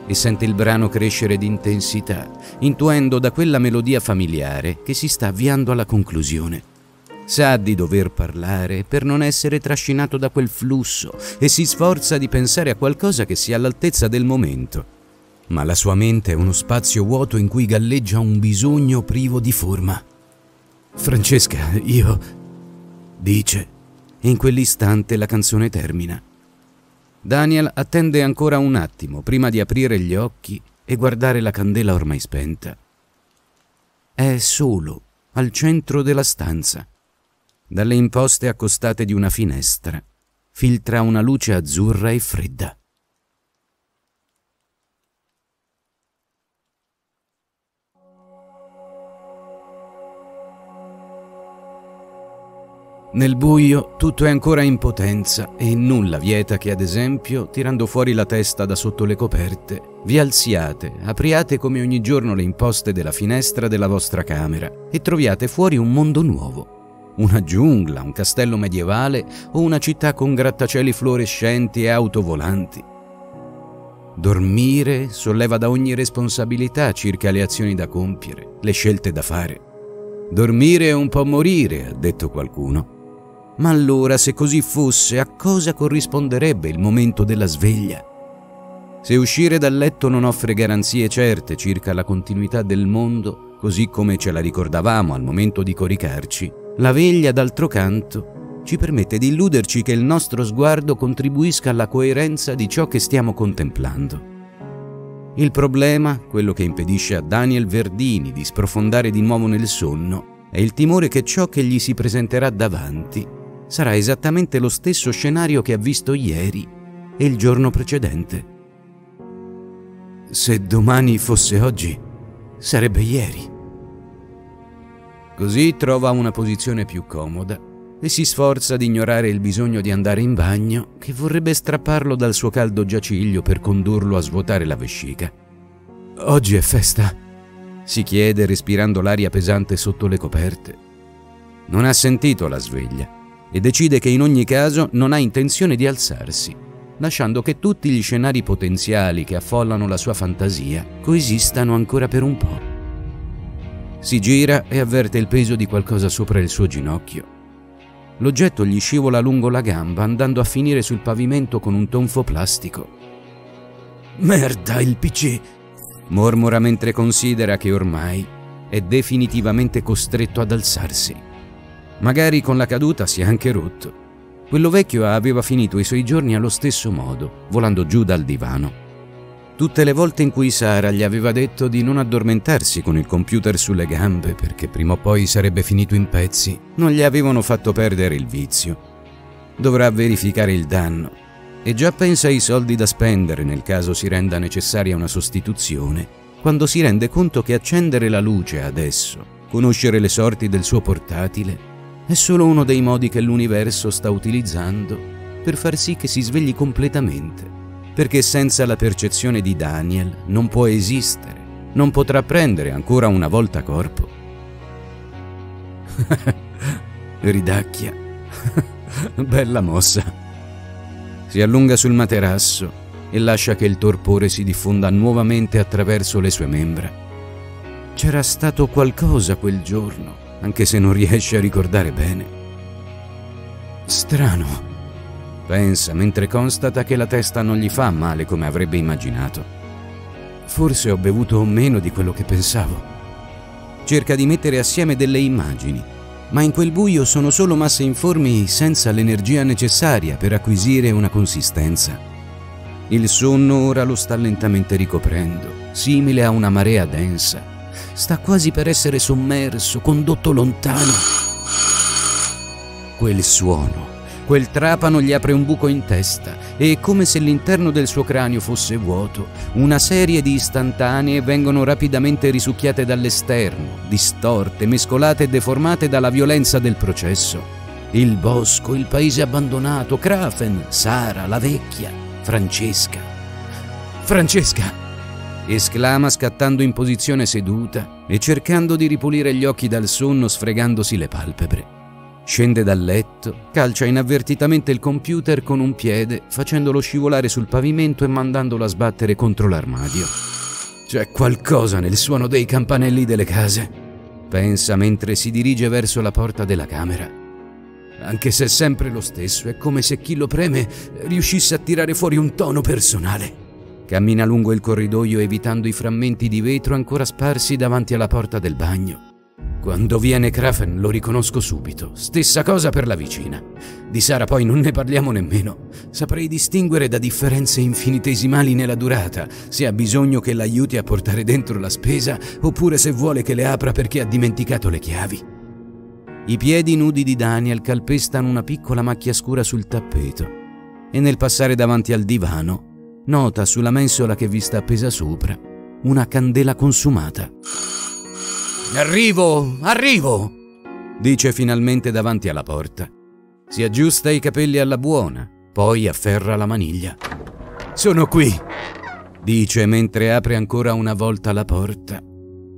e sente il brano crescere di intensità, intuendo da quella melodia familiare che si sta avviando alla conclusione. Sa di dover parlare per non essere trascinato da quel flusso e si sforza di pensare a qualcosa che sia all'altezza del momento. Ma la sua mente è uno spazio vuoto in cui galleggia un bisogno privo di forma. Francesca, io... dice, e in quell'istante la canzone termina. Daniel attende ancora un attimo prima di aprire gli occhi e guardare la candela ormai spenta. È solo, al centro della stanza. Dalle imposte accostate di una finestra filtra una luce azzurra e fredda. Nel buio tutto è ancora in potenza e nulla vieta che, ad esempio, tirando fuori la testa da sotto le coperte, vi alziate, apriate come ogni giorno le imposte della finestra della vostra camera e troviate fuori un mondo nuovo. Una giungla, un castello medievale o una città con grattacieli fluorescenti e auto volanti. Dormire solleva da ogni responsabilità circa le azioni da compiere, le scelte da fare. Dormire è un po' morire, ha detto qualcuno. Ma allora, se così fosse, a cosa corrisponderebbe il momento della sveglia? Se uscire dal letto non offre garanzie certe circa la continuità del mondo, così come ce la ricordavamo al momento di coricarci, la veglia, d'altro canto, ci permette di illuderci che il nostro sguardo contribuisca alla coerenza di ciò che stiamo contemplando. Il problema, quello che impedisce a Daniel Verdini di sprofondare di nuovo nel sonno, è il timore che ciò che gli si presenterà davanti sarà esattamente lo stesso scenario che ha visto ieri e il giorno precedente. Se domani fosse oggi, sarebbe ieri. Così trova una posizione più comoda e si sforza di ignorare il bisogno di andare in bagno che vorrebbe strapparlo dal suo caldo giaciglio per condurlo a svuotare la vescica. Oggi è festa? si chiede respirando l'aria pesante sotto le coperte. Non ha sentito la sveglia e decide che in ogni caso non ha intenzione di alzarsi, lasciando che tutti gli scenari potenziali che affollano la sua fantasia coesistano ancora per un po'. Si gira e avverte il peso di qualcosa sopra il suo ginocchio. L'oggetto gli scivola lungo la gamba andando a finire sul pavimento con un tonfo plastico. Merda, il PC! mormora mentre considera che ormai è definitivamente costretto ad alzarsi. Magari con la caduta si è anche rotto. Quello vecchio aveva finito i suoi giorni allo stesso modo, volando giù dal divano. Tutte le volte in cui Sara gli aveva detto di non addormentarsi con il computer sulle gambe perché prima o poi sarebbe finito in pezzi, non gli avevano fatto perdere il vizio. Dovrà verificare il danno e già pensa ai soldi da spendere nel caso si renda necessaria una sostituzione, quando si rende conto che accendere la luce adesso, conoscere le sorti del suo portatile, è solo uno dei modi che l'universo sta utilizzando per far sì che si svegli completamente, perché senza la percezione di Daniel non può esistere, non potrà prendere ancora una volta corpo. [laughs] Ridacchia. [laughs] Bella mossa. Si allunga sul materasso e lascia che il torpore si diffonda nuovamente attraverso le sue membra. C'era stato qualcosa quel giorno, anche se non riesce a ricordare bene. Strano, pensa mentre constata che la testa non gli fa male come avrebbe immaginato. Forse ho bevuto meno di quello che pensavo. Cerca di mettere assieme delle immagini ma in quel buio sono solo masse informi senza l'energia necessaria per acquisire una consistenza. Il sonno ora lo sta lentamente ricoprendo, simile a una marea densa. Sta quasi per essere sommerso, condotto lontano. Quel suono Quel trapano gli apre un buco in testa e, come se l'interno del suo cranio fosse vuoto, una serie di istantanee vengono rapidamente risucchiate dall'esterno, distorte, mescolate e deformate dalla violenza del processo. Il bosco, il paese abbandonato, Krafen, Sara, la vecchia, Francesca. Francesca! Esclama scattando in posizione seduta e cercando di ripulire gli occhi dal sonno sfregandosi le palpebre. Scende dal letto, calcia inavvertitamente il computer con un piede, facendolo scivolare sul pavimento e mandandolo a sbattere contro l'armadio. C'è qualcosa nel suono dei campanelli delle case, pensa mentre si dirige verso la porta della camera. Anche se è sempre lo stesso, è come se chi lo preme riuscisse a tirare fuori un tono personale. Cammina lungo il corridoio evitando i frammenti di vetro ancora sparsi davanti alla porta del bagno. Quando viene Krafen lo riconosco subito. Stessa cosa per la vicina. Di Sara poi non ne parliamo nemmeno. Saprei distinguere da differenze infinitesimali nella durata, se ha bisogno che l'aiuti a portare dentro la spesa oppure se vuole che le apra perché ha dimenticato le chiavi. I piedi nudi di Daniel calpestano una piccola macchia scura sul tappeto e nel passare davanti al divano nota sulla mensola che vi sta appesa sopra una candela consumata. Arrivo, arrivo! dice finalmente davanti alla porta. Si aggiusta i capelli alla buona, poi afferra la maniglia. Sono qui, dice mentre apre ancora una volta la porta,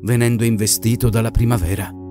venendo investito dalla primavera.